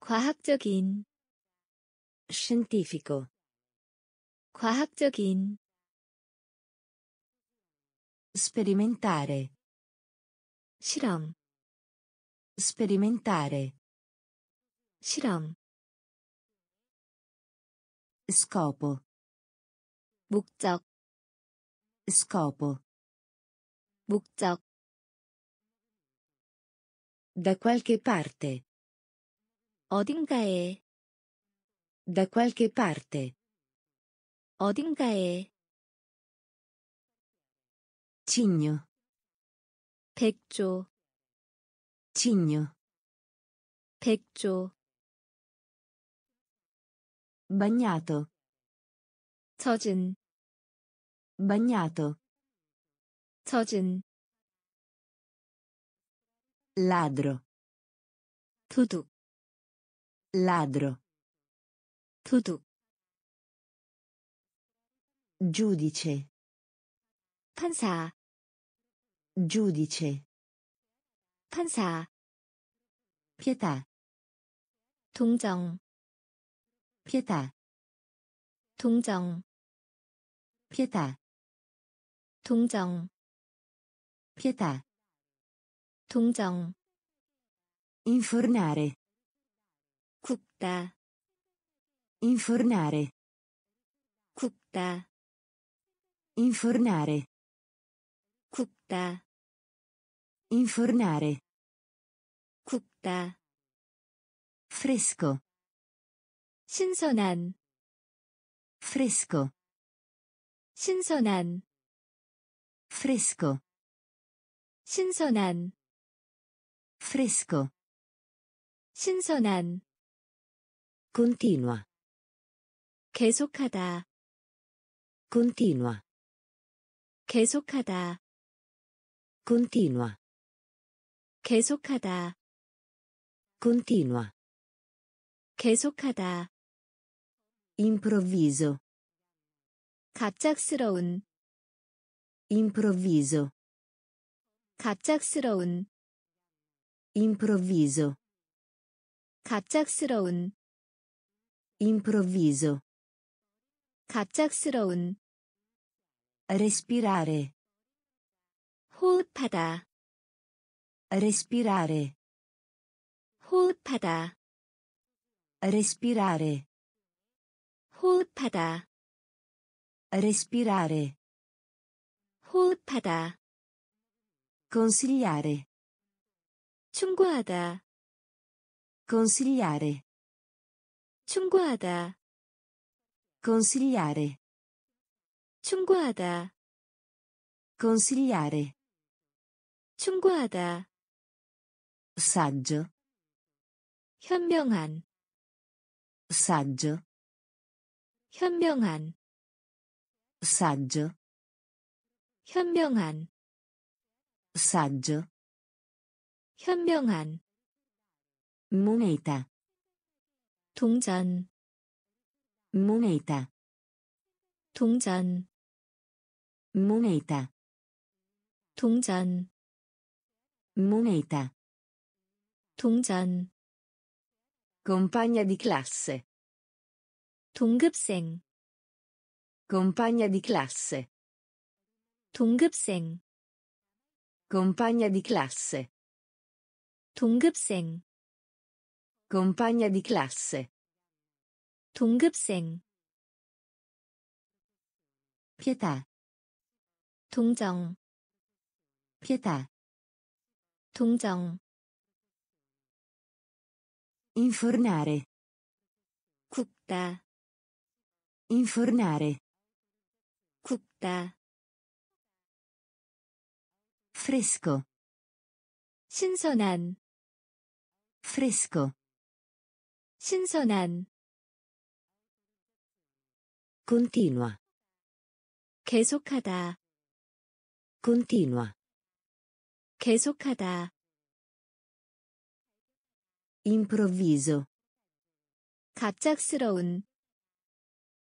과학적인, scientifico, 과학적인, Sperimentare. 실험 Sperimentare. 실험 Scopo. 목적 Scopo. 목적 Da qualche parte. 어딘가에 Da qualche parte. 어딘가에 Cigno. 백조 Cigno. 백조 Bagnato. 젖은 Bagnato. 젖은 Ladro. 도둑 Ladro. 도둑 Giudice. 판사 Giudice. 판사 Pietà. 동정 Pietà. 동정 Pietà. 동정 Pietà. 동정 Infornare. 굽다 Infornare. 굽다 Infornare. 굽다 Infornare. 굽다 Fresco. 신선한 Fresco. 신선한 Fresco. 신선한 Fresco. 신선한 Continua. 계속하다 Continua. 계속하다 Continua. 계속하다 Continua. 계속하다 Improvviso. 갑작스러운 Improvviso. 갑작스러운 Improvviso. 갑작스러운 Improvviso. 갑작스러운 Respirare. 호흡하다 Respirare. 호흡하다 Respirare. 호흡하다 Respirare. 호흡하다 Consigliare. 충고하다 Consigliare. 충고하다 Consigliare. 충고하다 Consigliare. 충고하다 Saggio. 현명한 Saggio. 현명한 Saggio. 현명한 Saggio. 현명한 Moneta. 동전 Moneta. 동전 Moneta. 동전 Moneta. 동전 Compagna di classe. 동급생 Compagna di classe. 동급생 Compagna di classe. 동급생 Compagna di classe. 동급생 Pietà. 동정 Pietà. 동정 Infornare. 굽다 Infornare. 굽다 Fresco. 신선한 Fresco. 신선한 Continua. 계속하다 Continua. 계속하다 Improvviso. 갑작스러운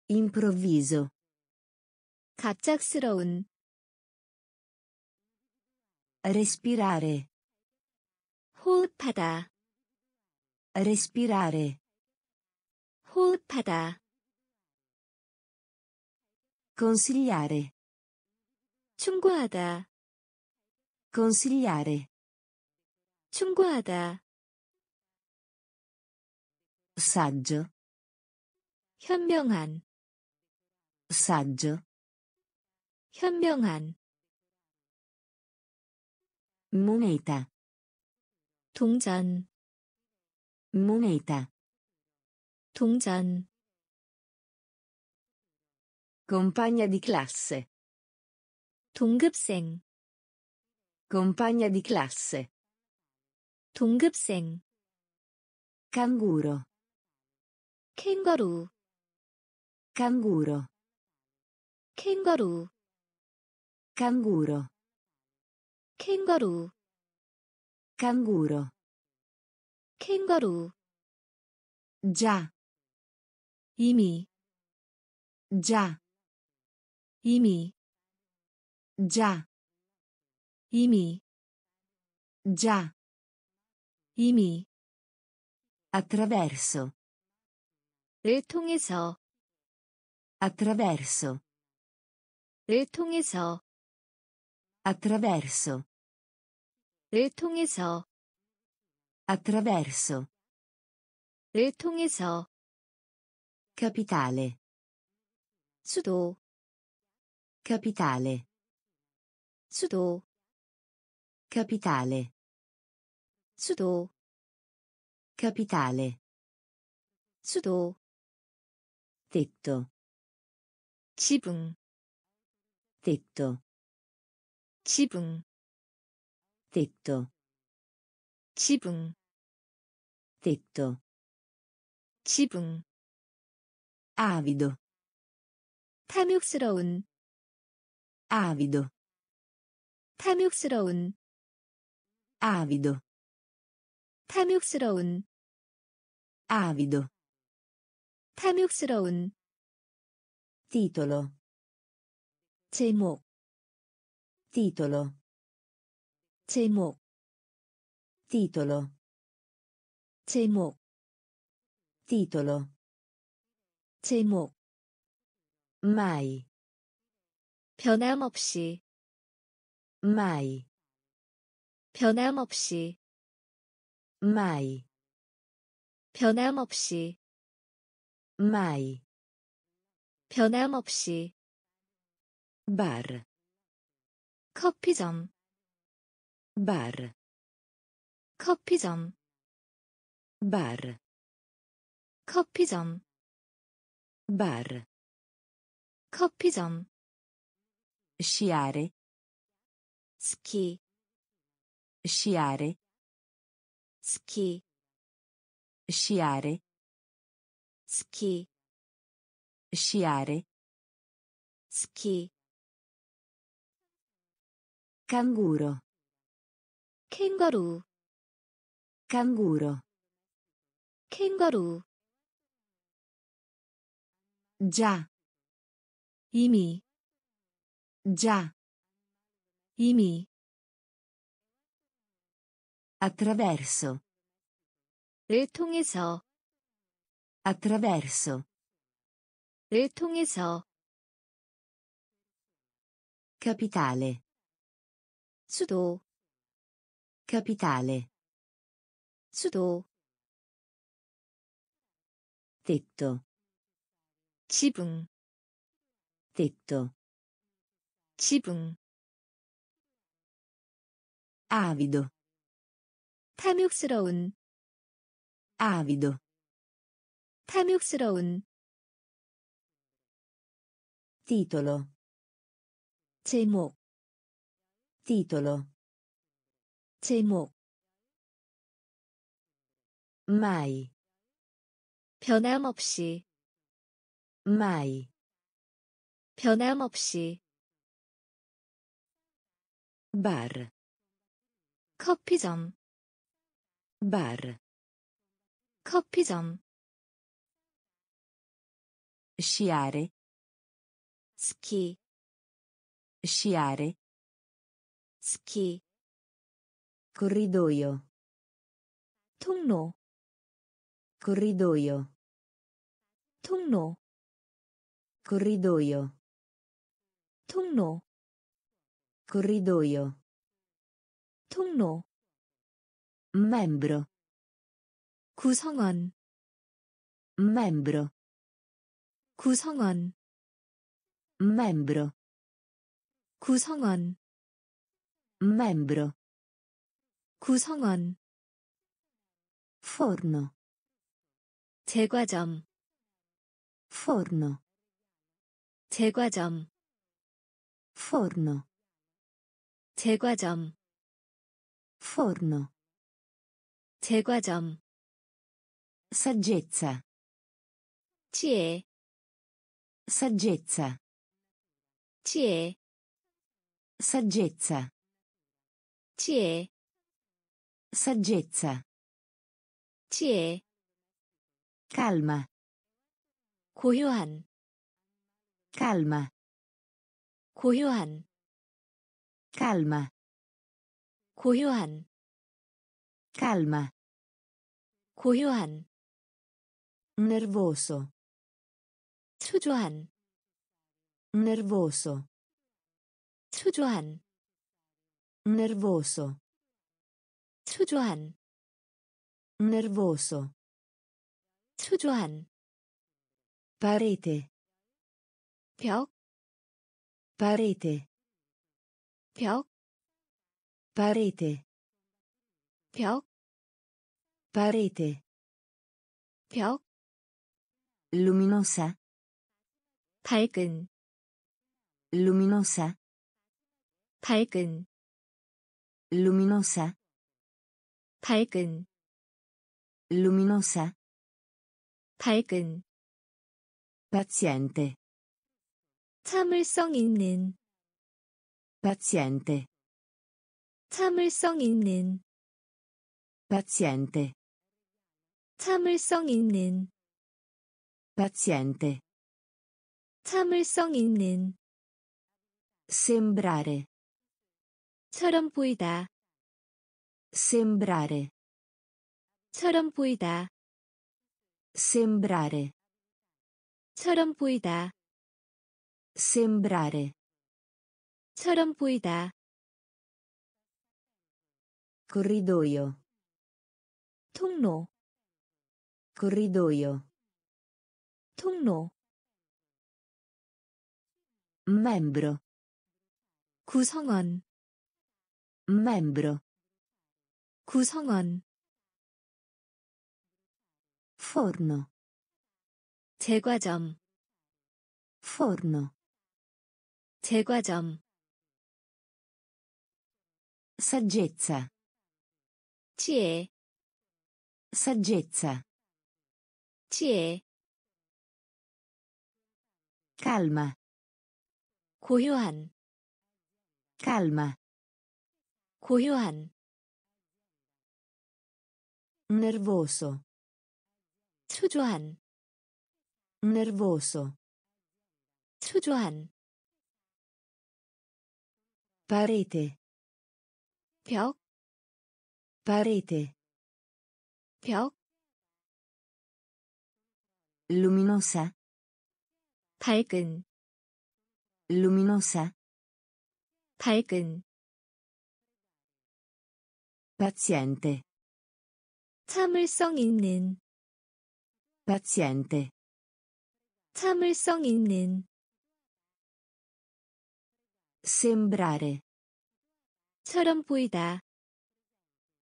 Improvviso. 갑작스러운 Respirare. 호흡하다 Respirare. 호흡하다 Consigliare. 충고하다 Consigliare. 충고하다, Saggio. 현명한, Saggio. 현명한, Moneta. 동전, Moneta. 동전, Compagna di classe. 동급생, Compagna di classe. 동급생, Canguro. 캥거루, Canguro. 캥거루, Canguro. 캥거루, Canguro. 캥거루, Già. 이미, Già. 이미, Già. 이미, Già. 이미, Attraverso. 를 통해서, Attraverso. 를 통해서, Attraverso. 를 통해서, Attraverso. 를 통해서, Capitale. 수도, Capitale. 수도, Capitale. 수도, Capitale. 수도, Tetto. 지붕, Tetto. 지붕, Tetto. 지붕, Tetto. 지붕, Avido. 탐욕스러운, Avido. 탐욕스러운, Avido. 탐욕스러운, Avido. 탐욕스러운, Titolo. 제목, Titolo. 제목, Titolo. 제목, Titolo. 제목, Mai. 변함없이, Mai. 변함없이, Mai. 변함없이, Mai. 변함없이, Bar. 커피점, Bar. 커피점, Bar. 커피점, Bar. 커피점, Sciare. 스키, Sciare. 스키, Sciare. 스키, Sciare. 스키, Canguro. 캥거루, Canguro. 캥거루, Già. 이미, Già. 이미, Attraverso. 를 통해서, Attraverso. 를 통해서, Capitale. 수도, Capitale. 수도, Tetto. 지붕, Tetto. 지붕, Avido. 탐욕스러운, Avido. 탐욕스러운, Titolo. 제목, Titolo. 제목, Mai. 변함없이, Mai. 변함없이, Bar. 커피점, Bar. 커피점, Sciare. 스키, Sciare. 스키, Corridoio. 통로, Corridoio. 통로, Corridoio. 통로, Corridoio. 통로 membro 구성원 membro 구성원 membro 구성원 membro 구성원 forno 제과점 forno 제과점 forno 제과점 forno 제과점 saggezza 지혜 saggezza 지혜 saggezza 지혜 saggezza 지혜 calma 고요한 calma 고요한 calma 고요한 calma 고요한 nervoso 초조한 nervoso 초조한 nervoso 초조한 nervoso 초조한 parete 벽, parete 벽, parete 벽, parete 벽, luminosa 밝은, luminosa 밝은, Luminosa 밝은, luminosa 밝은, paziente 참을성 있는, paziente 참을성 있는, paziente 참을성 있는, paziente 참을성 있는, sembrare 처럼 보이다, sembrare 처럼 보이다, sembrare 처럼 보이다, sembrare 처럼 보이다, corridoio 통로, corridoio 통로, membro 구성원, membro 구성원, forno 제과점, forno 제과점, saggezza 지혜, saggezza 지혜, calma 고요한, calma 고요한, nervoso 초조한, nervoso 초조한, parete 벽, parete 벽, luminosa 밝은, luminosa 밝은, paziente 참을성 있는, paziente 참을성 있는, sembrare 처럼 보이다,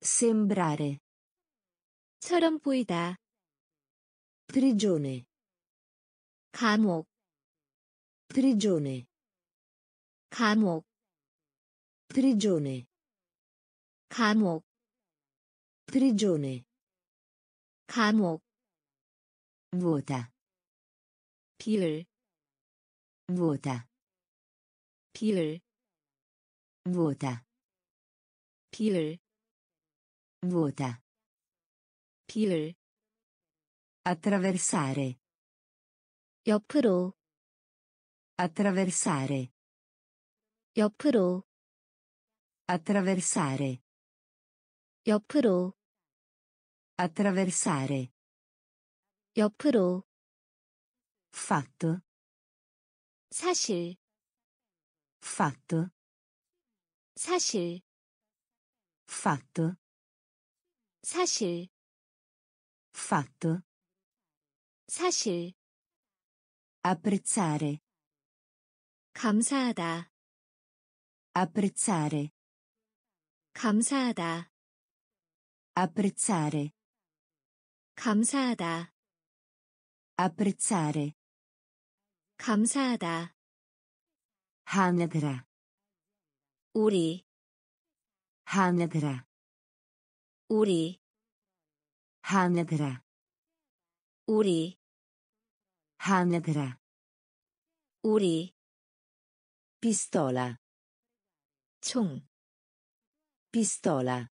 sembrare 처럼 보이다, prigione 감옥, prigione 감옥, prigione 감옥, prigione 감옥, vuota 비을, vuota 비을, vuota 비을, vuota 비을, attraversare 옆으로, attraversare 옆으로, attraversare 옆으로, attraversare 옆으로, fatto 사실, fatto 사실, Fatto. 사실, Fatto. 사실, Apprezzare. 감사하다, Apprezzare. 감사하다, Apprezzare. 감사하다, Apprezzare. 감사하다, 하늘아. 우리, 하늘아. 우리, 하늘아. 우리, 하늘아. 우리, Pistola. 총, Pistola.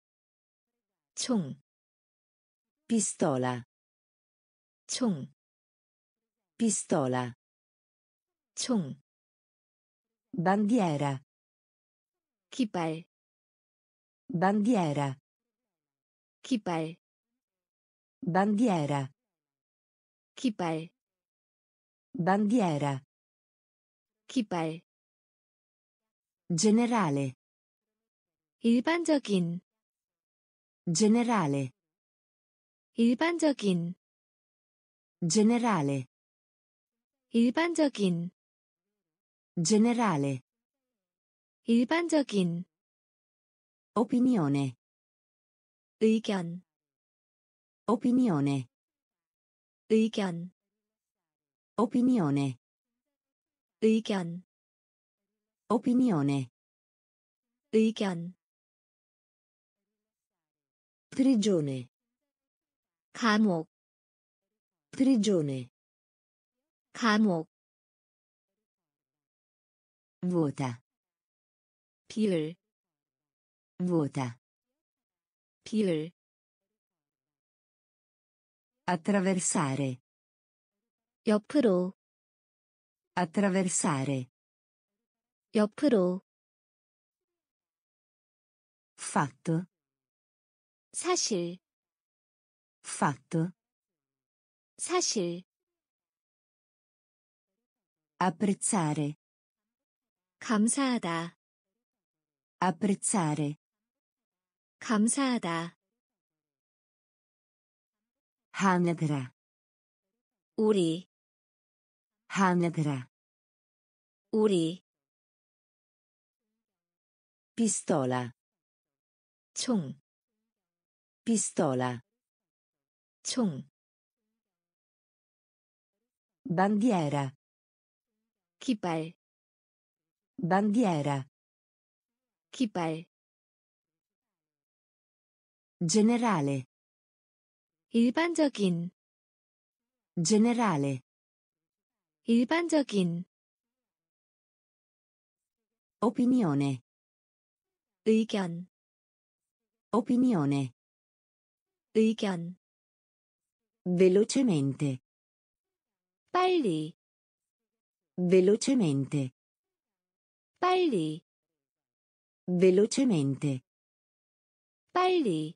총, Pistola. 총, Pistola. 총, Bandiera. 깃발, Bandiera. 깃발, Bandiera. 깃발, Bandiera. 깃발, Generale. 일반적인, Generale. 일반적인, Generale. 일반적인, Generale. 일반적인, Opinione. 의견, Opinione. 의견, Opinione. 의견, Opinione. 의견, Prigione. 감옥, Prigione. 감옥, Vuota. 비율, Vuota. 비율, Attraversare. 옆으로, Attraversare. 옆으로, Fatto. 사실, Fatto. 사실, Apprezzare. 감사하다, Apprezzare. 감사하다, 하늘아. 우리, 하늘아. 우리, Pistola. 총, Pistola. 총, Bandiera. 깃발, Bandiera. 깃발, Generale. 일반적인, Generale. 일반적인, Opinione. 의견, Opinione. 의견, Velocemente. 빨리, Velocemente. 빨리, Velocemente. 빨리,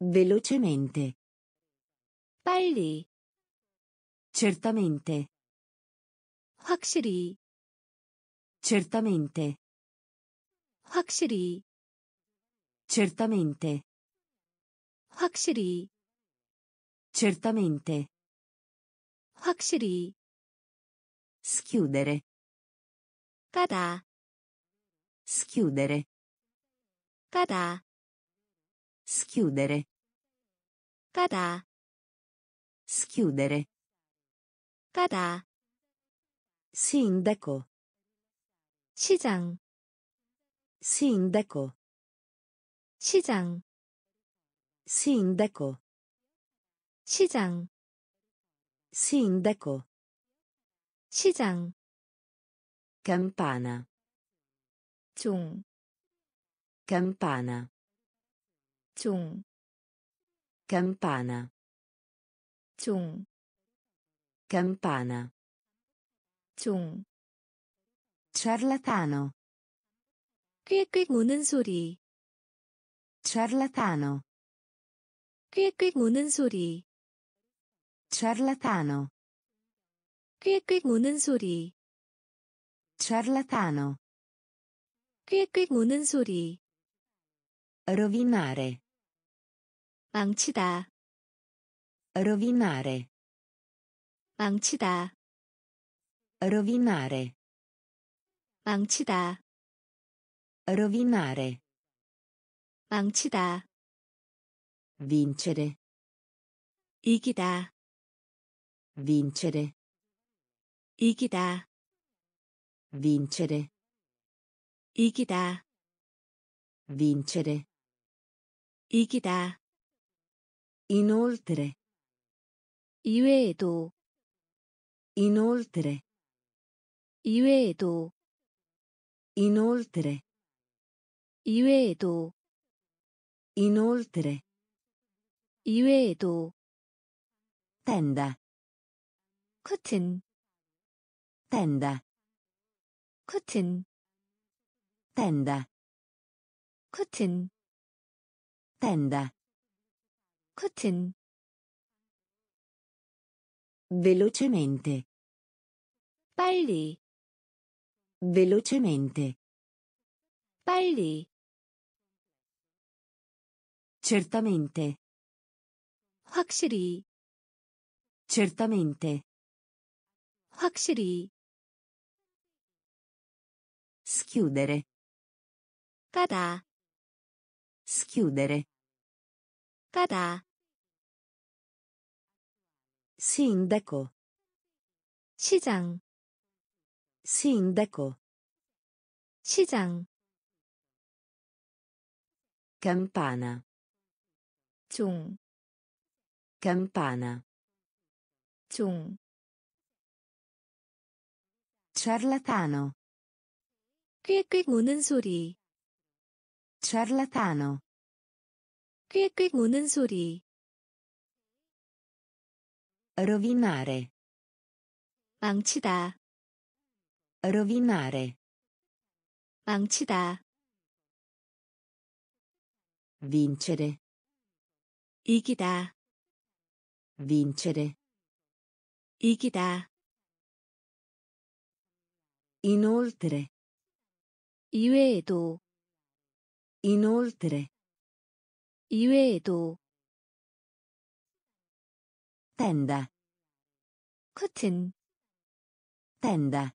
Velocemente. 빨리, Certamente. 확실히, Certamente. 확실히, Certamente. 확실히, Certamente. 확실히, Schiudere. 까다, Schiudere. 까다, Schiudere. 까다, Schiudere. 까다, Sindaco. 시장, Sindaco. 시장, Sindaco. 시장, Sindaco. 시장, Campana. 종, Campana. 종, Campana. 종, Campana. 종, Ciarlatano. 꽥꽥 우는 소리, Ciarlatano. 꽥꽥 우는 소리, Ciarlatano. 꽥꽥 우는 소리, Ciarlatano. 꽥꽥 우는 소리, Rovinare. 망치다, Rovinare. 망치다, Rovinare. 망치다, Rovinare. 망치다, Vincere. 이기다, Vincere. 이기다, Vincere. 이기다, Vincere. 이기다, Inoltre. 이외에도, Inoltre. 이외에도, Inoltre. 이외에도, Inoltre. 이외에도, Tenda. 커튼, Tenda. 커튼, Tenda. 커튼, Tenda. 커튼, Velocemente. 빨리, Velocemente. 빨리, Certamente. 확실히, Certamente. 확실히, Schiudere. 까다, Schiudere. 까다, Sindaco. 시장, Sindaco. 시장, Campana. 종, Campana. 종, Ciarlatano. 꽥꽥 우는 소리, Ciarlatano. 꽥꽥 우는 소리, Rovinare. 망치다, Rovinare. 망치다, Vincere. 이기다, Vincere. 이기다, Inoltre. 이외에도, Inoltre. 이외에도, Tenda. 커튼, Tenda.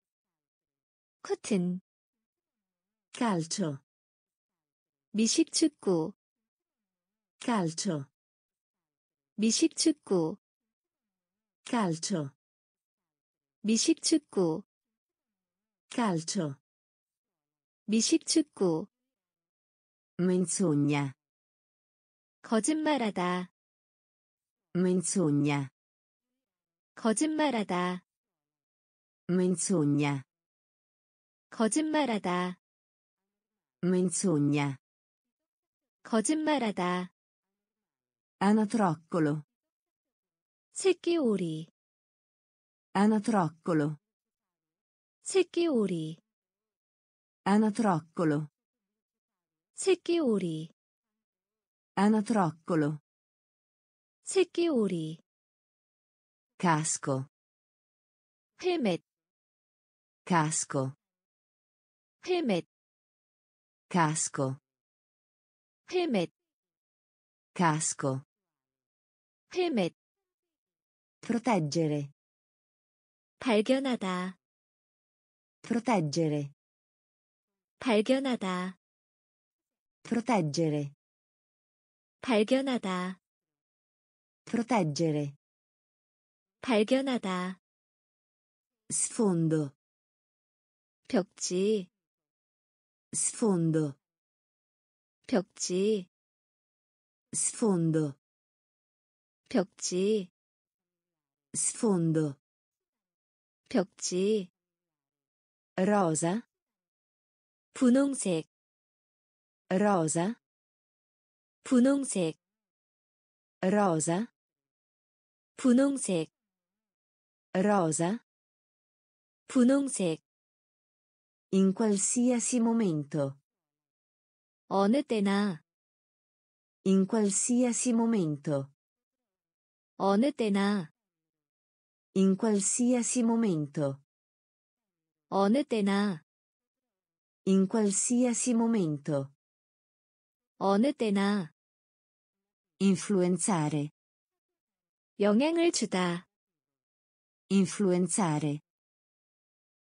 커튼, Calcio. 미식축구, Calcio. 미식축구, Calcio. 미식축구, Calcio. 미식축구, Menzogna. 거짓말하다, Menzogna. 거짓말하다, Menzogna. 거짓말하다, Menzogna. 거짓말하다, Anatroccolo. 새끼오리, Anatroccolo. 새끼오리, Anatroccolo. 새끼오리, Anatroccolo. 새끼오리, Casco. 헬멧, Casco. 헬멧, Casco. 헬멧, Casco. 헬멧, Proteggere. 발견하다, Proteggere. 발견하다, Proteggere. 발견하다, Proteggere. 발견하다, Sfondo. 벽지, Sfondo. 벽지, Sfondo. 벽지, Sfondo. 벽지, Rosa. 분홍색, Rosa. 분홍색, Rosa. 분홍색, Rosa. 분홍색, In qualsiasi momento. 어느 때나, In qualsiasi momento. 어느 때나, In qualsiasi momento. 어느 때나, In qualsiasi momento. 어느 때나 influenzare, 영향을 주다. influenzare,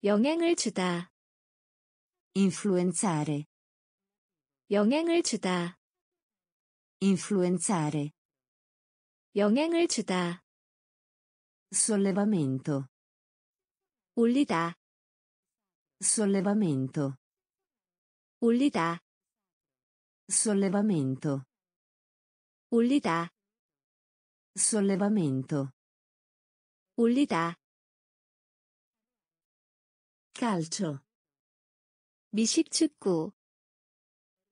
영향을 주다. influenzare, 영향을 주다. influenzare, 영향을 주다. sollevamento, 올리다. sollevamento, 올리다. sollevamento, 올리다. sollevamento, 올리다. calcio, 미식축구.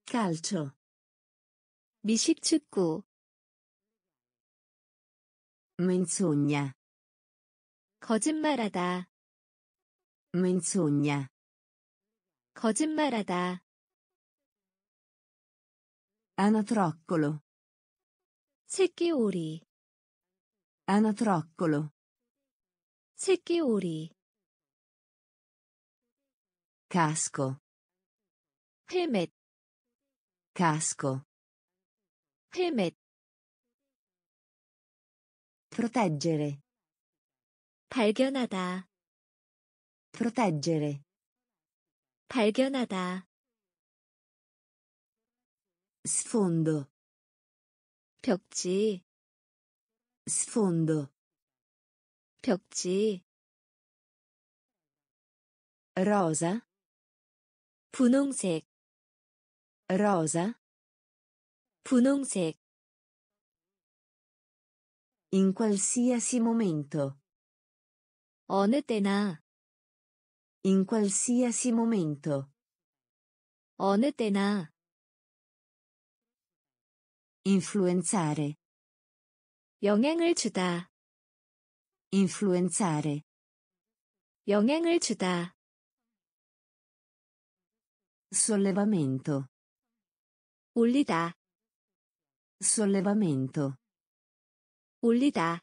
calcio, 미식축구. menzogna, 거짓말하다. menzogna, 거짓말하다. anatroccolo, 새끼오리. anatroccolo, 새끼오리. casco, 헬멧. casco, 헬멧. proteggere, 발견하다. proteggere, 발견하다. sfondo, 벽지. sfondo, 벽지. rosa, 분홍색. rosa, 분홍색. in qualsiasi momento, 어느 때나. in qualsiasi momento, 어느 때나. influenzare, 영향을 주다. influenzare, 영향을 주다. sollevamento, 올리다. Sollevamento. Ullità.